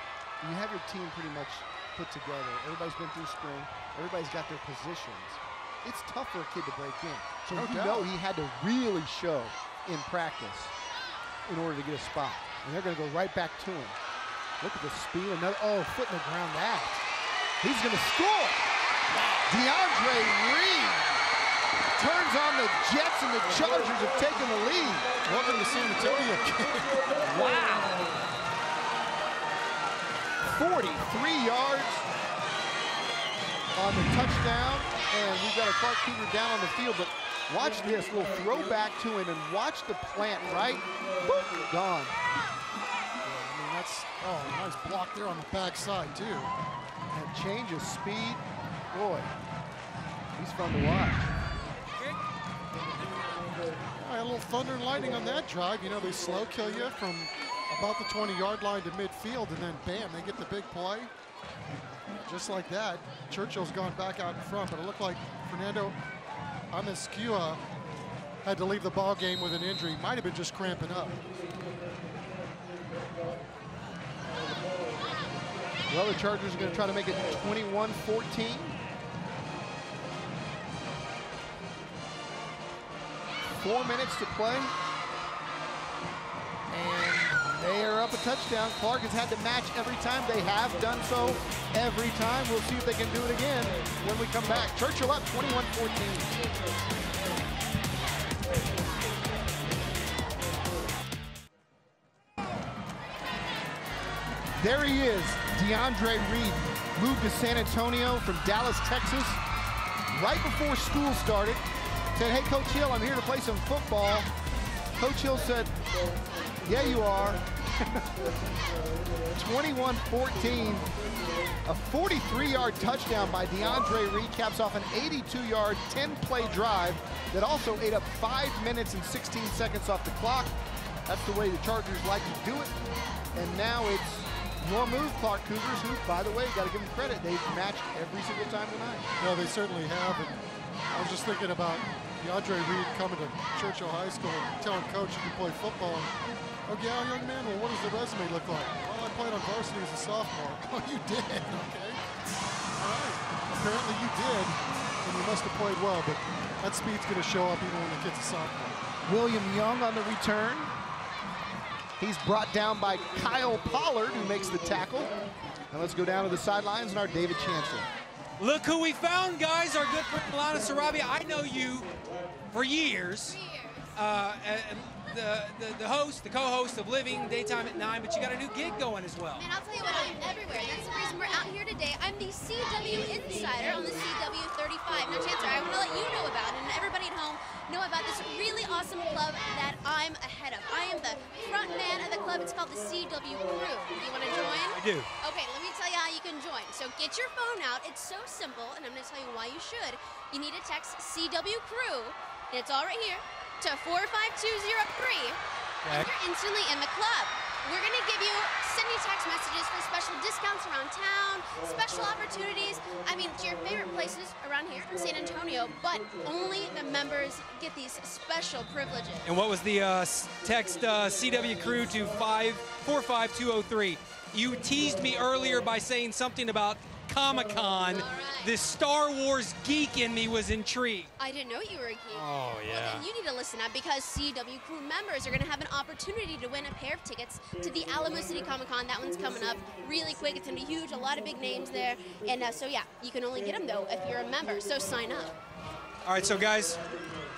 you have your team pretty much put together. Everybody's been through spring. Everybody's got their positions. It's tough for a kid to break in. So No you doubt. know he had to really show in practice in order to get a spot. And they're going to go right back to him. Look at the speed. Another oh, foot in the ground. That he's going to score. DeAndre Reed turns on the Jets, and the Chargers have taken the lead. Welcome to San Antonio. wow. 43 yards on the touchdown, and we've got a Clark Cougar down on the field, but watch this, little throwback to him, and watch the plant, right? Boop, gone. I mean, that's, oh, nice block there on the backside, too. And change of speed, boy, he's fun to watch. Yeah, a little thunder and lightning on that drive. You know, they slow kill you from about the 20-yard line to midfield, and then bam, they get the big play. Just like that, Churchill's gone back out in front, but it looked like Fernando Amezcua had to leave the ball game with an injury. Might have been just cramping up. Well, the Chargers are going to try to make it 21-14. Four minutes to play. And they are up a touchdown. Clark has had to match every time. They have done so every time. We'll see if they can do it again when we come back. Churchill up 21-14. There he is, DeAndre Reed, moved to San Antonio from Dallas, Texas, right before school started. Said, hey, Coach Hill, I'm here to play some football. Coach Hill said, yeah, you are. 21-14, a 43-yard touchdown by DeAndre Reed caps off an 82-yard, 10-play drive that also ate up five minutes and 16 seconds off the clock. That's the way the Chargers like to do it. And now it's your move, Clark Cougars, who, by the way, got to give them credit. They've matched every single time tonight. No, they certainly have. And I was just thinking about DeAndre Reed coming to Churchill High School and telling coach he can play football. And, oh, yeah, young man, well, what does the resume look like? Well, I played on varsity as a sophomore. Oh, you did, okay. All right. Apparently you did, and you must have played well, but that speed's going to show up even when the kid's a sophomore. William Young on the return. He's brought down by Kyle Pollard, who makes the tackle. And let's go down to the sidelines and our David Chancellor. Look who we found, guys. Our good friend Milana Sarabia. I know you for years. Uh, and the, the, the host, the co-host of Living Daytime at 9, but you got a new gig going as well. And I'll tell you what, I'm everywhere. That's the reason we're out here today. I'm the CW Insider on the CW35. Now, Chancellor, I want to let you know about it, and everybody at home know about this really awesome club that I'm ahead of. I am the front man of the club. It's called the CW Crew. Do you want to join? I do. Okay, let me tell you how you can join. So get your phone out. It's so simple, and I'm going to tell you why you should. You need to text CW Crew, and it's all right here, to 45203, and you're instantly in the club. we're going to give you send you text messages for special discounts around town, special opportunities. I mean, to your favorite places around here in San Antonio, but only the members get these special privileges. And what was the uh, text uh, CW crew to 545203? You teased me earlier by saying something about Comic Con. The Star Wars geek in me was intrigued. I didn't know you were a geek. Oh, yeah. Well, then you need to listen up because CW crew members are going to have an opportunity to win a pair of tickets to the Alamo City Comic Con. That one's coming up really quick. It's going to be huge, a lot of big names there. And uh, so, yeah, you can only get them, though, if you're a member. So sign up. All right, so guys,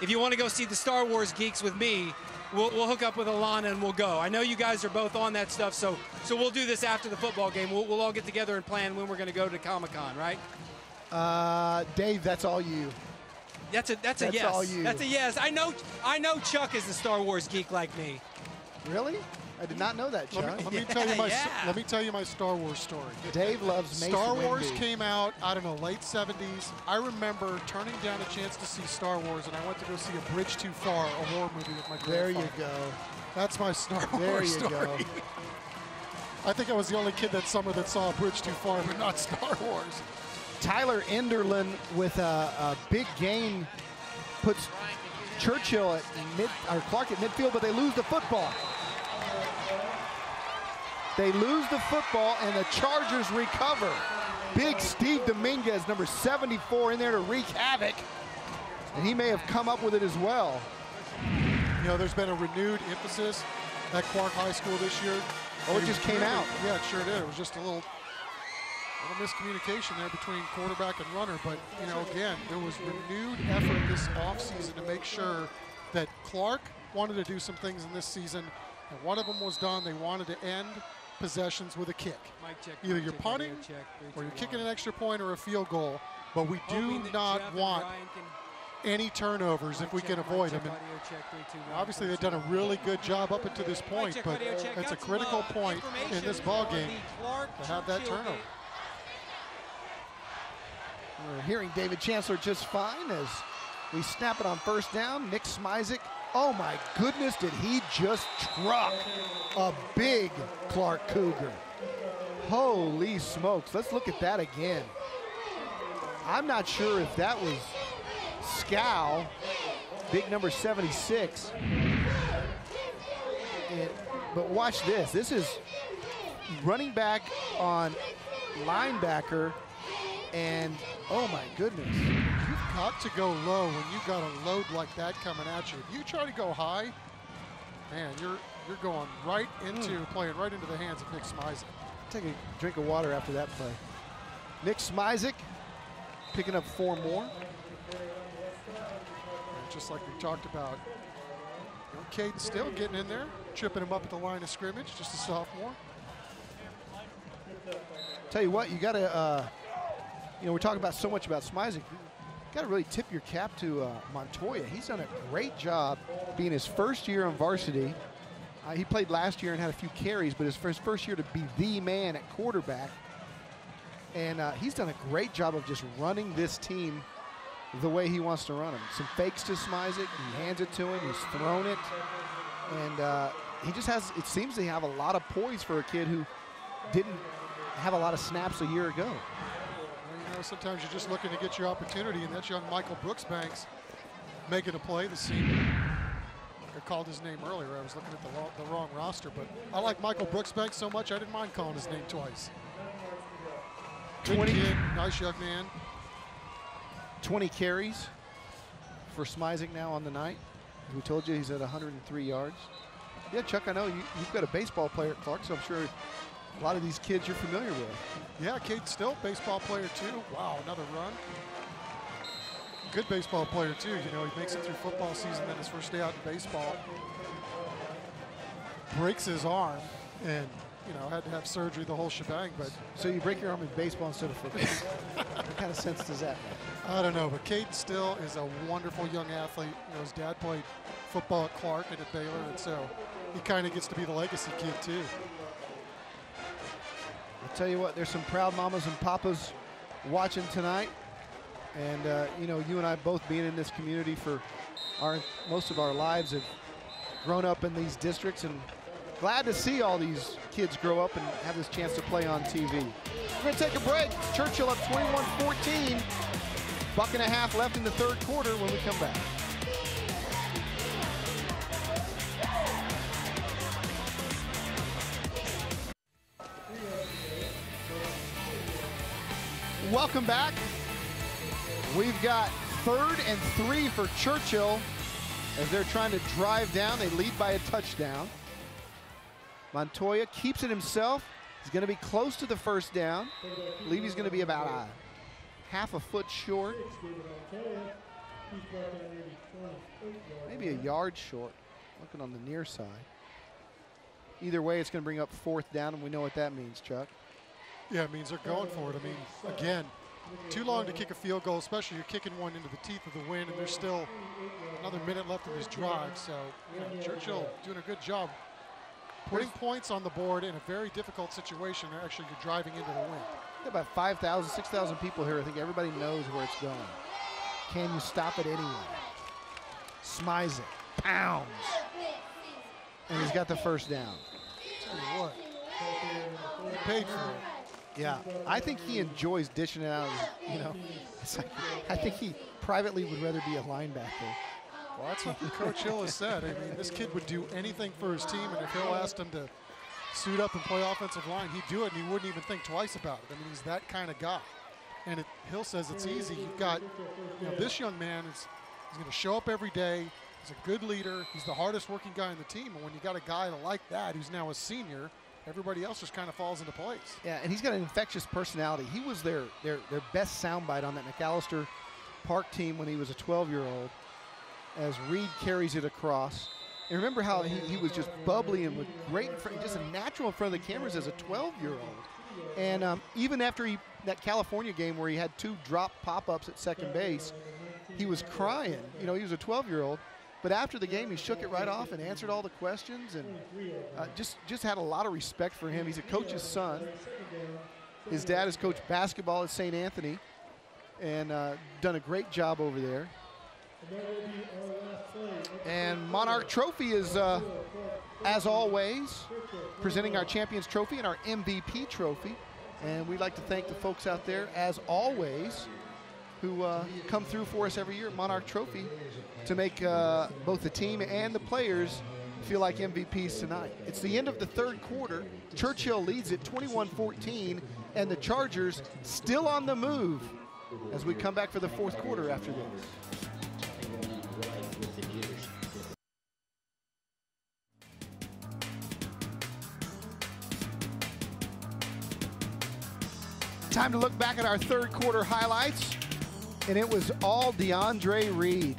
if you want to go see the Star Wars geeks with me, we'll, we'll hook up with Alana and we'll go. I know you guys are both on that stuff, so so we'll do this after the football game. We'll, we'll all get together and plan when we're going to go to Comic Con, right? Uh, Dave, that's all you. That's a that's a yes. all you. That's a yes. I know I know Chuck is a Star Wars geek like me. Really? I did not know that, Chuck. Let me, let me tell you my Yeah. let me tell you my Star Wars story. Dave loves Mace Star Wars came out, I don't know, late 70s. I remember turning down a chance to see Star Wars, and I went to go see A Bridge Too Far, a war movie with my There you go. That's my Star There Wars you go. I think I was the only kid that summer that saw A Bridge Too Far, but not Star Wars. Tyler Enderlin with a, a big gain puts Churchill at mid or Clark at midfield, but they lose the football. They lose the football, and the Chargers recover. Big Steve Dominguez, number 74, in there to wreak havoc, and he may have come up with it as well. You know, there's been a renewed emphasis at Clark High School this year. Oh, it just came really- out. Yeah, it sure did. It was just a little, little miscommunication there between quarterback and runner. But, you know, again, there was renewed effort this offseason to make sure that Clark wanted to do some things in this season, and one of them was done. They wanted to end possessions with a kick. Mic check, Either mic you're check, punting check, or you're kicking an extra point or a field goal, but we do Hoping that not Jeff want any turnovers if we can avoid them. Obviously, they've done a really good job up until this point, check, but check. it's a critical uh, point in this ball game the to have that turnover. We're hearing David Chancellor just fine as we snap it on first down. Nick Smizik. Oh my goodness, did he just truck a big Clark Cougar? Holy smokes. Let's look at that again. I'm not sure if that was Scow, big number 76. And- but watch this. This is running back on linebacker, and oh my goodness. Got to go low when you got a load like that coming at you. If you try to go high, man, you're you're going right into Hmm. playing right into the hands of Nick Smizik. Take a drink of water after that play. Nick Smizik picking up four more. And just like we talked about, you know, Caden still getting in there, tripping him up at the line of scrimmage, just a sophomore. Tell you what, you got to, uh, you know, we're talking about so much about Smizik. Got to really tip your cap to uh, Montoya. He's done a great job being his first year on varsity. Uh, he played last year and had a few carries, but his first, first year to be the man at quarterback. And uh, he's done a great job of just running this team the way he wants to run them. Some fakes to Smizik. He hands it to him. He's thrown it. And uh, he just has, it seems to have a lot of poise for a kid who didn't have a lot of snaps a year ago. Know, sometimes you're just looking to get your opportunity, and that's young Michael Brooksbanks making a play. The senior. I called his name earlier. I was looking at the, lo- the wrong roster, but I like Michael Brooksbanks so much I didn't mind calling his name twice. Good 20 kid, nice young man. 20 carries for Smizik now on the night. We told you he's at 103 yards. Yeah, Chuck, I know you, you've got a baseball player at Clark, so I'm sure a lot of these kids you're familiar with. Yeah, Kate Still, baseball player too. Wow, another run. Good baseball player too. You know, he makes it through football season, then his first day out in baseball. Breaks his arm and, you know, had to have surgery, the whole shebang. But So you break your arm in baseball instead of football. what kind of sense does that make? I don't know, but Kate Still is a wonderful young athlete. You know, his dad played football at Clark and at Baylor, and so he kind of gets to be the legacy kid too. I'll tell you what, there's some proud mamas and papas watching tonight. And, uh, you know, you and I both being in this community for our most of our lives have grown up in these districts and glad to see all these kids grow up and have this chance to play on TV. We're going to take a break. Churchill up 21-14. Buck and a half left in the third quarter when we come back. Welcome back. We've got third and three for Churchill as they're trying to drive down. They lead by a touchdown. Montoya keeps it himself. He's going to be close to the first down. I believe he's going to be about a half a foot short. Maybe a yard short, looking on the near side. Either way, it's going to bring up fourth down, and we know what that means, Chuck. Yeah, it means they're going for it. I mean, again, too long to kick a field goal, especially you're kicking one into the teeth of the wind, and there's still another minute left in this drive. So, you know, Churchill doing a good job putting points on the board in a very difficult situation. Actually, you're driving into the wind. About 5,000, 6,000 people here. I think everybody knows where it's going. Can you stop it anyway? Smizik. Pounds. And he's got the first down. Tell you what, he paid for it. Yeah, I think he enjoys dishing it out. You know, like, I think he privately would rather be a linebacker. Well, that's what Coach Hill has said. I mean, this kid would do anything for his team, and if Hill asked him to suit up and play offensive line, he'd do it, and he wouldn't even think twice about it. I mean, he's that kind of guy. And it, Hill says it's easy. You've got, you know, this young man is he's going to show up every day. He's a good leader. He's the hardest working guy on the team. And when you got a guy like that who's now a senior, everybody else just kind of falls into place. Yeah, and he's got an infectious personality. He was their their, their best soundbite on that McAllister Park team when he was a 12-year-old as Reed carries it across. And remember how he, he was just bubbly and with great, just a natural in front of the cameras as a 12-year-old. And um, even after he, that California game where he had two drop pop-ups at second base, he was crying. You know, he was a 12-year-old. But after the game, he shook it right off and answered all the questions, and uh, just just had a lot of respect for him. He's a coach's son. His dad has coached basketball at St. Anthony, and uh, done a great job over there. And Monarch Trophy is, uh, as always, presenting our Champions Trophy and our MVP Trophy. And we'd like to thank the folks out there, as always, who uh, come through for us every year Monarch Trophy to make uh, both the team and the players feel like MVPs tonight. It's the end of the third quarter. Churchill leads it 21-14, and the Chargers still on the move as we come back for the fourth quarter after this. Time to look back at our third quarter highlights, and it was all DeAndre Reed.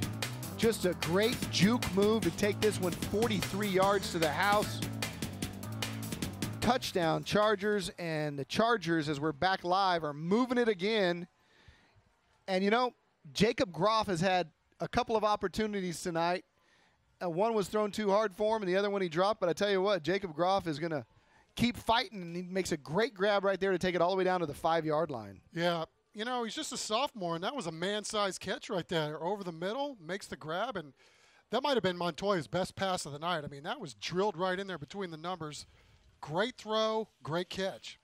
Just a great juke move to take this one 43 yards to the house. Touchdown Chargers, and the Chargers, as we're back live, are moving it again. And you know, Jacob Groff has had a couple of opportunities tonight. Uh, one was thrown too hard for him, and the other one he dropped. But I tell you what, Jacob Groff is going to keep fighting, and he makes a great grab right there to take it all the way down to the five yard line. Yeah, you know, he's just a sophomore, and that was a man sized catch right there over the middle, makes the grab, and that might have been Montoya's best pass of the night. I mean, that was drilled right in there between the numbers. Great throw, great catch.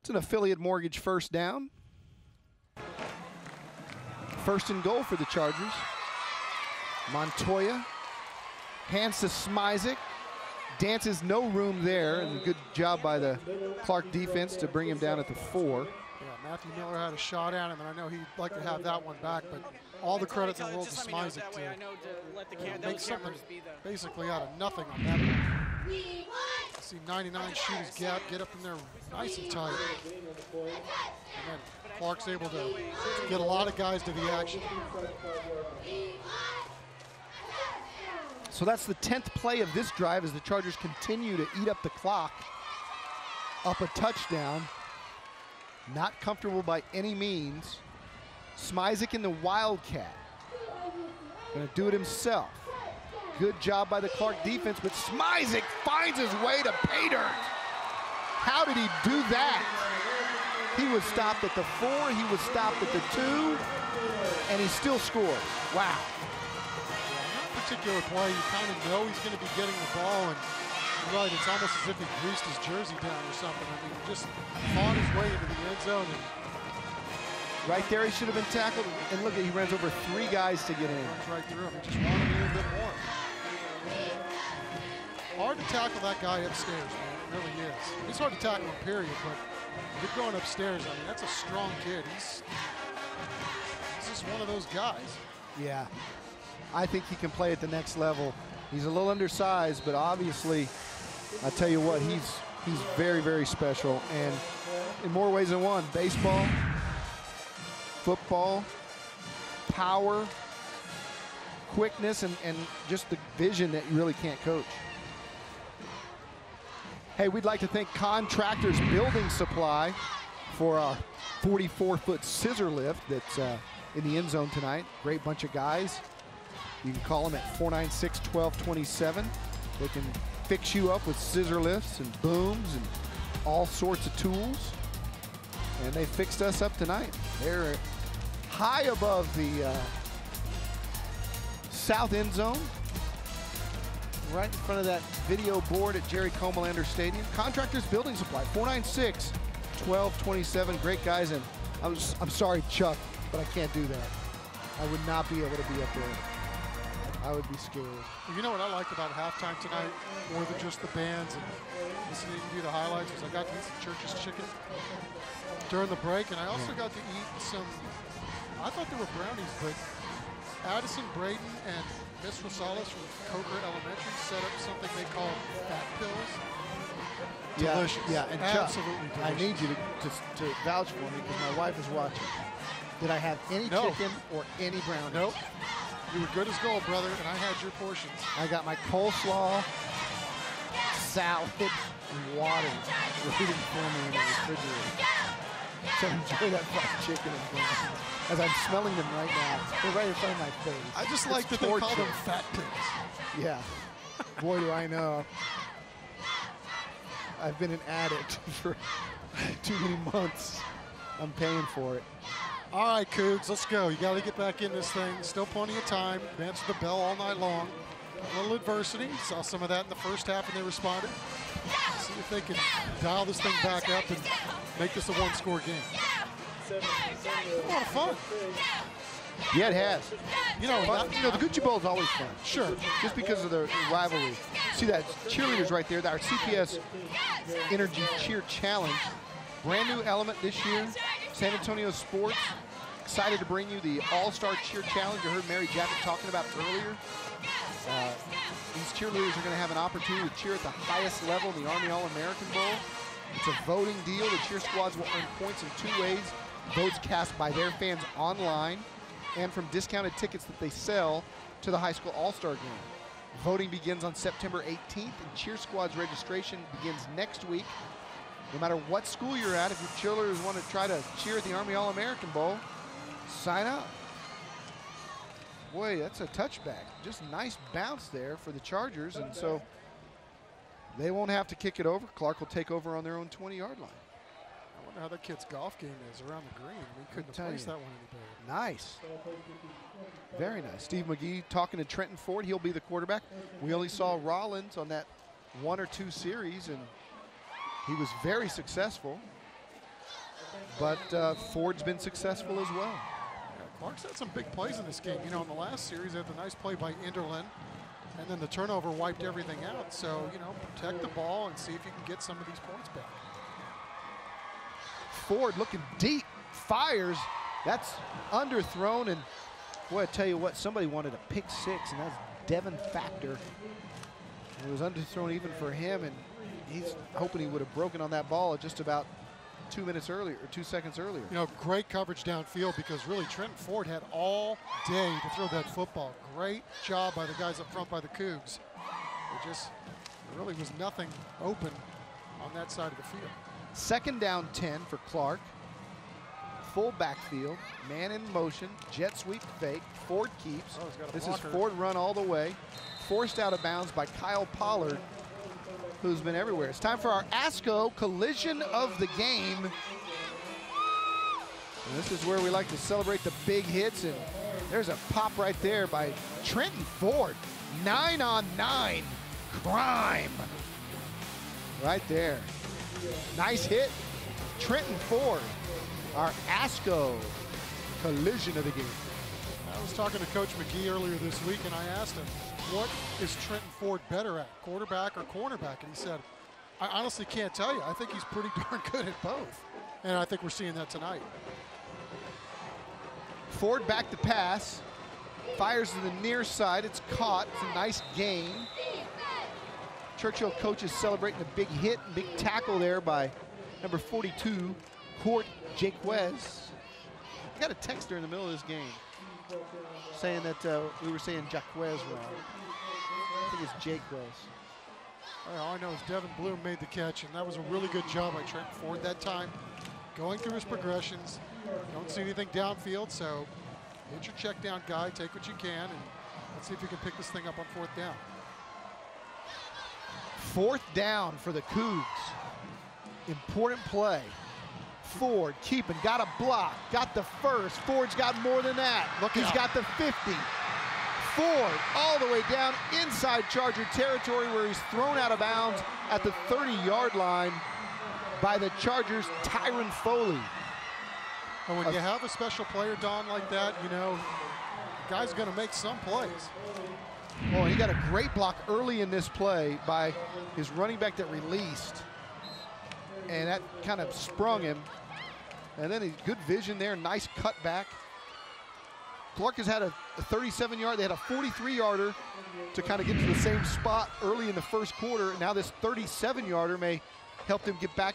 It's an affiliate mortgage first down. First and goal for the Chargers. Montoya hands to Smizik. Dances no room there, and a good job by the Clark defense to bring him down at the four. Yeah, Matthew Miller had a shot at him, and I know he'd like to have that one back, but all the credit in the world to Smizik to, you know, make something basically out of nothing on that. one. see 99 shoot his gap, get up in there nice and tight. And then Clark's able to get a lot of guys to the action. So that's the 10th play of this drive as the Chargers continue to eat up the clock. Up a touchdown. Not comfortable by any means. Smizik in the Wildcat. Gonna do it himself. Good job by the Clark defense, but Smizik finds his way to pay dirt. How did he do that? He was stopped at the four, he was stopped at the two, and he still scores. Wow. Particular play, you kind of know he's going to be getting the ball, and right, it's almost as if he greased his jersey down or something. I mean, he just fought his way into the end zone. And Right there, he should have been tackled. And look, at he runs over three guys to get in. runs right through him. He just wanted a little bit more. Hard to tackle that guy upstairs, man. It really is. He's hard to tackle, period, but you're going upstairs. I mean, that's a strong kid. He's, he's just one of those guys. Yeah. I think he can play at the next level. He's a little undersized, but obviously, I tell you what, he's he's very, very special. And in more ways than one, baseball, football, power, quickness, and, and just the vision that you really can't coach. Hey, we'd like to thank Contractors Building Supply for our 44-foot scissor lift that's uh, in the end zone tonight. Great bunch of guys. You can call them at 496-1227. They can fix you up with scissor lifts and booms and all sorts of tools. And they fixed us up tonight. They're high above the uh, south end zone, right in front of that video board at Jerry Comalander Stadium. Contractors Building Supply, 496 1227. Great guys. And I'm, I'm sorry, Chuck, but I can't do that. I would not be able to be up there. I would be scared. You know what I liked about halftime tonight, more than just the bands and listening to the highlights, was I got to eat some Church's chicken during the break, and I also got to eat some. I thought they were brownies, but Addison Braden and Miss Rosales from Coker Elementary set up something they call fat pills. Delicious. Yeah, and Chuck, absolutely I need you to, to, to vouch for me because my wife is watching. Did I have any No. chicken or any brownies? Nope. You were good as gold, brother, and I had your portions. I got my coleslaw, salad, and water waiting for me in the refrigerator. So enjoy that fried chicken and brownies. As I'm smelling them right now, they're right in front of my face. I just It's like that they call them fat pills. Yeah. Boy, do I know. I've been an addict for too many months. I'm paying for it. All right, Cougs, let's go. You got to get back in this thing. Still plenty of time. Answer the bell all night long. A little adversity. Saw some of that in the first half, and they responded. See if they can dial this thing back up and make this a one-score game. A lot of fun. Yeah, it has. You know, But, you know, the Gucci Bowl is always fun. Sure. Just because of the rivalry. See that cheerleaders right there, our CPS Energy Cheer Challenge. Brand new element this year. San Antonio Sports. Excited to bring you the All-Star Cheer Challenge. You heard Mary Jacket talking about earlier. Uh, these cheerleaders are going to have an opportunity to cheer at the highest level in the Army All-American Bowl. It's a voting deal. The cheer squads will earn points in two ways. Votes cast by their fans online and from discounted tickets that they sell to the high school all-star game. Voting begins on September 18th and cheer squads registration begins next week. No matter what school you're at, if your cheerleaders want to try to cheer at the Army All-American Bowl, sign up. Boy, that's a touchback. Just nice bounce there for the Chargers, and so they won't have to kick it over. Clark will take over on their own 20-yard line. I wonder how that kid's golf game is around the green. We couldn't have placed you. that one any better. Nice. Very nice. Steve McGee talking to Trenton Ford. He'll be the quarterback. We only saw Rollins on that one or two series, and he was very successful. But uh, Ford's been successful as well. Clark's had some big plays in this game. You know, in the last series, they had the nice play by Enderlin, and then the turnover wiped everything out. So, you know, protect the ball and see if you can get some of these points back. Ford looking deep, fires. That's underthrown, and boy, I tell you what, somebody wanted a pick six, and that's Devin Factor. It was underthrown even for him, and he's hoping he would have broken on that ball just about two minutes earlier, or two seconds earlier. You know, great coverage downfield because really Trenton Ford had all day to throw that football. Great job by the guys up front by the Cougs. There just there really was nothing open on that side of the field. Second down 10 for Clark. Full backfield, man in motion, jet sweep fake. Ford keeps. Oh, he's got a this blocker. is Ford run all the way. Forced out of bounds by Kyle Pollard, who's been everywhere. It's time for our ASCO collision of the game. And this is where we like to celebrate the big hits, and there's a pop right there by Trenton Ford. Nine on nine. Crime. Right there. Nice hit. Trenton Ford, our ASCO collision of the game. I was talking to Coach McGee earlier this week, and I asked him, what is Trenton Ford better at, quarterback or cornerback? And he said, I honestly can't tell you. I think he's pretty darn good at both. And I think we're seeing that tonight. Ford back to pass. Fires to the near side. It's caught. It's a nice gain. Churchill coaches celebrating a big hit, big tackle there by number 42, Court Jaquez. I got a text in the middle of this game saying that uh, we were saying Jaquez wrong. Think it's Jaquez. All I know is Devin Bloom made the catch, and that was a really good job by Trent Ford that time. Going through his progressions. Don't see anything downfield, so hit your check down guy, take what you can, and let's see if you can pick this thing up on fourth down. Fourth down for the Cougs. Important play. Ford keeping, got a block, got the first. Ford's got more than that. Look, he's out. got the 50. Ford all the way down inside Charger territory where he's thrown out of bounds at the 30-yard line by the Chargers' Tyron Foley. And when you have a special player, Don, like that, you know, the guy's going to make some plays. Oh, he got a great block early in this play by his running back that released. And that kind of sprung him. And then he good vision there, nice cutback. Clark has had a 37 yard, they had a 43 yarder to kind of get to the same spot early in the first quarter. And now this 37 yarder may help them get back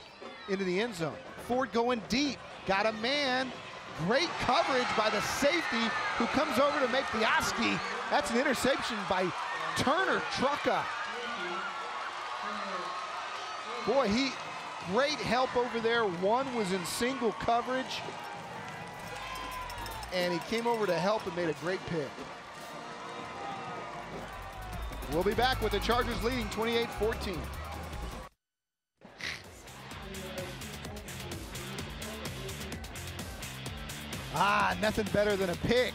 into the end zone. Ford going deep, got a man. Great coverage by the safety who comes over to make the Oski. That's an interception by Turner Trucka. Boy, he great help over there. One was in single coverage. And he came over to help and made a great pick. We'll be back with the Chargers leading 28-14. Ah, nothing better than a pick.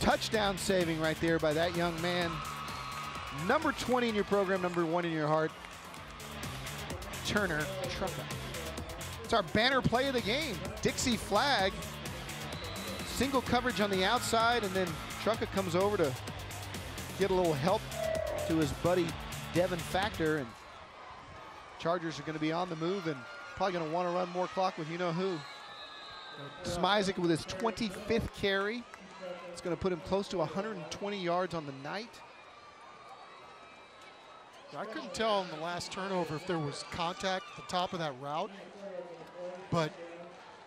Touchdown saving right there by that young man. Number 20 in your program, number one in your heart, Turner. It's our banner play of the game. Dixie flag. Single coverage on the outside, and then Trucka comes over to get a little help to his buddy Devin Factor. And Chargers are going to be on the move and probably going to want to run more clock with you know who. Smizik with his 25th carry. It's going to put him close to 120 yards on the night. I couldn't tell in the last turnover if there was contact at the top of that route, but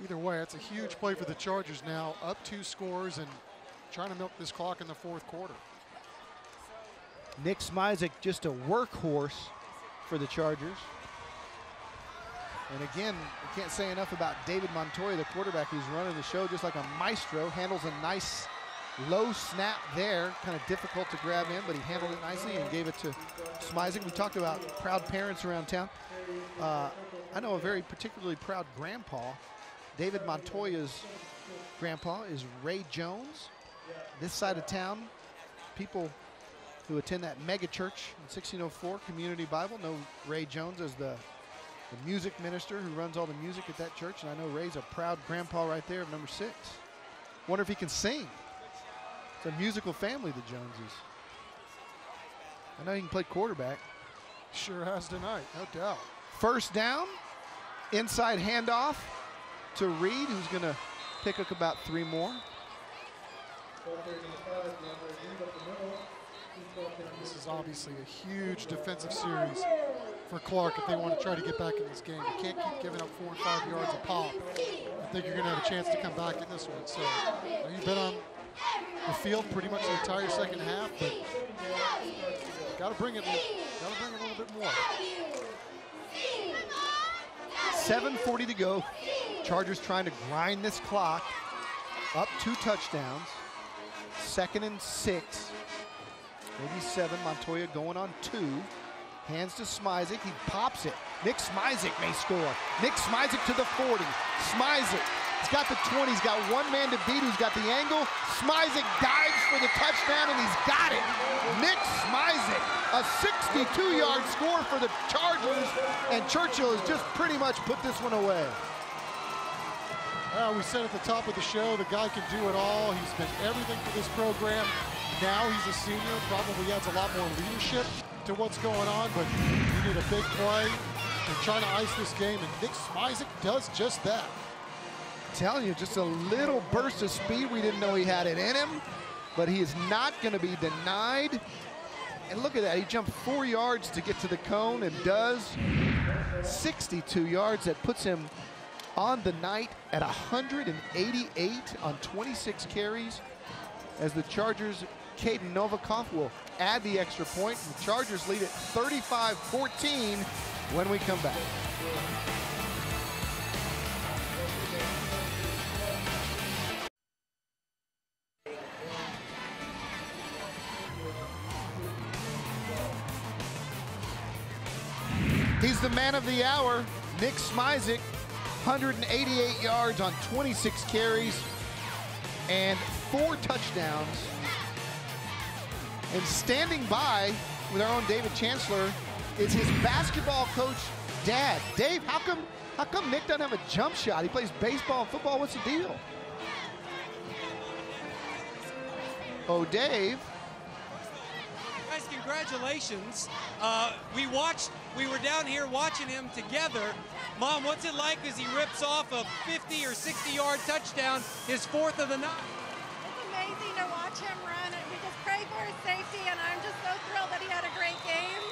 either way, it's a huge play for the Chargers now, up two scores and trying to milk this clock in the fourth quarter. Nick Smizik just a workhorse for the Chargers. And again, I can't say enough about David Montoya, the quarterback who's running the show just like a maestro, handles a nice low snap there, kind of difficult to grab in, but he handled it nicely and gave it to Smizik. We talked about proud parents around town. Uh, I know a very particularly proud grandpa. David Montoya's grandpa is Ray Jones. This side of town, people who attend that mega church in 1604 Community Bible know Ray Jones as the, the music minister who runs all the music at that church. And I know Ray's a proud grandpa right there of number six. Wonder if he can sing. It's a musical family, the Joneses. I know he can play quarterback. Sure has tonight, no doubt. First down, inside handoff to Reed, who's going to pick up about three more. This is obviously a huge defensive series for Clark if they want to try to get back in this game. You can't keep giving up four and five yards a pop. I think you're going to have a chance to come back in this one. So you've been on the field pretty much the entire second half, but got to bring it. Got to bring it a little bit more. 7.40 to go. Chargers trying to grind this clock. Up two touchdowns. Second and six. Maybe seven. Montoya going on two. Hands to Smizik. He pops it. Nick Smizik may score. Nick Smizik to the 40. Smizik He's got the 20. He's got one man to beat who's got the angle. Smizik dives for the touchdown, and he's got it. Nick Smizik, a 62-yard score for the Chargers, and Churchill has just pretty much put this one away. We said at the top of the show, the guy can do it all. He's been everything for this program. Now he's a senior, probably adds a lot more leadership to what's going on, but you need a big play. They're trying to ice this game, and Nick Smizik does just that. telling you, just a little burst of speed. We didn't know he had it in him, but he is not going to be denied. And look at that. He jumped four yards to get to the cone and does 62 yards. That puts him on the night at 188 on 26 carries as the Chargers, Caden Novikov will add the extra point. The Chargers lead at 35-14 when we come back. He's the man of the hour, Nick Smizik, 188 yards on 26 carries and four touchdowns. And standing by with our own David Chancellor is his basketball coach, Dad. Dave, how come how come Nick doesn't have a jump shot? He plays baseball and football. What's the deal? Oh, Dave. Congratulations. Uh, we watched, we were down here watching him together. Mom, what's it like as he rips off a 50 or 60 yard touchdown, his fourth of the night? It's amazing to watch him run. And We just pray for his safety, and I'm just so thrilled that he had a great game.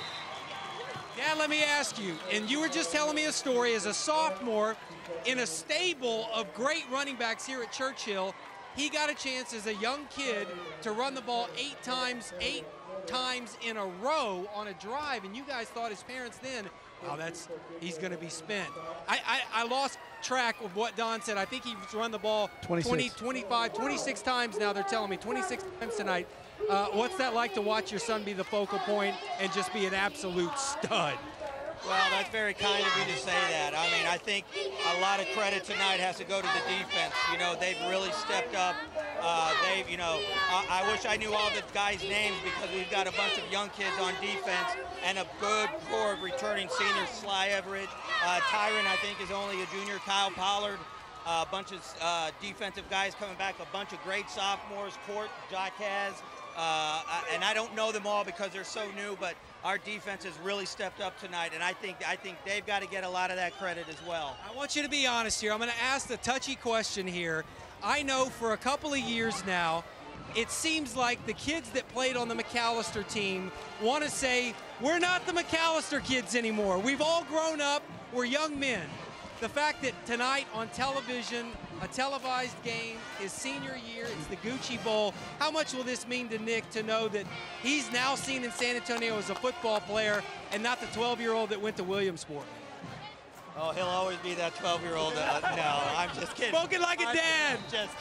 Dad, let me ask you, and you were just telling me a story as a sophomore in a stable of great running backs here at Churchill. He got a chance as a young kid to run the ball eight times, eight times in a row on a drive, and you guys thought his parents then, oh, that's he's going to be spent. I, I, I lost track of what Don said. I think he's run the ball 26. 20, 25, 26 times now. They're telling me 26 times tonight. Uh, what's that like to watch your son be the focal point and just be an absolute stud? Well, that's very kind of you to say that. I mean, I think a lot of credit tonight has to go to the defense. You know, they've really stepped up. Uh, they've, you know, I, I wish I knew all the guys' names because we've got a bunch of young kids on defense and a good core of returning seniors. Sly Everett, uh, Tyron, I think, is only a junior. Kyle Pollard, uh, a bunch of uh, defensive guys coming back, a bunch of great sophomores. Court, Jaquez, uh, and I don't know them all because they're so new, but our defense has really stepped up tonight, and I think I think they've got to get a lot of that credit as well. I want you to be honest here. I'm going to ask the touchy question here. I know for a couple of years now, it seems like the kids that played on the McAllister team want to say, we're not the McAllister kids anymore. We've all grown up. We're young men. The fact that tonight on television, a televised game, his senior year, it's the Gucci Bowl. How much will this mean to Nick to know that he's now seen in San Antonio as a football player and not the 12-year-old that went to Williamsport? Oh, he'll always be that 12-year-old. Uh, no, I'm just kidding. Spoken like a I'm dad. Just,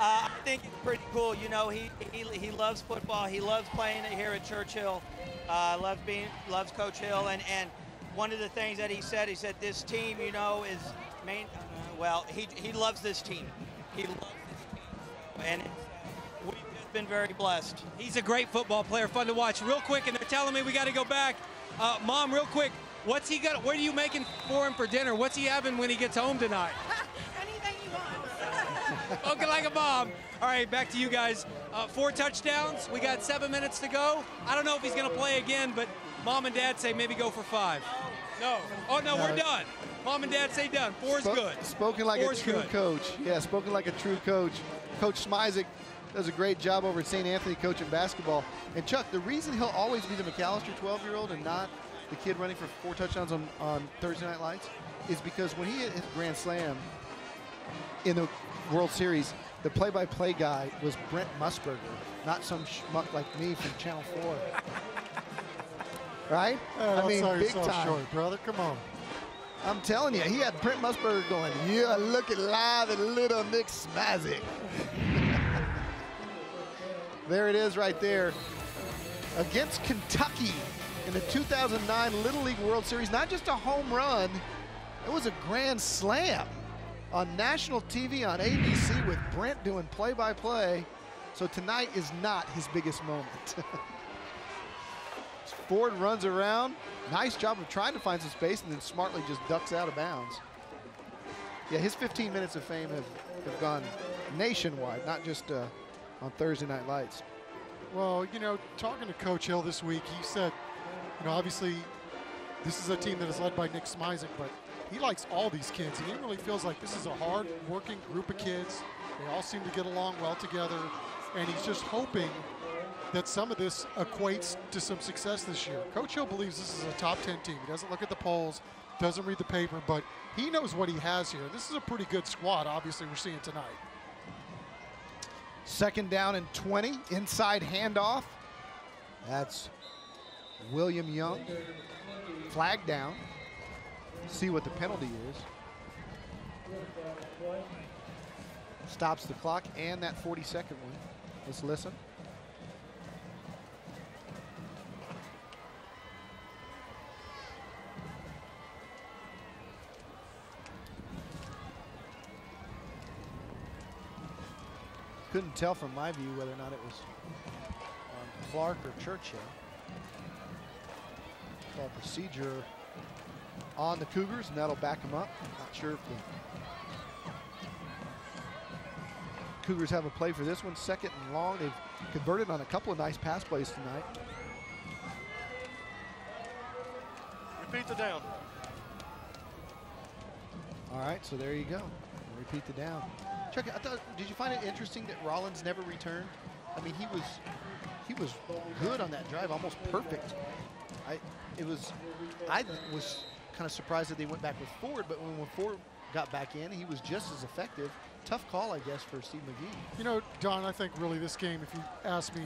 uh, I think it's pretty cool. You know, he, he he loves football. He loves playing it here at Churchill. Uh, loves being loves Coach Hill. And and one of the things that he said, he said this team, you know, is main. Well, he he loves this team. He loves this team, and we've just been very blessed. He's a great football player, fun to watch. Real quick, and they're telling me we got to go back. Uh, Mom, real quick, what's he got? What are you making for him for dinner? What's he having when he gets home tonight? Anything you want. Spoken like a mom. All right, back to you guys. Uh, four touchdowns. We got seven minutes to go. I don't know if he's going to play again, but mom and dad say maybe go for five. No. Oh no, No. we're done. Mom and dad say done. Four's Spo- good. Spoken like Four's a true good. coach. Yeah, spoken like a true coach. Coach Smizik does a great job over at St. Anthony coaching basketball. And Chuck, the reason he'll always be the McAllister 12-year-old and not the kid running for four touchdowns on, on Thursday Night Lights is because when he hit his grand slam in the World Series, the play-by-play guy was Brent Musburger, not some schmuck like me from Channel 4. right? Yeah, I don't mean, sell big time. short, brother. Come on. I'm telling you, he had Brent Musburger going, yeah, look at live at little Nick Smizik. there it is right there. Against Kentucky in the 2009 Little League World Series. Not just a home run, it was a grand slam. on national TV on ABC with Brent doing play-by-play. So tonight is not his biggest moment. Ford runs around. Nice job of trying to find some space and then smartly just ducks out of bounds. Yeah, his 15 minutes of fame have, have gone nationwide, not just uh, on Thursday Night Lights. Well, you know, talking to Coach Hill this week, he said, you know, obviously this is a team that is led by Nick Smizik, but he likes all these kids. He really feels like this is a hard working group of kids. They all seem to get along well together. And he's just hoping that some of this equates to some success this year. Coach Hill believes this is a top 10 team. He doesn't look at the polls, doesn't read the paper, but he knows what he has here. This is a pretty good squad, obviously, we're seeing tonight. Second down and 20, inside handoff. That's William Young. Flag down. See what the penalty is. Stops the clock and that 40-second one. Let's listen. Couldn't tell from my view whether or not it was on Clark or Churchill. Call procedure on the Cougars, and that'll back them up. Not sure if the Cougars have a play for this one. Second and long. They've converted on a couple of nice pass plays tonight. Repeat the down. All right, so there you go. Repeat the down. Chuck, thought, did you find it interesting that Rollins never returned? I mean, he was he was good on that drive, almost perfect. I it was I was kind of surprised that they went back with Ford, but when, when Ford got back in, he was just as effective. Tough call, I guess, for Steve McGee. You know, Don, I think really this game, if you ask me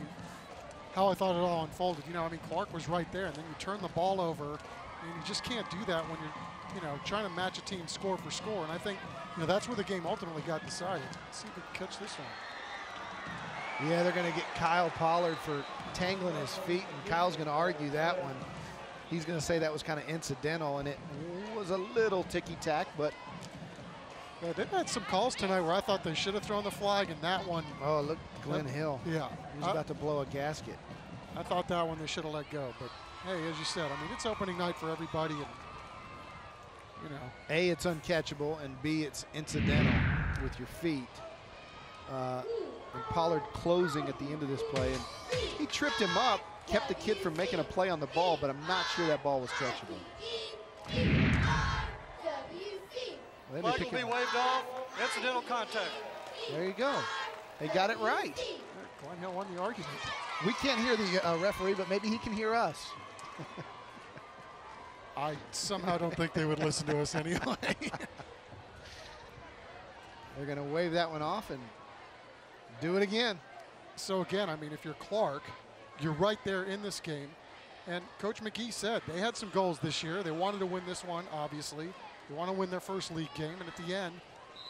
how I thought it all unfolded, you know, I mean, Clark was right there, and then you turn the ball over, and you just can't do that when you're, you know, trying to match a team score for score. And I think, you know, that's where the game ultimately got decided. Let's see if we can catch this one. Yeah, they're going to get Kyle Pollard for tangling his feet, and Kyle's going to argue that one. He's going to say that was kind of incidental, and it was a little ticky-tack, but yeah, they've had some calls tonight where I thought they should have thrown the flag, and that one. Oh, look, Glenn that, Hill. Yeah. He was about to blow a gasket. I thought that one they should have let go. But, hey, as you said, I mean, it's opening night for everybody. And, you know. A, it's uncatchable, and B, it's incidental with your feet. Uh, and Pollard closing at the end of this play. And he tripped him up, kept the kid from making a play on the ball, but I'm not sure that ball was catchable. Flag will be waved off. Incidental contact. There you go. They got it right. Glenn Hill won the argument. We can't hear the uh, referee, but maybe he can hear us. I somehow don't think they would listen to us anyway. They're going to wave that one off and do it again. So again, I mean, if you're Clark, you're right there in this game. And Coach McGee said they had some goals this year. They wanted to win this one, obviously. They want to win their first league game, and at the end,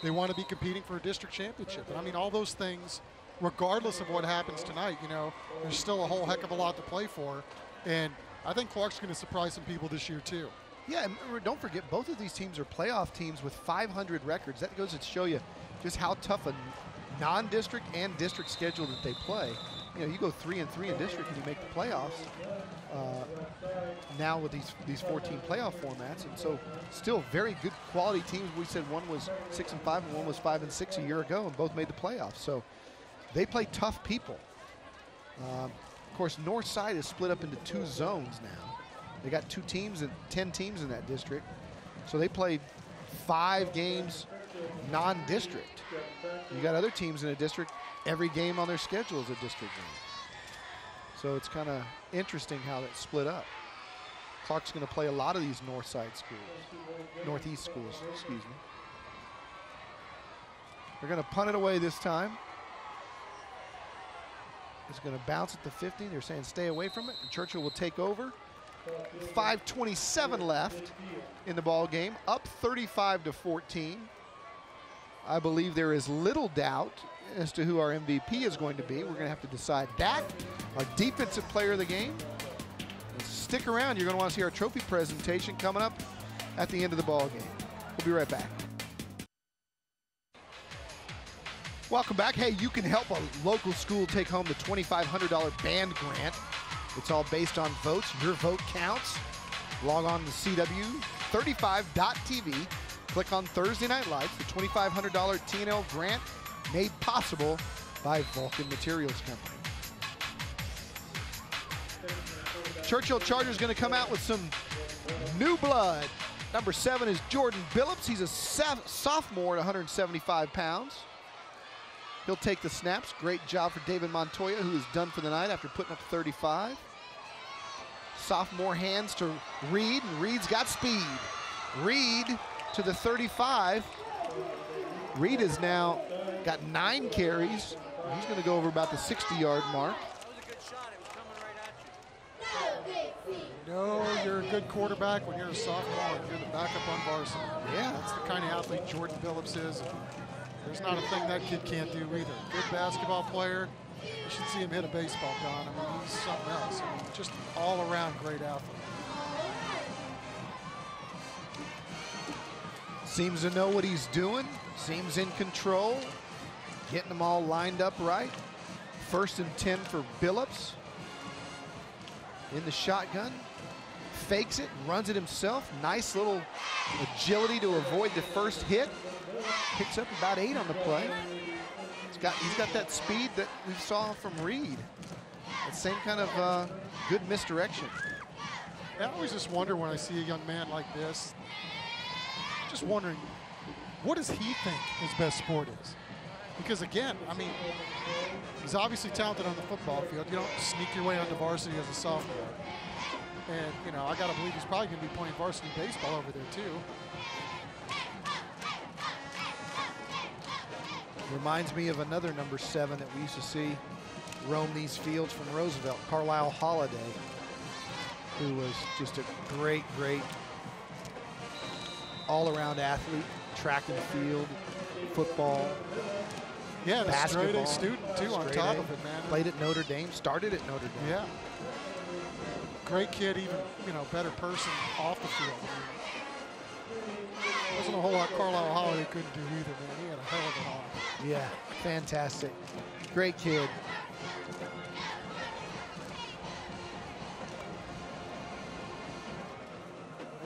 they want to be competing for a district championship. And I mean, all those things, regardless of what happens tonight, you know, there's still a whole heck of a lot to play for. And I think Clark's going to surprise some people this year, too. Yeah, and don't forget, both of these teams are playoff teams with 500 records. That goes to show you just how tough a non-district and district schedule that they play. You know, you go three and three in district and you make the playoffs. Uh, now with these these 14 playoff formats, and so still very good quality teams. We said one was six and five, and one was five and six a year ago, and both made the playoffs. So they play tough people. Um, of course, North Side is split up into two zones now. They got two teams and 10 teams in that district. So they play five games non-district. You got other teams in a district, every game on their schedule is a district game. So it's kind of interesting how that's split up. Clark's going to play a lot of these north side schools, northeast schools, excuse me. They're going to punt it away this time. It's going to bounce at the 50. They're saying stay away from it. And Churchill will take over. 5:27 left in the ball game, up 35 to 14. I believe there is little doubt as to who our MVP is going to be. We're going to have to decide that. Our defensive player of the game. Stick around. You're going to want to see our trophy presentation coming up at the end of the ball game. We'll be right back. Welcome back. Hey, you can help a local school take home the $2,500 band grant. It's all based on votes. Your vote counts. Log on to CW35.tv. Click on Thursday Night Lights, the $2,500 TNL grant made possible by Vulcan Materials Company. Churchill Chargers going to come out with some new blood. Number seven is Jordan Billups. He's a sophomore at 175 pounds. He'll take the snaps. Great job for David Montoya, who is done for the night after putting up 35. Sophomore hands to Reed, and Reed's got speed. Reed to the 35. Reed has now got nine carries. He's going to go over about the 60-yard mark. You know you're a good quarterback when you're a sophomore and you're the backup on varsity. Yeah. That's the kind of athlete Jordan Billups is. There's not a thing that kid can't do either. Good basketball player. You should see him hit a baseball, Don. I mean, he's something else. I mean, just all-around great athlete. Seems to know what he's doing. Seems in control. Getting them all lined up right. First and 10 for Billups. In the shotgun. Fakes it, runs it himself. Nice little agility to avoid the first hit. Picks up about eight on the play. He's got, he's got that speed that we saw from Reed. That same kind of uh, good misdirection. I always just wonder when I see a young man like this, just wondering, what does he think his best sport is? Because again, I mean, he's obviously talented on the football field. You don't sneak your way onto varsity as a sophomore. And, you know, I got to believe he's probably going to be playing varsity baseball over there, too. Reminds me of another number seven that we used to see roam these fields from Roosevelt, Carlyle Holiday, who was just a great, great all-around athlete, track and field, football, yeah, and basketball. straight A student too on top A. of it, man. Played at Notre Dame, started at Notre Dame. Yeah. Great kid, even you know, better person off the field. Wasn't a whole lot Carlyle Holiday couldn't do either, man. He had a hell of an arm. Yeah, fantastic. Great kid.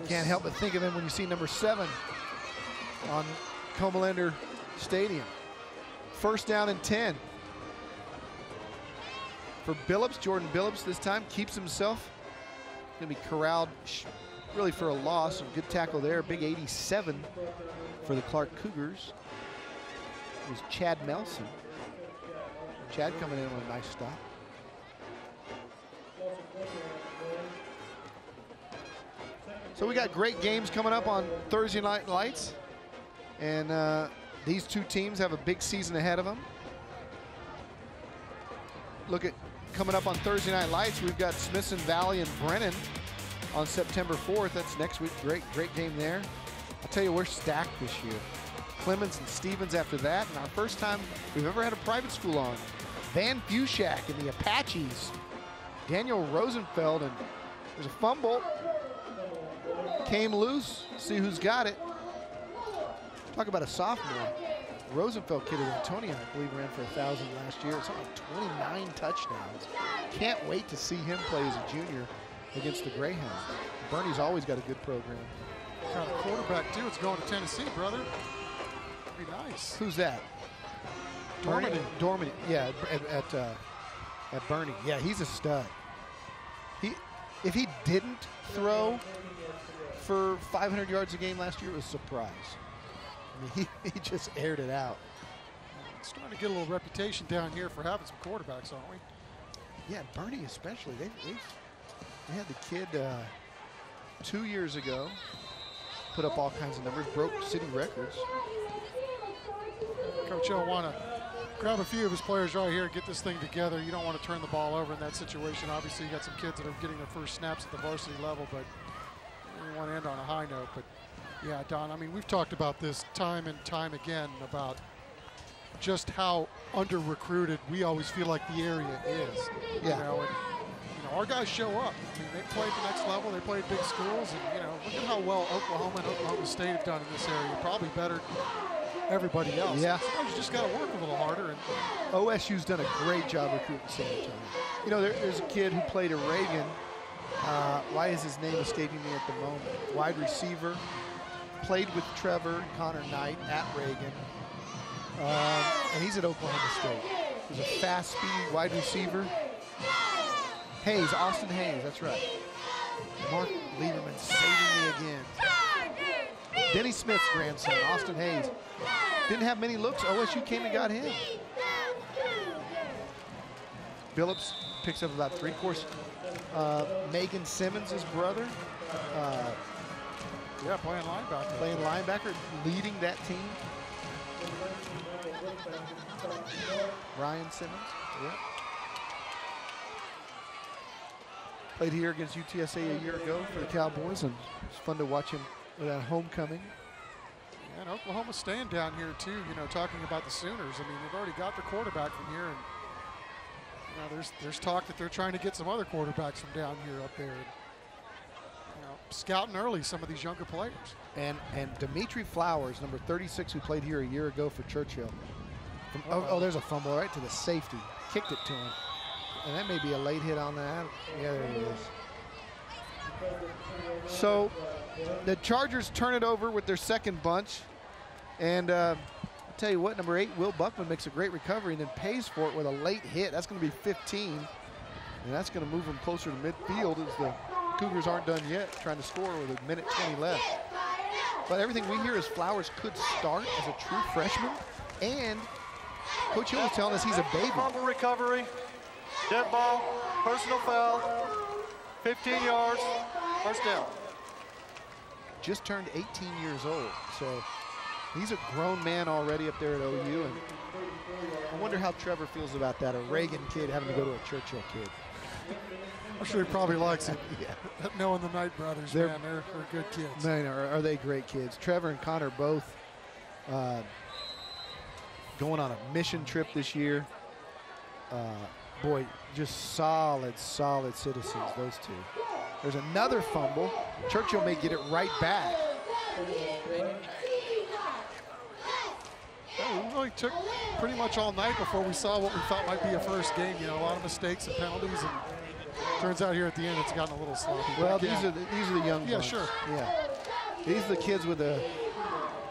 Can't help but think of him when you see number seven on Comalander Stadium. First down and 10. For Billups, Jordan Billups this time keeps himself. To be corralled really for a loss. Good tackle there. Big 87 for the Clark Cougars. Was Chad Melson. Chad coming in on a nice stop. So we got great games coming up on Thursday night lights. And uh, these two teams have a big season ahead of them. Look at coming up on Thursday night lights. We've got Smithson Valley and Brennan on September 4th. That's next week. Great, great game there. I'll tell you, we're stacked this year. Clemens and Stevens after that, and our first time we've ever had a private school on. Van Fushak and the Apaches. Daniel Rosenfeld, and there's a fumble. Came loose. See who's got it. Talk about a sophomore. Rosenfeld kid at Antonian, I believe, ran for a 1,000 last year. Something like 29 touchdowns. Can't wait to see him play as a junior against the Greyhounds. Boerne's always got a good program. Got a quarterback too. It's going to Tennessee, brother. Nice. Who's that? Dormady. Boerne-. Yeah, at at, uh, at Boerne. Yeah, he's a stud. He, if he didn't throw for 500 yards a game last year, it was a surprise. I mean, he, he just aired it out. It's Starting to get a little reputation down here for having some quarterbacks, aren't we? Yeah, Boerne especially. They they, they had the kid uh, two years ago. Put up all kinds of numbers, broke city records. Coach O want to grab a few of his players right here, and get this thing together. You don't want to turn the ball over in that situation. Obviously, you got some kids that are getting their first snaps at the varsity level, but you want to end on a high note. But yeah, Don, I mean, we've talked about this time and time again about just how under recruited we always feel like the area is. Yeah. You know, and, you know, our guys show up. I mean, they play at the next level. They play at big schools, and you know, look at how well Oklahoma and Oklahoma State have done in this area. Probably better everybody else. Yeah. Sometimes you just got to work a little harder. And OSU's done a great job recruiting San Antonio. You know, there, there's a kid who played at Reagan. Uh, why is his name escaping me at the moment? Wide receiver. Played with Trevor and Connor Knight at Reagan. Um, and he's at Oklahoma State. He's a fast, speedy wide receiver. Hayes, Austin Hayes, that's right. Mark Lieberman saving me again. Denny Smith's grandson, Austin Hayes. Didn't have many looks. OSU came and got him. Billups picks up about three. Of course, uh, Megan Simmons' brother. Uh, yeah, playing linebacker. Playing linebacker, leading that team. Ryan Simmons. Yeah. Played here against UTSA a year ago for the Cowboys, and it's fun to watch him with that homecoming. And Oklahoma's staying down here too. You know, talking about the Sooners. I mean, they've already got their quarterback from here, and you know, there's there's talk that they're trying to get some other quarterbacks from down here up there. And, you know, scouting early some of these younger players. And and Dimitri Flowers, number 36, who played here a year ago for Churchill. From, oh, oh, there's a fumble right to the safety. Kicked it to him. And that may be a late hit on that. Yeah, there he is. So the Chargers turn it over with their second bunch. And uh, I'll tell you what, number eight, Will Buckman makes a great recovery and then pays for it with a late hit. That's going to be 15. And that's going to move them closer to midfield as the Cougars aren't done yet, trying to score with a minute 20 left. But everything we hear is Flowers could start as a true freshman. And Coach Hill is telling us he's a baby. Fumble recovery, dead ball, personal foul, 15 yards, first down. Just turned 18 years old, so he's a grown man already up there at OU. And I wonder how Trevor feels about that, a Reagan kid having to go to a Churchill kid. I'm sure he probably likes it. yeah. Knowing the Knight brothers, They're- man, they're, they're good kids. Man, are, are they great kids? Trevor and Connor both uh, going on a mission trip this year. Uh, boy, just solid, solid citizens, those two. There's another fumble. Churchill may get it right back. Yeah, we really took pretty much all night before we saw what we thought might be a first game. You know, a lot of mistakes and penalties, and turns out here at the end it's gotten a little sloppy. Well, these are the, these are the young Yeah, ones. sure. Yeah, these are the kids with the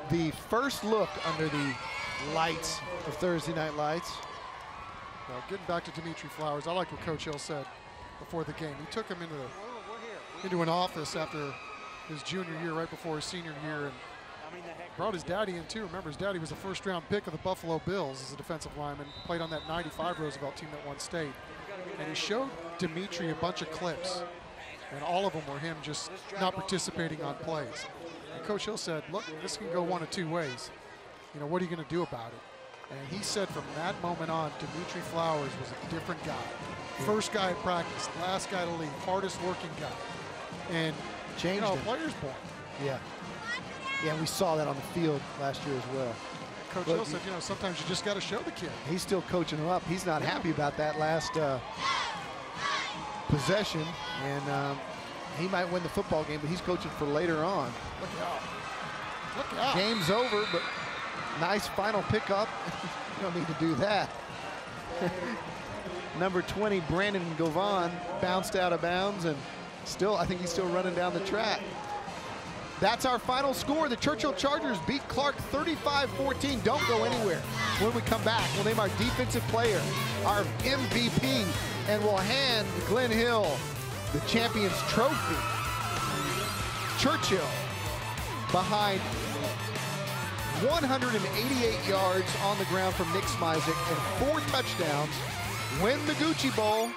the first look under the lights of Thursday Night Lights. Well, getting back to Dimitri Flowers, I like what Coach Hill said before the game. He took him into the, into an office after his junior year, right before his senior year, and brought his daddy in too. Remember, his daddy was a first-round pick of the Buffalo Bills as a defensive lineman, played on that 95 Roosevelt team that won state, and he showed Dimitri a bunch of clips, and all of them were him just not participating on plays. And Coach Hill said, "Look, this can go one of two ways. You know, what are you going to do about it?" And he said from that moment on, Dimitri Flowers was a different guy. First guy at practice, last guy to leave, hardest working guy. And Changed you know, him. player's born. Yeah, yeah, we saw that on the field last year as well. Coach Look, Hill said, you know, sometimes you just got to show the kid. He's still coaching him up. He's not happy about that last uh, possession, and um, he might win the football game, but he's coaching for later on. Look out. Look out. Game's over, but nice final pickup. you don't need to do that. Number 20, Brandon Govan, bounced out of bounds, and still, I think he's still running down the track. That's our final score. The Churchill Chargers beat Clark 35-14. Don't go anywhere. When we come back, we'll name our defensive player, our MVP, and we'll hand Glenn Hill the Champions Trophy. Churchill behind 188 yards on the ground from Nick Smizik and four touchdowns. Win the Gucci Bowl.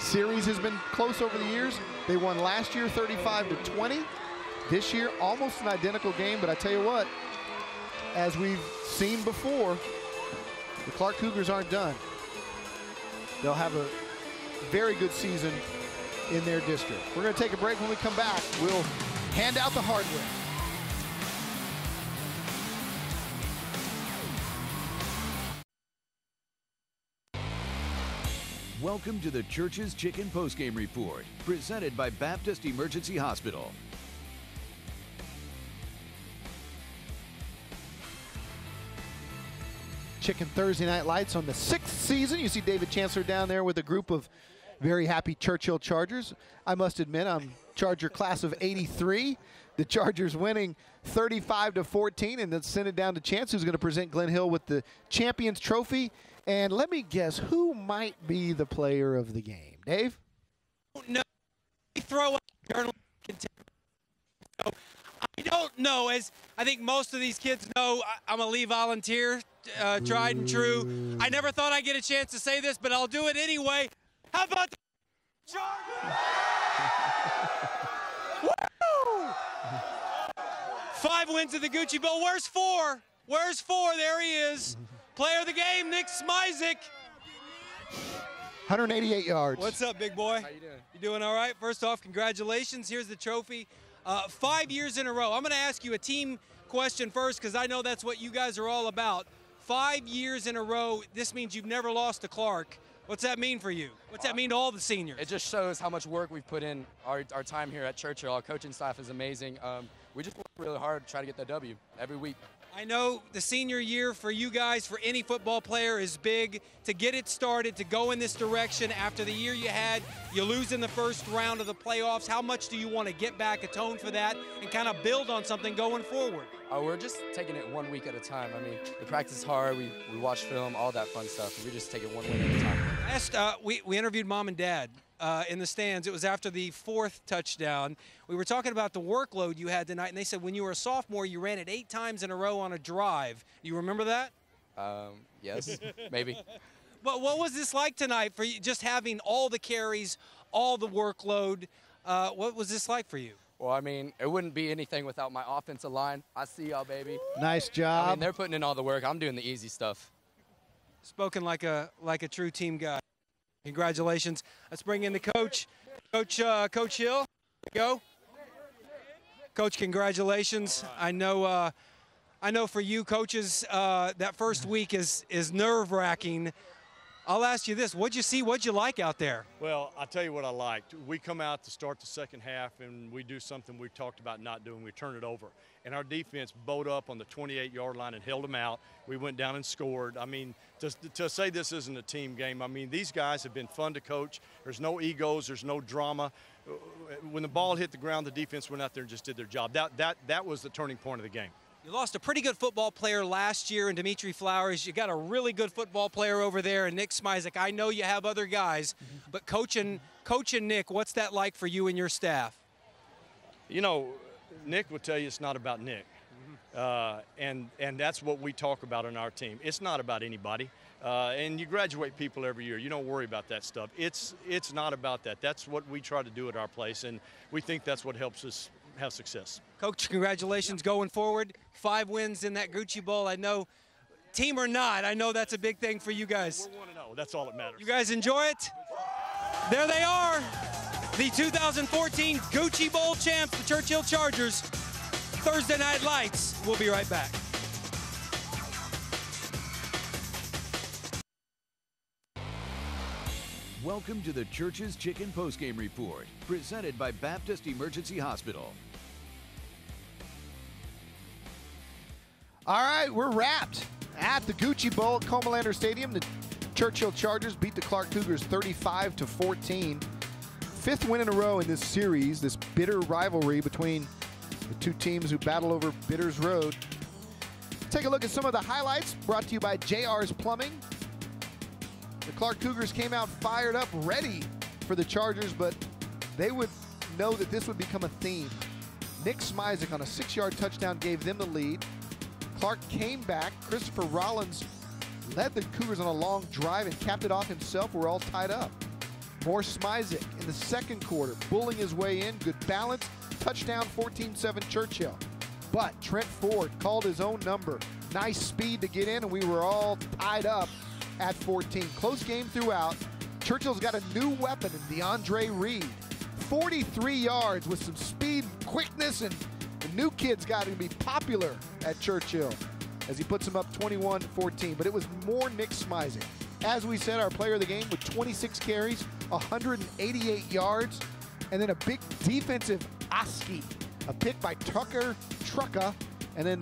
Series has been close over the years. They won last year 35 to 20. This year, almost an identical game, but I tell you what, as we've seen before, the Clark Cougars aren't done. They'll have a very good season in their district. We're going to take a break. When we come back, we'll hand out the hardware. Welcome to the Church's Chicken Postgame Report, presented by Baptist Emergency Hospital. Chicken Thursday Night Lights on the sixth season. You see David Chancellor down there with a group of very happy Churchill Chargers. I must admit, I'm Charger class of 83. The Chargers winning 35 to 14, and then send it down to Chance, who's going to present Glenn Hill with the Champions Trophy. And let me guess, who might be the player of the game? Dave? No, throw out journal. So I don't know. As I think most of these kids know, I'm a Lee volunteer, uh, tried and true. I never thought I'd get a chance to say this, but I'll do it anyway. How about the Woo! Five wins at the Gucci Bowl. Where's four? Where's four? There he is. Player of the game, Nick Smizik. 188 yards. What's up, big boy? How you doing? You doing all right? First off, congratulations. Here's the trophy. Uh, five years in a row. I'm going to ask you a team question first because I know that's what you guys are all about. Five years in a row. This means you've never lost to Clark. What's that mean for you? What's that mean to all the seniors? It just shows how much work we've put in our, our time here at Churchill. Our coaching staff is amazing. Um, we just work really hard to try to get that W every week. I know the senior year for you guys, for any football player, is big. To get it started, to go in this direction after the year you had, you lose in the first round of the playoffs. How much do you want to get back, atone for that, and kind of build on something going forward? Uh, we're just taking it one week at a time. I mean, we practice hard, we, we watch film, all that fun stuff. We just take it one week at a time. Last, uh, we, we interviewed mom and dad uh, in the stands. It was after the fourth touchdown. We were talking about the workload you had tonight, and they said when you were a sophomore, you ran it eight times in a row on a drive. You remember that? Um, yes, maybe. But what was this like tonight for you, just having all the carries, all the workload? Uh, what was this like for you? Well, I mean, it wouldn't be anything without my offensive line. I see y'all, baby. Nice job. I job. mean, they're putting in all the work. I'm doing the easy stuff. Spoken like a like a true team guy. Congratulations. Let's bring in the coach, Coach uh, Coach Hill. Go, Coach. Congratulations. I know. Uh, I know for you coaches, uh, that first week is is nerve wracking. I'll ask you this: What'd you see? What'd you like out there? Well, I'll tell you what I liked. We come out to start the second half and we do something we talked about not doing. We turn it over. And our defense bowed up on the 28 yard line and held them out. We went down and scored. I mean, to, to say this isn't a team game, I mean, these guys have been fun to coach. There's no egos, there's no drama. When the ball hit the ground, the defense went out there and just did their job. That, that, that was the turning point of the game. You lost a pretty good football player last year in Dimitri Flowers. You got a really good football player over there in Nick Smizik. I know you have other guys, but coaching, coaching Nick, what's that like for you and your staff? You know, Nick will tell you it's not about Nick. Uh, and, and that's what we talk about on our team. It's not about anybody. Uh, and you graduate people every year. You don't worry about that stuff. It's, it's not about that. That's what we try to do at our place, and we think that's what helps us have success. Coach, congratulations going forward. Five wins in that Gucci Bowl. I know, team or not, I know that's a big thing for you guys. We want to oh. know. That's all that matters. You guys enjoy it? There they are, the 2014 Gucci Bowl champs, the Churchill Chargers. Thursday Night Lights. We'll be right back. Welcome to the Church's Chicken Postgame Report, presented by Baptist Emergency Hospital. All right, we're wrapped at the Gucci Bowl at Comalander Stadium. The Churchill Chargers beat the Clark Cougars 35 to 14. Fifth win in a row in this series, this bitter rivalry between the two teams who battle over Bitters Road. Take a look at some of the highlights brought to you by JR's Plumbing. The Clark Cougars came out fired up, ready for the Chargers, but they would know that this would become a theme. Nick Smizik on a six-yard touchdown gave them the lead. Clark came back. Christopher Rollins led the Cougars on a long drive and capped it off himself. We're all tied up. More Smizik in the second quarter, bulling his way in. Good balance. Touchdown 14-7 Churchill. But Trent Ford called his own number. Nice speed to get in, and we were all tied up at 14. Close game throughout. Churchill's got a new weapon in DeAndre Reed. 43 yards with some speed, quickness, and the new kid's got to be popular at Churchill as he puts him up 21-14. But it was more Nick Smizik. As we said, our player of the game with 26 carries, 188 yards, and then a big defensive Oski. A pick by Tucker Trucka, and then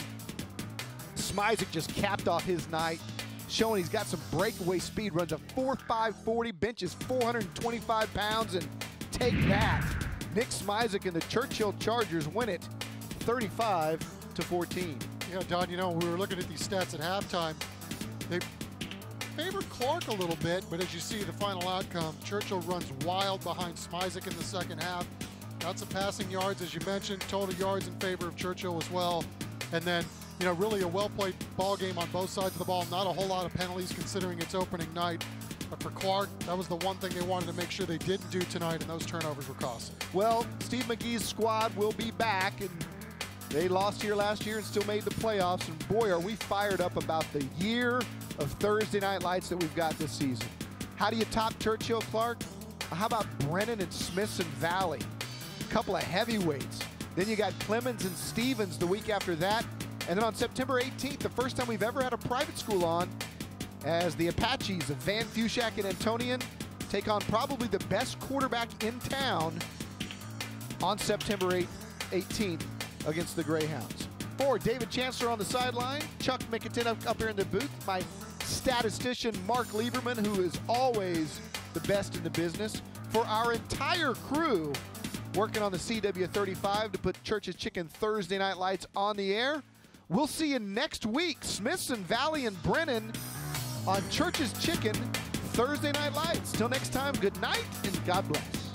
Smizik just capped off his night. showing he's got some breakaway speed. Runs a 4.540, benches 425 pounds, and take that. Nick Smizik and the Churchill Chargers win it 35 to 14. Yeah, Don, you know, we were looking at these stats at halftime. They favored Clark a little bit, but as you see the final outcome, Churchill runs wild behind Smizik in the second half. Got some passing yards, as you mentioned, total yards in favor of Churchill as well. And then, you know, really a well-played ball game on both sides of the ball. Not a whole lot of penalties considering it's opening night. But for Clark, that was the one thing they wanted to make sure they didn't do tonight, and those turnovers were costly. Well, Steve McGee's squad will be back, and they lost here last year and still made the playoffs. And boy, are we fired up about the year of Thursday Night Lights that we've got this season. How do you top Churchill Clark? How about Brennan and Smithson Valley? A couple of heavyweights. Then you got Clemens and Stevens the week after that. And then on September 18th, the first time we've ever had a private school on, as the Apaches of Van Fushak and Antonian take on probably the best quarterback in town on September 8th, 18th against the Greyhounds. For David Chancellor on the sideline, Chuck Miketinac up, up here in the booth, my statistician Mark Lieberman, who is always the best in the business. For our entire crew working on the CW35 to put Church's Chicken Thursday Night Lights on the air. We'll see you next week. Smithson Valley and Brennan on Church's Chicken Thursday Night Lights. Till next time, good night and God bless.